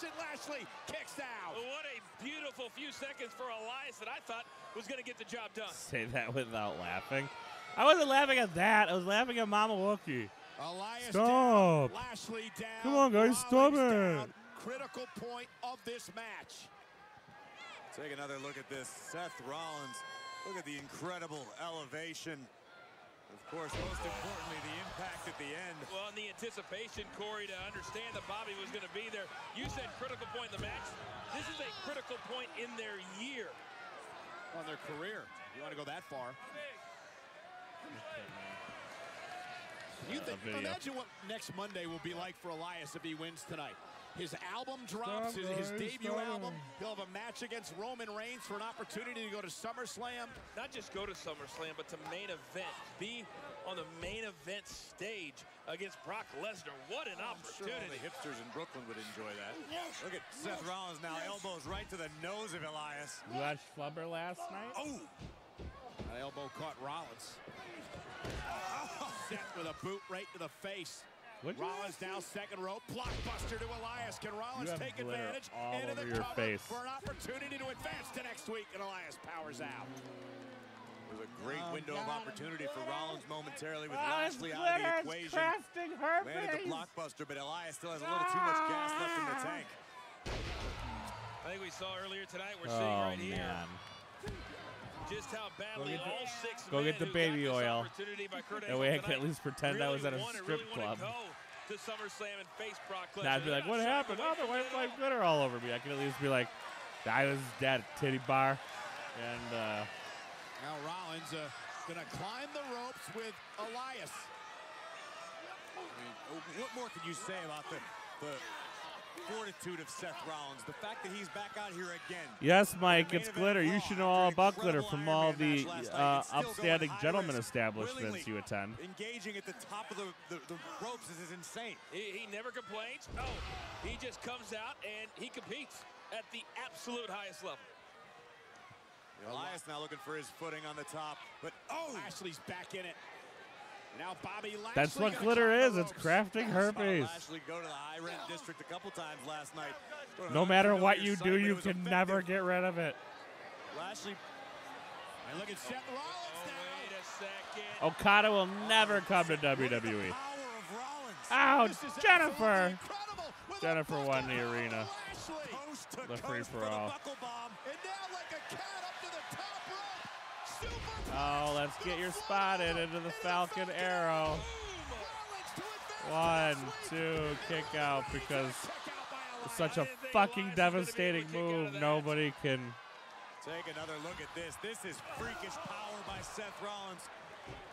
[SPEAKER 3] Splash, Lashley kicks out.
[SPEAKER 4] What a beautiful few seconds for Elias that I thought was going to get the job done.
[SPEAKER 51] Say that without laughing. I wasn't laughing at that. I was laughing at Mama Wookie.
[SPEAKER 3] Elias
[SPEAKER 51] Stop.
[SPEAKER 3] down. Lashley down.
[SPEAKER 51] Come on, guys, stop it.
[SPEAKER 3] down. Critical point of this match.
[SPEAKER 22] Take another look at this. Seth Rollins. Look at the incredible elevation. Of course, most importantly, the impact at the end.
[SPEAKER 4] Well, in the anticipation, Corey, to understand that Bobby was going to be there, you said critical point in the match. This is a critical point in their year.
[SPEAKER 3] On their career. You want to go that far? You think, imagine what next Monday will be like for Elias if he wins tonight. His album drops, his, his debut
[SPEAKER 51] stop.
[SPEAKER 3] album. He'll have a match against Roman Reigns for an opportunity to go to SummerSlam.
[SPEAKER 4] Not just go to SummerSlam, but to main event. Be on the main event stage against Brock Lesnar. What an oh,
[SPEAKER 22] I'm sure all
[SPEAKER 4] opportunity.
[SPEAKER 22] the hipsters in Brooklyn would enjoy that. Look at Seth Rollins now, elbows right to the nose of Elias.
[SPEAKER 51] You watched Flubber last night?
[SPEAKER 22] Oh!
[SPEAKER 3] That elbow caught Rollins. Set with a boot right to the face.
[SPEAKER 51] Would?
[SPEAKER 3] Rollins now second rope, blockbuster to Elias. Can Rollins
[SPEAKER 51] have
[SPEAKER 3] take advantage
[SPEAKER 51] all
[SPEAKER 3] into
[SPEAKER 51] over
[SPEAKER 3] the
[SPEAKER 51] your
[SPEAKER 3] cover
[SPEAKER 51] face.
[SPEAKER 3] for an opportunity to advance to next week? And Elias powers out.
[SPEAKER 22] It was a great
[SPEAKER 3] Oh,
[SPEAKER 22] window of opportunity for Rollins momentarily with oh,
[SPEAKER 51] Rollins
[SPEAKER 22] Lashley out of the equation.
[SPEAKER 51] crafting her
[SPEAKER 22] Landed the blockbuster, but Elias still has a little too much gas left in the ah. tank.
[SPEAKER 4] I think we saw earlier tonight. We're
[SPEAKER 51] Oh,
[SPEAKER 4] seeing right here
[SPEAKER 51] man.
[SPEAKER 4] Just how badly
[SPEAKER 51] get the-
[SPEAKER 4] all six
[SPEAKER 51] Go get the baby oil.
[SPEAKER 4] opportunity by Kurt
[SPEAKER 51] That way I can at least pretend I was at a strip
[SPEAKER 4] really
[SPEAKER 51] club.
[SPEAKER 4] To SummerSlam and face Brock Lesnar.
[SPEAKER 51] Now I'd be like, what happened?
[SPEAKER 4] away
[SPEAKER 51] Oh, there
[SPEAKER 4] from
[SPEAKER 51] went like glitter all over me. I could at least be like, I was dead at titty bar. And uh,
[SPEAKER 3] Now Rollins uh, gonna climb the ropes with Elias.
[SPEAKER 22] I mean, what more could you say about the, the fortitude of Seth Rollins? The fact that he's back out here again.
[SPEAKER 51] yes, Mike, it's glitter. You should know all about glitter from all the
[SPEAKER 22] match last night.
[SPEAKER 51] uh,
[SPEAKER 22] It's still going
[SPEAKER 51] upstanding
[SPEAKER 22] high
[SPEAKER 51] gentlemen establishments you attend.
[SPEAKER 22] Engaging at the top of the, the, the ropes is, is insane.
[SPEAKER 4] He, he never complains. Oh, he just comes out and he competes at the absolute highest level.
[SPEAKER 22] Elias now looking for his footing on the top, but oh,
[SPEAKER 3] Lashley's back in it. Now Bobby Lashley.
[SPEAKER 51] That's what glitter is. It's crafting her
[SPEAKER 22] Saw
[SPEAKER 51] face.
[SPEAKER 22] Lashley go to the high rent district a couple times last night.
[SPEAKER 51] No matter what you do, you can never get rid of it.
[SPEAKER 22] Lashley
[SPEAKER 3] And look at Seth Rollins oh, now.
[SPEAKER 4] Wait a second.
[SPEAKER 51] Okada will never oh, come to WWE.
[SPEAKER 22] power.
[SPEAKER 51] Ouch, Jennifer.
[SPEAKER 3] absolutely incredible with a
[SPEAKER 51] Jennifer won the arena.
[SPEAKER 3] Lashley.
[SPEAKER 22] Coast to
[SPEAKER 51] The
[SPEAKER 22] coast
[SPEAKER 51] free
[SPEAKER 22] for
[SPEAKER 51] for
[SPEAKER 22] the
[SPEAKER 51] all.
[SPEAKER 22] buckle bomb.
[SPEAKER 3] And now like a cat up to the top rope. Super
[SPEAKER 51] Oh, let's get your spot in into the Falcon Arrow. One, two, kick out because it's such a fucking devastating move. Nobody can.
[SPEAKER 22] Take another look at this. This is freakish power by Seth Rollins.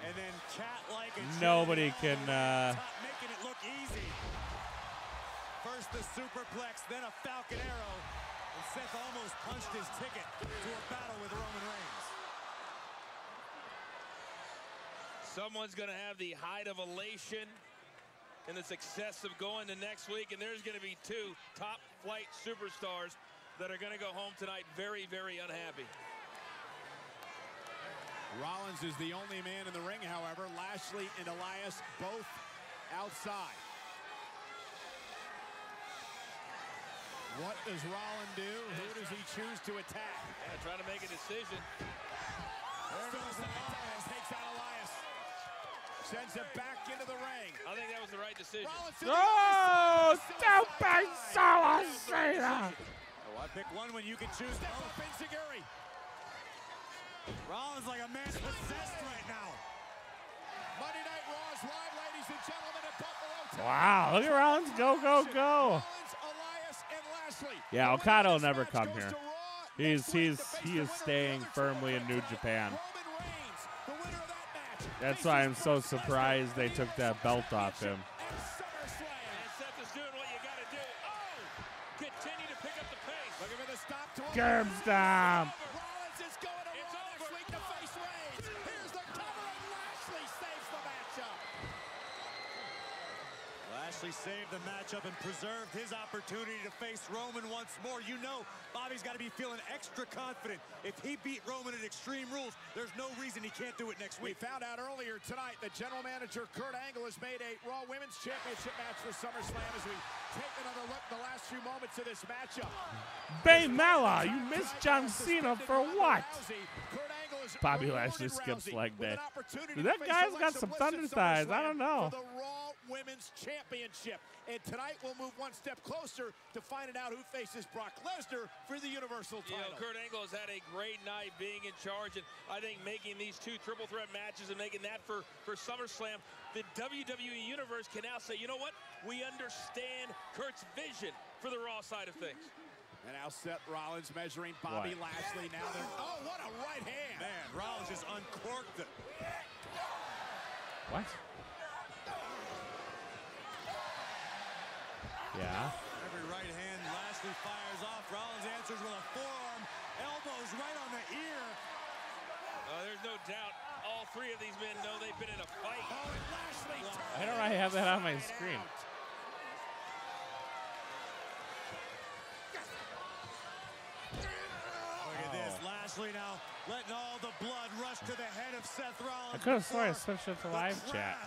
[SPEAKER 22] And then cat-like agility
[SPEAKER 51] Nobody can,
[SPEAKER 22] the way to
[SPEAKER 51] uh,
[SPEAKER 22] making it look easy. First the superplex, then a Falcon Arrow. And Seth almost punched his ticket to a battle with Roman Reigns.
[SPEAKER 4] Someone's going to have the height of elation and the success of going to next week, and there's going to be two top flight superstars that are going to go home tonight very, very unhappy.
[SPEAKER 3] Rollins is the only man in the ring, however. Lashley and Elias both outside. What does Rollins do? Who does he choose to attack?
[SPEAKER 4] Yeah, trying to make a decision.
[SPEAKER 3] There goes Elias, takes Elias. Sends him back into the ring.
[SPEAKER 4] I think that was the right decision.
[SPEAKER 3] Rollins
[SPEAKER 51] Oh,
[SPEAKER 3] other side.
[SPEAKER 51] don't be so Cena.
[SPEAKER 22] Oh, I pick one when you can choose
[SPEAKER 3] Step
[SPEAKER 22] both.
[SPEAKER 3] up Insecurity.
[SPEAKER 22] Rollins like a man possessed right now.
[SPEAKER 3] Monday Night Raw is live, ladies and gentlemen, at Buffalo.
[SPEAKER 51] Wow, look at Rollins go, go, go.
[SPEAKER 3] Rollins, Elias, and Lashley.
[SPEAKER 51] Yeah, Okada will never come here. He's he's he is staying firmly in New Japan.
[SPEAKER 3] match. Roman Reigns, the winner of that match,
[SPEAKER 51] That's why I'm so surprised they took that belt off him.
[SPEAKER 3] At SummerSlam.
[SPEAKER 4] And Seth is doing what you got to do. Oh! Continue to pick up the pace.
[SPEAKER 3] Looking for the stop to
[SPEAKER 51] Gerb stomp.
[SPEAKER 3] Rollins is going to
[SPEAKER 4] It's
[SPEAKER 3] Raw
[SPEAKER 4] over.
[SPEAKER 3] next week to face Reigns. Here's the cover, and Lashley saves the matchup.
[SPEAKER 22] Lashley saved the matchup and preserved his opportunity to face Roman once more. You know, Bobby's got to be feeling extra confident. If he beat Roman at Extreme Rules, there's no reason he can't do it next week.
[SPEAKER 3] We found out earlier tonight that general manager Kurt Angle has made a Raw Women's Championship match for SummerSlam as we take another look at the last few moments of this matchup.
[SPEAKER 51] Bay Mala, you missed John Cena for what?
[SPEAKER 3] Kurt Angle has
[SPEAKER 51] Bobby
[SPEAKER 3] rewarded
[SPEAKER 51] Lashley skips
[SPEAKER 3] like
[SPEAKER 51] leg
[SPEAKER 3] with
[SPEAKER 51] day.
[SPEAKER 3] an opportunity
[SPEAKER 51] That guy's got some thunder thighs. I don't know.
[SPEAKER 3] For the Raw Women's Championship. And tonight we'll move one step closer to finding out who faces Brock Lesnar for the Universal
[SPEAKER 4] You know,
[SPEAKER 3] title.
[SPEAKER 4] Kurt Angle has had a great night being in charge, and I think making these two triple threat matches and making that for, for SummerSlam, the WWE Universe can now say, you know what? We understand Kurt's vision for the Raw side of things.
[SPEAKER 3] And now Seth Rollins measuring Bobby
[SPEAKER 51] What?
[SPEAKER 3] Lashley. Now they're oh, what a right hand!
[SPEAKER 22] Man, Rollins just uncorked it.
[SPEAKER 51] What? Yeah.
[SPEAKER 22] Every right hand Lashley fires off. Rollins answers with a forearm. Elbows right on the ear.
[SPEAKER 4] Uh, there's no doubt all three of these men know they've been in a fight.
[SPEAKER 3] Oh, and Lashley
[SPEAKER 51] Why don't I have that on my screen?
[SPEAKER 22] Look at this. Lashley now letting all the blood rush to the head of Seth Rollins.
[SPEAKER 51] I could have sworn I
[SPEAKER 22] before
[SPEAKER 51] switched it to live chat.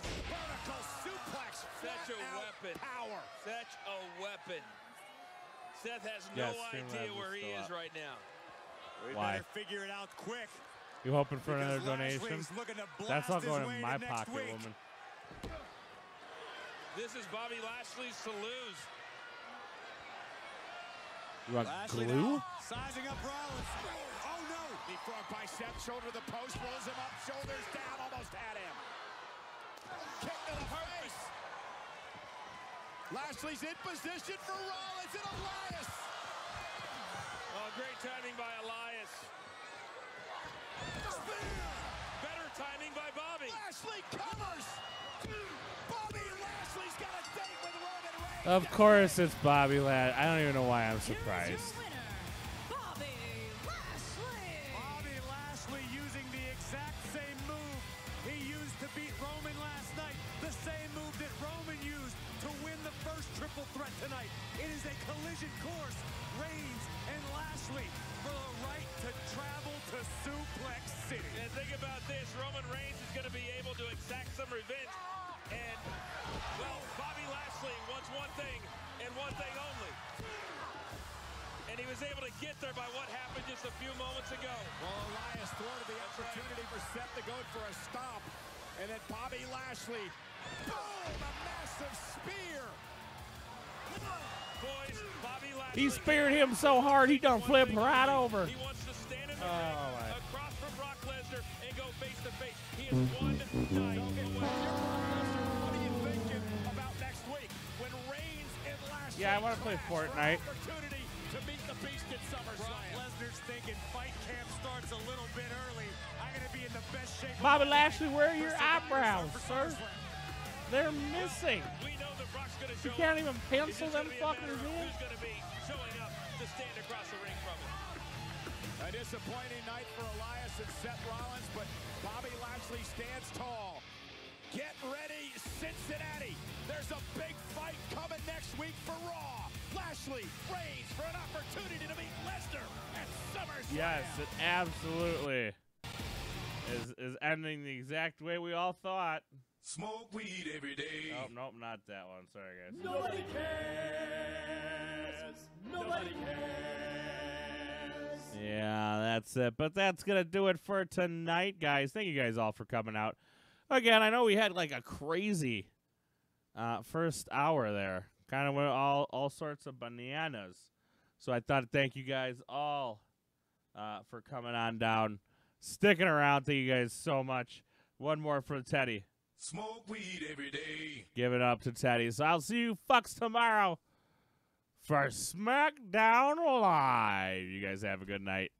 [SPEAKER 3] suplex.
[SPEAKER 4] Such a weapon.
[SPEAKER 3] Power.
[SPEAKER 4] Such a weapon. Seth has
[SPEAKER 51] Yeah,
[SPEAKER 4] no idea
[SPEAKER 51] Labs
[SPEAKER 4] where
[SPEAKER 51] is
[SPEAKER 4] he is
[SPEAKER 51] up.
[SPEAKER 4] right now.
[SPEAKER 22] We
[SPEAKER 51] Why?
[SPEAKER 22] better figure it out quick.
[SPEAKER 51] You hoping for another donation?
[SPEAKER 22] Lashley's looking to
[SPEAKER 51] That's all going in my pocket,
[SPEAKER 22] week.
[SPEAKER 51] woman.
[SPEAKER 4] This is Bobby Lashley's to lose.
[SPEAKER 51] You want
[SPEAKER 22] Lashley
[SPEAKER 51] glue?
[SPEAKER 22] now sizing up Rollins. No!
[SPEAKER 3] Knee frog bicep, shoulder to the post, rolls him up, shoulders down, almost had him. Kick to the face. Lashley's in position for Rollins and Elias.
[SPEAKER 4] Oh, great timing by Elias. Better timing by Bobby.
[SPEAKER 3] Lashley covers. Bobby Lashley's got a date with Roman Reigns.
[SPEAKER 51] Of course it's Bobby Ladd. I don't even know why I'm surprised.
[SPEAKER 22] Is a collision course. Reigns and Lashley for the right to travel to Suplex City.
[SPEAKER 4] And think about this, Roman Reigns is going to be able to exact some revenge. And, well, Bobby Lashley wants one thing and one thing only. And he was able to get there by what happened just a few moments ago.
[SPEAKER 3] Well, Elias thwarted the opportunity for Seth to go for a stomp. And then Bobby Lashley, boom, a massive spear.
[SPEAKER 4] Boys, Bobby Lashley.
[SPEAKER 51] He speared him so hard he done flipped right over.
[SPEAKER 4] He wants to stand in the
[SPEAKER 51] Oh,
[SPEAKER 4] ring
[SPEAKER 51] my.
[SPEAKER 4] across from Brock Lesnar and go face to face. He is one night away.
[SPEAKER 3] What are you thinking about next week when Reigns and Lashley
[SPEAKER 51] Yeah, I want to play
[SPEAKER 3] clash for
[SPEAKER 51] Fortnite.
[SPEAKER 3] opportunity to meet the Beast at
[SPEAKER 22] Brock
[SPEAKER 3] SummerSlam.
[SPEAKER 22] Lesnar's thinking fight camp starts a little bit early. I'm going to be in the best shape of
[SPEAKER 51] Bobby Lashley, where are your eyebrows, sir? They're missing.
[SPEAKER 4] We know that Brock's going to
[SPEAKER 51] You can't even
[SPEAKER 4] It's
[SPEAKER 51] pencil them
[SPEAKER 4] gonna a
[SPEAKER 51] fuckers in.
[SPEAKER 4] Who's going to be showing up to stand across the ring from him?
[SPEAKER 3] A disappointing night for Elias and Seth Rollins, but Bobby Lashley stands tall. Get ready, Cincinnati. There's a big fight coming next week for Raw. Lashley Reigns for an opportunity to meet Lesnar at SummerSlam.
[SPEAKER 51] Yes, it absolutely is is ending the exact way we all thought.
[SPEAKER 33] Smoke weed every day.
[SPEAKER 51] Oh, nope, not that one. Sorry, guys.
[SPEAKER 107] Nobody cares. Nobody cares.
[SPEAKER 51] Yeah, that's it. But that's going to do it for tonight, guys. Thank you guys all for coming out. Again, I know we had like a crazy uh, first hour there. Kind of went all, all sorts of bananas. So I thought thank you guys all uh, for coming on down, sticking around. Thank you guys so much. One more for Teddy.
[SPEAKER 33] Smoke weed every day.
[SPEAKER 51] Give it up to Teddy. So I'll see you fucks tomorrow for SmackDown Live. You guys have a good night.